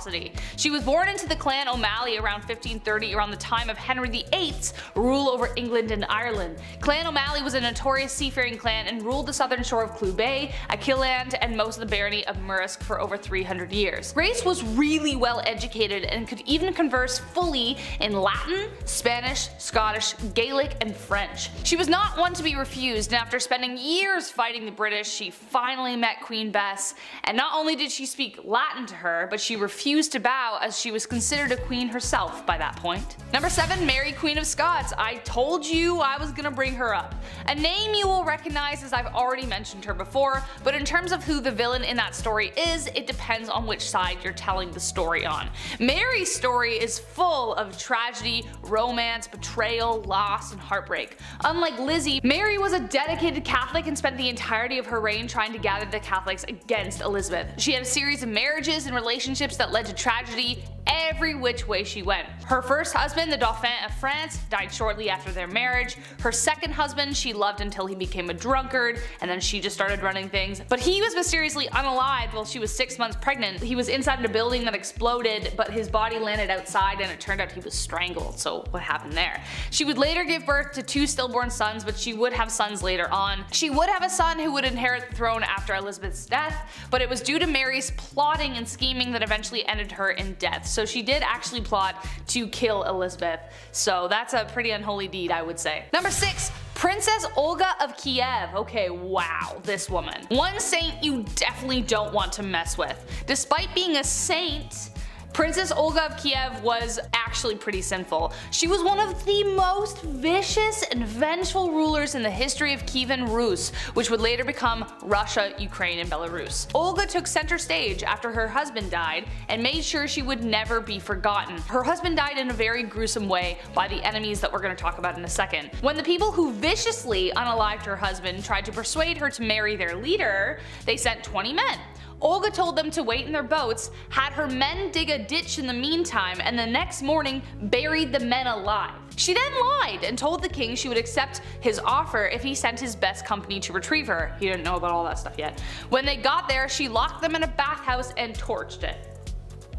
she was born into the clan O'Malley around 1530 around the time of Henry VIII's rule over England and Ireland. Clan O'Malley was a notorious seafaring clan and ruled the southern shore of Clew Bay, Achill Island, and most of the barony of Murrisk for over 300 years. Grace was really well educated and could even converse fully in Latin, Spanish, Scottish, Gaelic, and French. She was not one to be refused and after spending years fighting the British, she finally met Queen Bess and not only did she speak Latin to her, but she refused refused to bow as she was considered a queen herself by that point. Number 7. Mary Queen of Scots. I told you I was gonna bring her up. A name you will recognize as I've already mentioned her before, but in terms of who the villain in that story is, it depends on which side you're telling the story on. Mary's story is full of tragedy, romance, betrayal, loss, and heartbreak. Unlike Lizzie, Mary was a dedicated Catholic and spent the entirety of her reign trying to gather the Catholics against Elizabeth. She had a series of marriages and relationships that led to tragedy every which way she went. Her first husband, the Dauphin of France, died shortly after their marriage. Her second husband she loved until he became a drunkard, and then she just started running things. But he was mysteriously unalive while she was six months pregnant. He was inside a building that exploded, but his body landed outside and it turned out he was strangled, so what happened there? She would later give birth to two stillborn sons, but she would have sons later on. She would have a son who would inherit the throne after Elizabeth's death, but it was due to Mary's plotting and scheming that eventually ended her in death. So she did actually plot to kill Elizabeth. So that's a pretty unholy deed I would say. Number 6. Princess Olga of Kiev. Okay, wow, this woman. One saint you definitely don't want to mess with. Despite being a saint, Princess Olga of Kiev was actually pretty sinful. She was one of the most vicious and vengeful rulers in the history of Kievan Rus, which would later become Russia, Ukraine, and Belarus. Olga took center stage after her husband died and made sure she would never be forgotten. Her husband died in a very gruesome way by the enemies that we're going to talk about in a second. When the people who viciously unalived her husband tried to persuade her to marry their leader, they sent 20 men. Olga told them to wait in their boats, had her men dig a ditch in the meantime, and the next morning buried the men alive. She then lied and told the king she would accept his offer if he sent his best company to retrieve her. He didn't know about all that stuff yet. When they got there, she locked them in a bathhouse and torched it.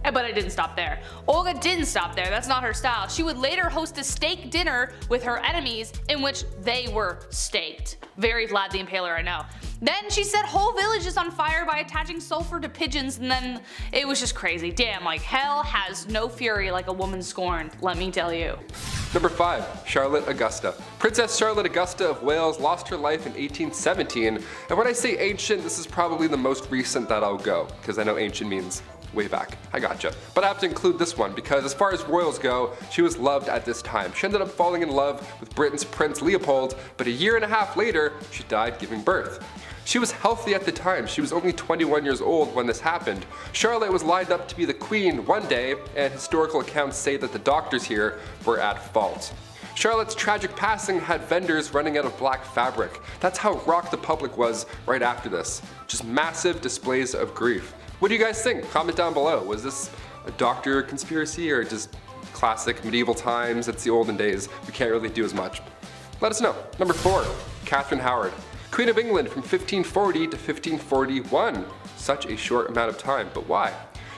Eh, but it didn't stop there. Olga didn't stop there, that's not her style. She would later host a steak dinner with her enemies in which they were staked. Very Vlad the Impaler, I know. Then she set whole villages on fire by attaching sulfur to pigeons and then it was just crazy. Damn, like hell has no fury like a woman scorned, let me tell you. Number 5. Charlotte Augusta. Princess Charlotte Augusta of Wales lost her life in 1817, and when I say ancient, this is probably the most recent that I'll go, because I know ancient means way back. I gotcha. But I have to include this one because as far as royals go, she was loved at this time. She ended up falling in love with Britain's Prince Leopold, but a year and a half later, she died giving birth. She was healthy at the time, she was only 21 years old when this happened. Charlotte was lined up to be the queen one day, and historical accounts say that the doctors here were at fault. Charlotte's tragic passing had vendors running out of black fabric. That's how rocked the public was right after this. Just massive displays of grief. What do you guys think? Comment down below. Was this a doctor conspiracy or just classic medieval times? It's the olden days. We can't really do as much. Let us know. Number four, Catherine Howard. Queen of England from 1540 to 1541. Such a short amount of time, but why?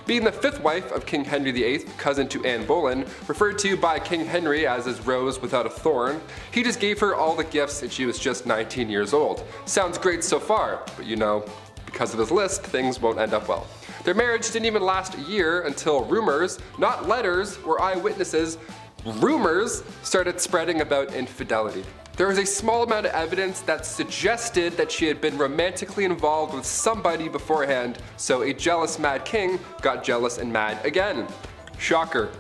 Being the fifth wife of King Henry VIII, cousin to Anne Boleyn, referred to by King Henry as his rose without a thorn, he just gave her all the gifts and she was just 19 years old. Sounds great so far, but you know, because of his list, things won't end up well. Their marriage didn't even last a year until rumors, not letters or eyewitnesses, rumors started spreading about infidelity. There was a small amount of evidence that suggested that she had been romantically involved with somebody beforehand, so a jealous mad king got jealous and mad again. Shocker.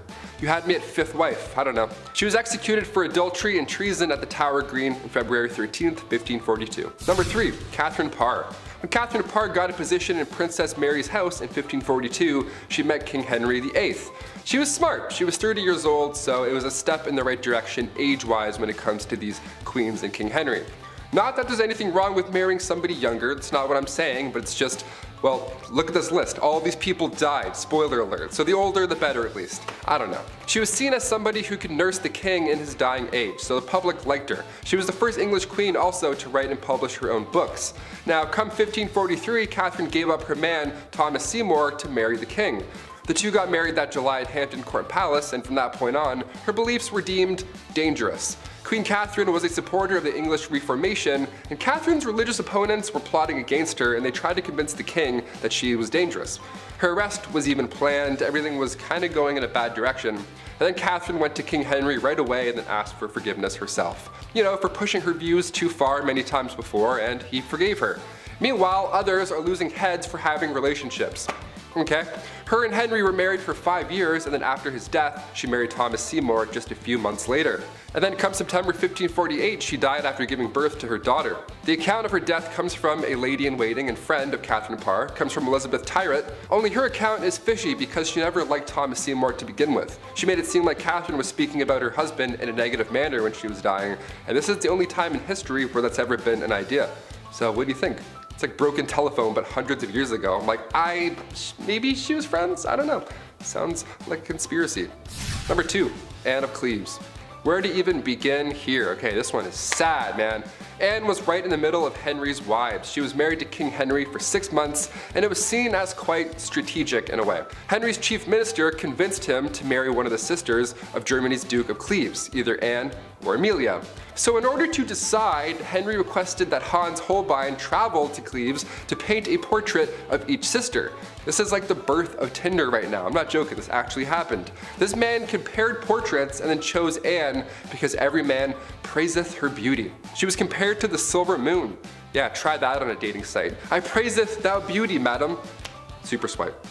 You had me at fifth wife, I don't know. She was executed for adultery and treason at the Tower Green on February 13th, 1542. Number 3. Catherine Parr. When Catherine Parr got a position in Princess Mary's house in 1542, she met King Henry VIII. She was smart, she was 30 years old, so it was a step in the right direction age-wise when it comes to these queens and King Henry. Not that there's anything wrong with marrying somebody younger, that's not what I'm saying, but it's just well, look at this list. All these people died. Spoiler alert. So the older, the better at least. I don't know. She was seen as somebody who could nurse the king in his dying age, so the public liked her. She was the first English queen also to write and publish her own books. Now, come 1543, Catherine gave up her man, Thomas Seymour, to marry the king. The two got married that July at Hampton Court Palace, and from that point on, her beliefs were deemed dangerous. Queen Catherine was a supporter of the English Reformation, and Catherine's religious opponents were plotting against her and they tried to convince the king that she was dangerous. Her arrest was even planned, everything was kind of going in a bad direction. And then Catherine went to King Henry right away and then asked for forgiveness herself. You know, for pushing her views too far many times before, and he forgave her. Meanwhile, others are losing heads for having relationships. Okay? Her and Henry were married for five years, and then after his death, she married Thomas Seymour just a few months later. And then come September 1548, she died after giving birth to her daughter. The account of her death comes from a lady-in-waiting and friend of Catherine Parr, comes from Elizabeth Tyrwhitt, only her account is fishy because she never liked Thomas Seymour to begin with. She made it seem like Catherine was speaking about her husband in a negative manner when she was dying, and this is the only time in history where that's ever been an idea. So what do you think? It's like broken telephone, but hundreds of years ago. I'm like, I, maybe she was friends? I don't know. Sounds like conspiracy. Number two, Anne of Cleves. Where to even begin here? Okay, this one is sad, man. Anne was right in the middle of Henry's wives. She was married to King Henry for six months, and it was seen as quite strategic in a way. Henry's chief minister convinced him to marry one of the sisters of Germany's Duke of Cleves, either Anne or Amelia. So in order to decide, Henry requested that Hans Holbein travel to Cleves to paint a portrait of each sister. This is like the birth of Tinder right now. I'm not joking, this actually happened. This man compared portraits and then chose Anne because every man praiseth her beauty. She was compared to the silver moon. Yeah, try that on a dating site. I praiseth thou beauty, madam. Super swipe.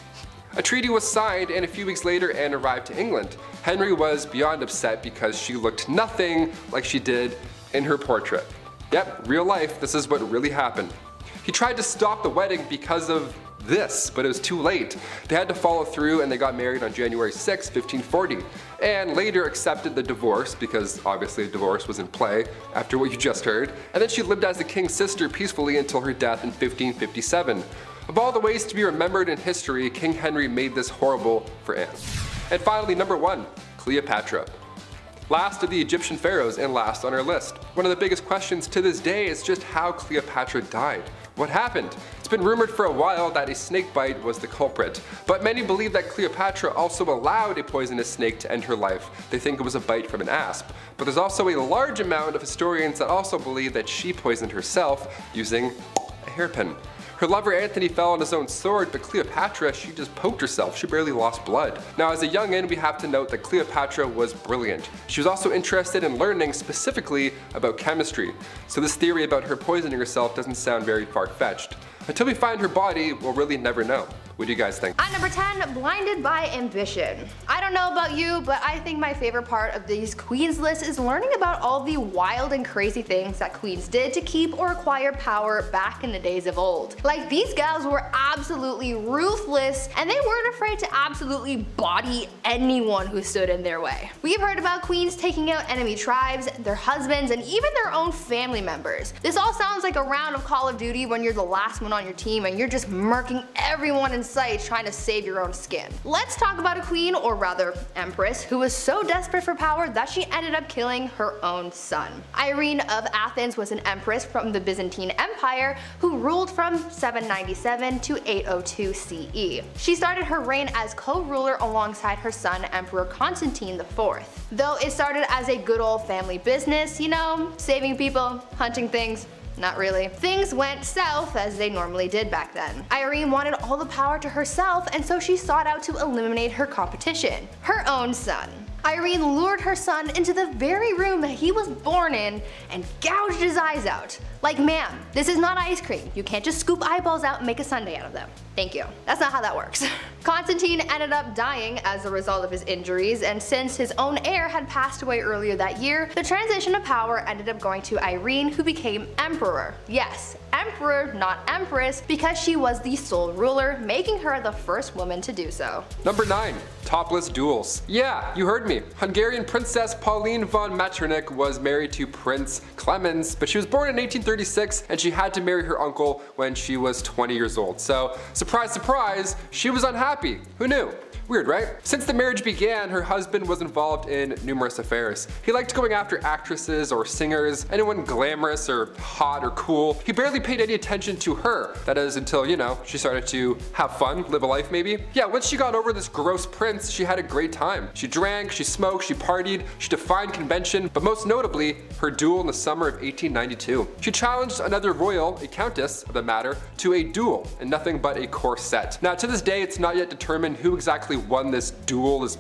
A treaty was signed and a few weeks later Anne arrived to England. Henry was beyond upset because she looked nothing like she did in her portrait. Yep, real life, this is what really happened. He tried to stop the wedding because of this, but it was too late. They had to follow through and they got married on January 6, 1540, and later accepted the divorce because obviously a divorce was in play after what you just heard, and then she lived as the king's sister peacefully until her death in 1557. Of all the ways to be remembered in history, King Henry made this horrible for Anne. And finally, number one, Cleopatra. Last of the Egyptian pharaohs and last on our list. One of the biggest questions to this day is just how Cleopatra died. What happened? It's been rumored for a while that a snake bite was the culprit, but many believe that Cleopatra also allowed a poisonous snake to end her life. They think it was a bite from an asp. But there's also a large amount of historians that also believe that she poisoned herself using a hairpin. Her lover Anthony fell on his own sword, but Cleopatra, she just poked herself. She barely lost blood. Now as a youngin, we have to note that Cleopatra was brilliant. She was also interested in learning specifically about chemistry. So this theory about her poisoning herself doesn't sound very far-fetched. Until we find her body, we'll really never know. What do you guys think? At number 10, Blinded by Ambition. I don't know about you, but I think my favorite part of these queens lists is learning about all the wild and crazy things that queens did to keep or acquire power back in the days of old. Like these gals were absolutely ruthless and they weren't afraid to absolutely body anyone who stood in their way. We've heard about queens taking out enemy tribes, their husbands, and even their own family members. This all sounds like a round of Call of Duty when you're the last one on your team and you're just murking everyone in sight trying to save your own skin. Let's talk about a queen, or rather empress, who was so desperate for power that she ended up killing her own son. Irene of Athens was an empress from the Byzantine Empire who ruled from 797 to 802 CE. She started her reign as co-ruler alongside her son Emperor Constantine IV. Though it started as a good old family business, you know, saving people, hunting things, not really. Things went south as they normally did back then. Irene wanted all the power to herself and so she sought out to eliminate her competition, her own son. Irene lured her son into the very room that he was born in and gouged his eyes out. Like ma'am, this is not ice cream. You can't just scoop eyeballs out and make a sundae out of them. Thank you. That's not how that works. Constantine ended up dying as a result of his injuries and since his own heir had passed away earlier that year, the transition of power ended up going to Irene who became emperor. Yes, emperor, not empress, because she was the sole ruler, making her the first woman to do so. Number 9. Topless duels. Yeah, you heard me. Hungarian Princess Pauline von Metternich was married to Prince Clemens, but she was born in 1836 and she had to marry her uncle when she was 20 years old. So, surprise surprise, she was unhappy. Who knew? Weird, right? Since the marriage began, her husband was involved in numerous affairs. He liked going after actresses or singers, anyone glamorous or hot or cool. He barely paid any attention to her. That is until, you know, she started to have fun, live a life maybe. Yeah, once she got over this gross prince, she had a great time. She drank, she smoked, she partied, she defied convention, but most notably, her duel in the summer of 1892. She challenged another royal, a countess of the matter, to a duel and nothing but a corset. Now to this day, it's not yet determined who exactly won this duel, this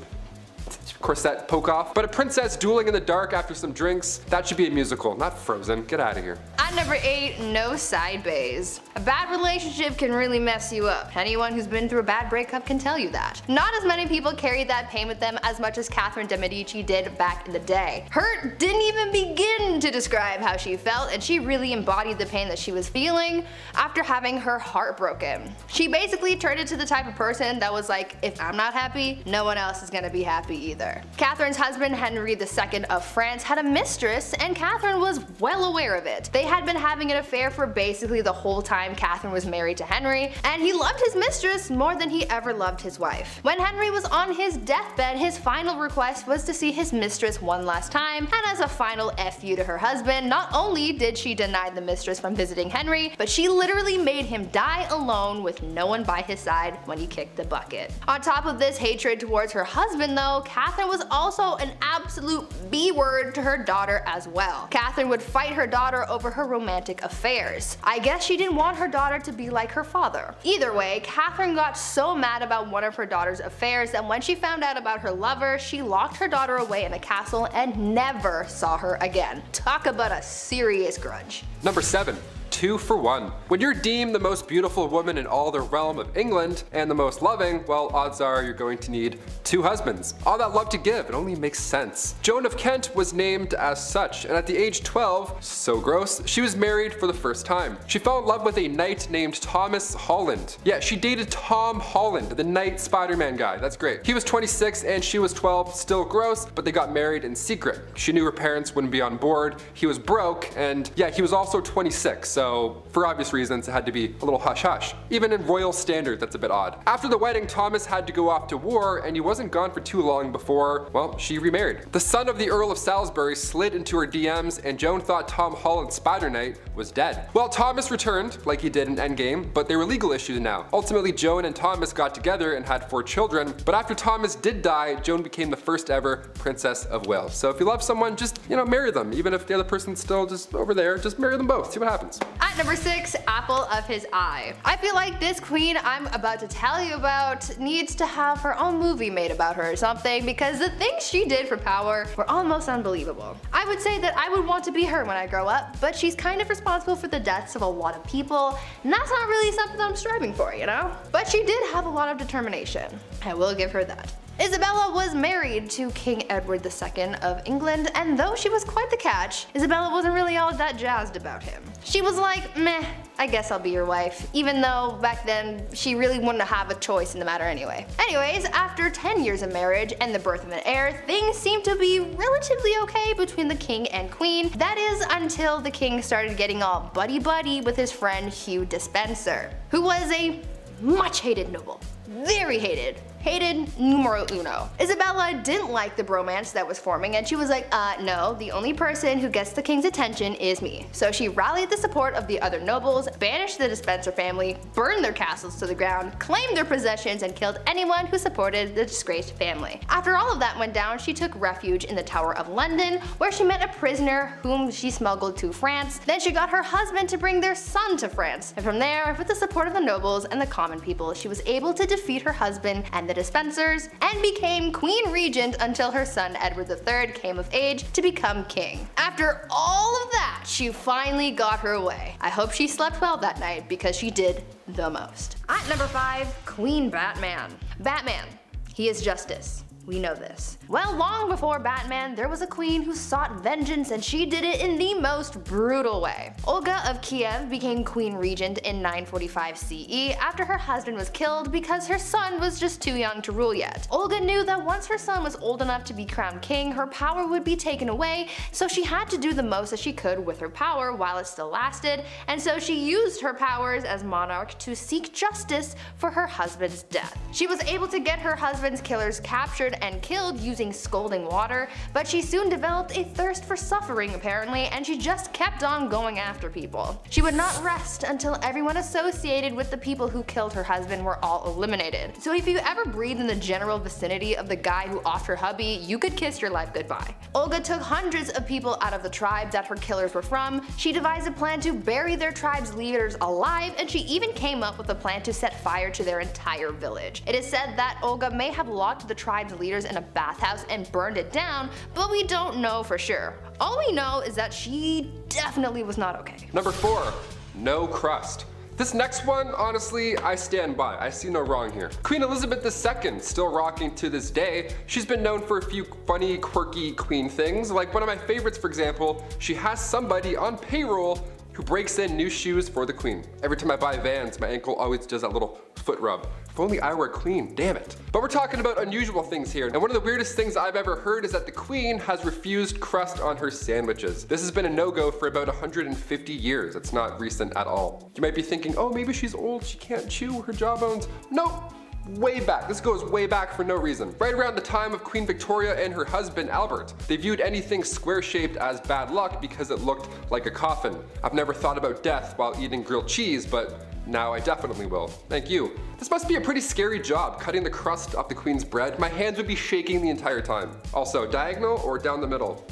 corset poke off. But a princess dueling in the dark after some drinks, that should be a musical, not Frozen. Get out of here. At number 8, no side bays. A bad relationship can really mess you up. Anyone who's been through a bad breakup can tell you that. Not as many people carry that pain with them as much as Catherine de Medici did back in the day. Hurt didn't even begin to describe how she felt and she really embodied the pain that she was feeling after having her heart broken. She basically turned into the type of person that was like, if I'm not happy, no one else is gonna be happy either. Catherine's husband Henry II of France had a mistress and Catherine was well aware of it. They had been having an affair for basically the whole time Catherine was married to Henry, and he loved his mistress more than he ever loved his wife. When Henry was on his deathbed, his final request was to see his mistress one last time, and as a final FU to her husband, not only did she deny the mistress from visiting Henry, but she literally made him die alone with no one by his side when he kicked the bucket. On top of this hatred towards her husband though, Catherine was also an absolute B-word to her daughter as well. Catherine would fight her daughter over her romantic affairs. I guess she didn't want her daughter to be like her father. Either way, Catherine got so mad about one of her daughter's affairs that when she found out about her lover, she locked her daughter away in a castle and never saw her again. Talk about a serious grudge. Number 7 two for one. When you're deemed the most beautiful woman in all the realm of England and the most loving, well odds are you're going to need two husbands. All that love to give, it only makes sense. Joan of Kent was named as such and at the age 12, so gross, she was married for the first time. She fell in love with a knight named Thomas Holland. Yeah, she dated Tom Holland, the knight Spider-Man guy, that's great. He was 26 and she was 12, still gross, but they got married in secret. She knew her parents wouldn't be on board, he was broke, and yeah, he was also 26, so for obvious reasons it had to be a little hush hush. Even in royal standard that's a bit odd. After the wedding Thomas had to go off to war and he wasn't gone for too long before, well, she remarried. The son of the Earl of Salisbury slid into her DMs and Joan thought Tom Holland's Spider Knight was dead. Well Thomas returned, like he did in Endgame, but there were legal issues now. Ultimately Joan and Thomas got together and had four children, but after Thomas did die, Joan became the first ever Princess of Wales. So if you love someone, just, you know, marry them. Even if the other person's still just over there, just marry them both, see what happens. At number 6, Apple of His Eye. I feel like this queen I'm about to tell you about needs to have her own movie made about her or something because the things she did for power were almost unbelievable. I would say that I would want to be her when I grow up, but she's kind of responsible for the deaths of a lot of people, and that's not really something I'm striving for, you know? But she did have a lot of determination. I will give her that. Isabella was married to King Edward II of England, and though she was quite the catch, Isabella wasn't really all that jazzed about him. She was like, meh, I guess I'll be your wife, even though back then she really wouldn't have a choice in the matter anyway. Anyways, after 10 years of marriage and the birth of an heir, things seemed to be relatively okay between the king and queen. That is until the king started getting all buddy-buddy with his friend Hugh Despenser, who was a much hated noble. Very hated hated numero uno. Isabella didn't like the bromance that was forming and she was like, uh, no, the only person who gets the king's attention is me. So she rallied the support of the other nobles, banished the Despenser family, burned their castles to the ground, claimed their possessions, and killed anyone who supported the disgraced family. After all of that went down, she took refuge in the Tower of London, where she met a prisoner whom she smuggled to France. Then she got her husband to bring their son to France. And from there, with the support of the nobles and the common people, she was able to defeat her husband and the Despensers, and became Queen Regent until her son Edward III came of age to become king. After all of that, she finally got her way. I hope she slept well that night because she did the most. At number 5, Queen Batman. Batman. He is justice. We know this. Well, long before Batman, there was a queen who sought vengeance and she did it in the most brutal way. Olga of Kiev became queen regent in 945 CE after her husband was killed because her son was just too young to rule yet. Olga knew that once her son was old enough to be crowned king, her power would be taken away, so she had to do the most that she could with her power while it still lasted, and so she used her powers as monarch to seek justice for her husband's death. She was able to get her husband's killers captured and killed using scalding water, but she soon developed a thirst for suffering apparently, and she just kept on going after people. She would not rest until everyone associated with the people who killed her husband were all eliminated. So if you ever breathe in the general vicinity of the guy who offed her hubby, you could kiss your life goodbye. Olga took hundreds of people out of the tribe that her killers were from, she devised a plan to bury their tribe's leaders alive, and she even came up with a plan to set fire to their entire village. It is said that Olga may have locked the tribe's leaders in a bathhouse and burned it down, but we don't know for sure. All we know is that she definitely was not okay. Number 4. No crust. This next one, honestly, I stand by. I see no wrong here. Queen Elizabeth II, still rocking to this day. She's been known for a few funny, quirky queen things. Like one of my favorites, for example, she has somebody on payroll who breaks in new shoes for the queen. Every time I buy Vans, my ankle always does that little foot rub. Only I were queen, damn it. But we're talking about unusual things here, and one of the weirdest things I've ever heard is that the queen has refused crust on her sandwiches. This has been a no-go for about 150 years. It's not recent at all. You might be thinking, oh, maybe she's old, she can't chew her jawbones. Nope, way back. This goes way back for no reason. Right around the time of Queen Victoria and her husband Albert. They viewed anything square shaped as bad luck because it looked like a coffin. I've never thought about death while eating grilled cheese, but now I definitely will. Thank you. This must be a pretty scary job, cutting the crust off the queen's bread. My hands would be shaking the entire time. Also, diagonal or down the middle?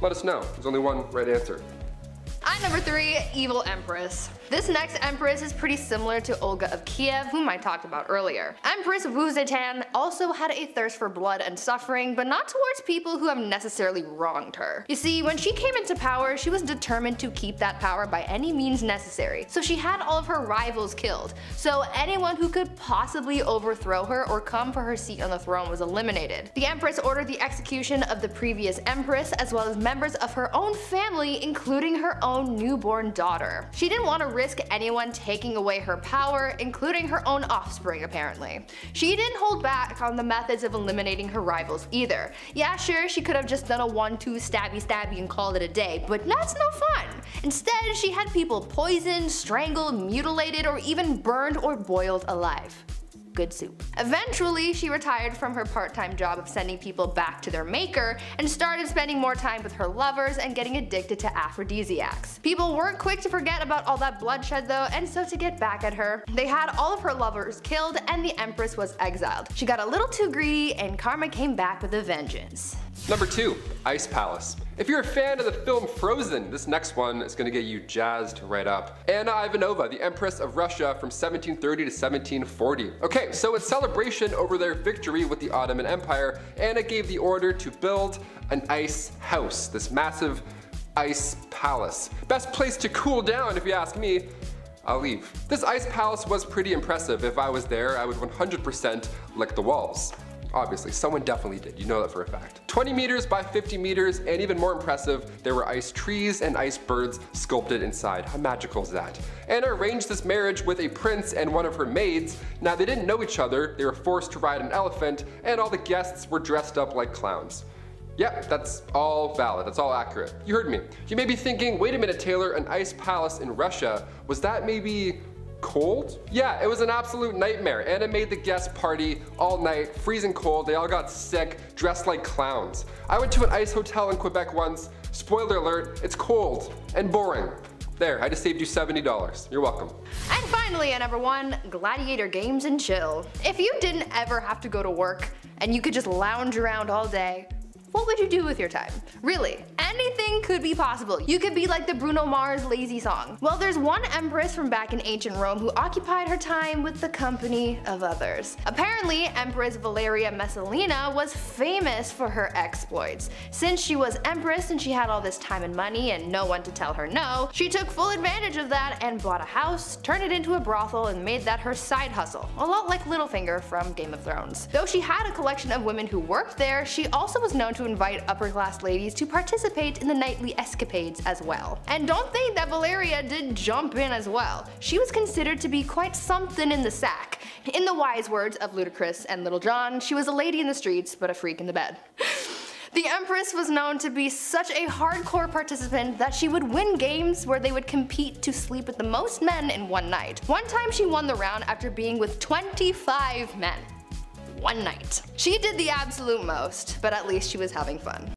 Let us know. There's only one right answer. At number 3, Evil Empress. This next empress is pretty similar to Olga of Kiev, whom I talked about earlier. Empress Wu Zetian also had a thirst for blood and suffering, but not towards people who have necessarily wronged her. You see, when she came into power, she was determined to keep that power by any means necessary, so she had all of her rivals killed. So anyone who could possibly overthrow her or come for her seat on the throne was eliminated. The empress ordered the execution of the previous empress as well as members of her own family, including her own newborn daughter. She didn't want to risk anyone taking away her power, including her own offspring apparently. She didn't hold back on the methods of eliminating her rivals either. Yeah sure, she could have just done a 1-2 stabby stabby and called it a day, but that's no fun. Instead, she had people poisoned, strangled, mutilated, or even burned or boiled alive good soup. Eventually, she retired from her part-time job of sending people back to their maker and started spending more time with her lovers and getting addicted to aphrodisiacs. People weren't quick to forget about all that bloodshed though, and so to get back at her, they had all of her lovers killed and the empress was exiled. She got a little too greedy and karma came back with a vengeance. Number 2. Ice Palace. If you're a fan of the film Frozen, this next one is gonna get you jazzed right up. Anna Ivanova, the Empress of Russia from 1730 to 1740. Okay, so in celebration over their victory with the Ottoman Empire, Anna gave the order to build an ice house, this massive ice palace. Best place to cool down if you ask me. I'll leave. This ice palace was pretty impressive. If I was there, I would 100% lick the walls. Obviously, someone definitely did, you know that for a fact. 20 meters by 50 meters, and even more impressive, there were ice trees and ice birds sculpted inside. How magical is that? Anna arranged this marriage with a prince and one of her maids. Now they didn't know each other, they were forced to ride an elephant, and all the guests were dressed up like clowns. Yep, that's all valid, that's all accurate. You heard me. You may be thinking, wait a minute Taylor, an ice palace in Russia, was that maybe cold? Yeah, it was an absolute nightmare. Anna made the guest party all night, freezing cold, they all got sick, dressed like clowns. I went to an ice hotel in Quebec once, spoiler alert, it's cold and boring. There, I just saved you $70. You're welcome. And finally at number one, Gladiator Games and Chill. If you didn't ever have to go to work and you could just lounge around all day, what would you do with your time? Really, anything could be possible. You could be like the Bruno Mars lazy song. Well, there's one empress from back in ancient Rome who occupied her time with the company of others. Apparently, Empress Valeria Messalina was famous for her exploits. Since she was empress and she had all this time and money and no one to tell her no, she took full advantage of that and bought a house, turned it into a brothel, and made that her side hustle. A lot like Littlefinger from Game of Thrones. Though she had a collection of women who worked there, she also was known to to invite upper class ladies to participate in the nightly escapades as well. And don't think that Valeria did jump in as well. She was considered to be quite something in the sack. In the wise words of Ludacris and Lil Jon, she was a lady in the streets but a freak in the bed. The Empress was known to be such a hardcore participant that she would win games where they would compete to sleep with the most men in one night. One time she won the round after being with 25 men one night. She did the absolute most, but at least she was having fun.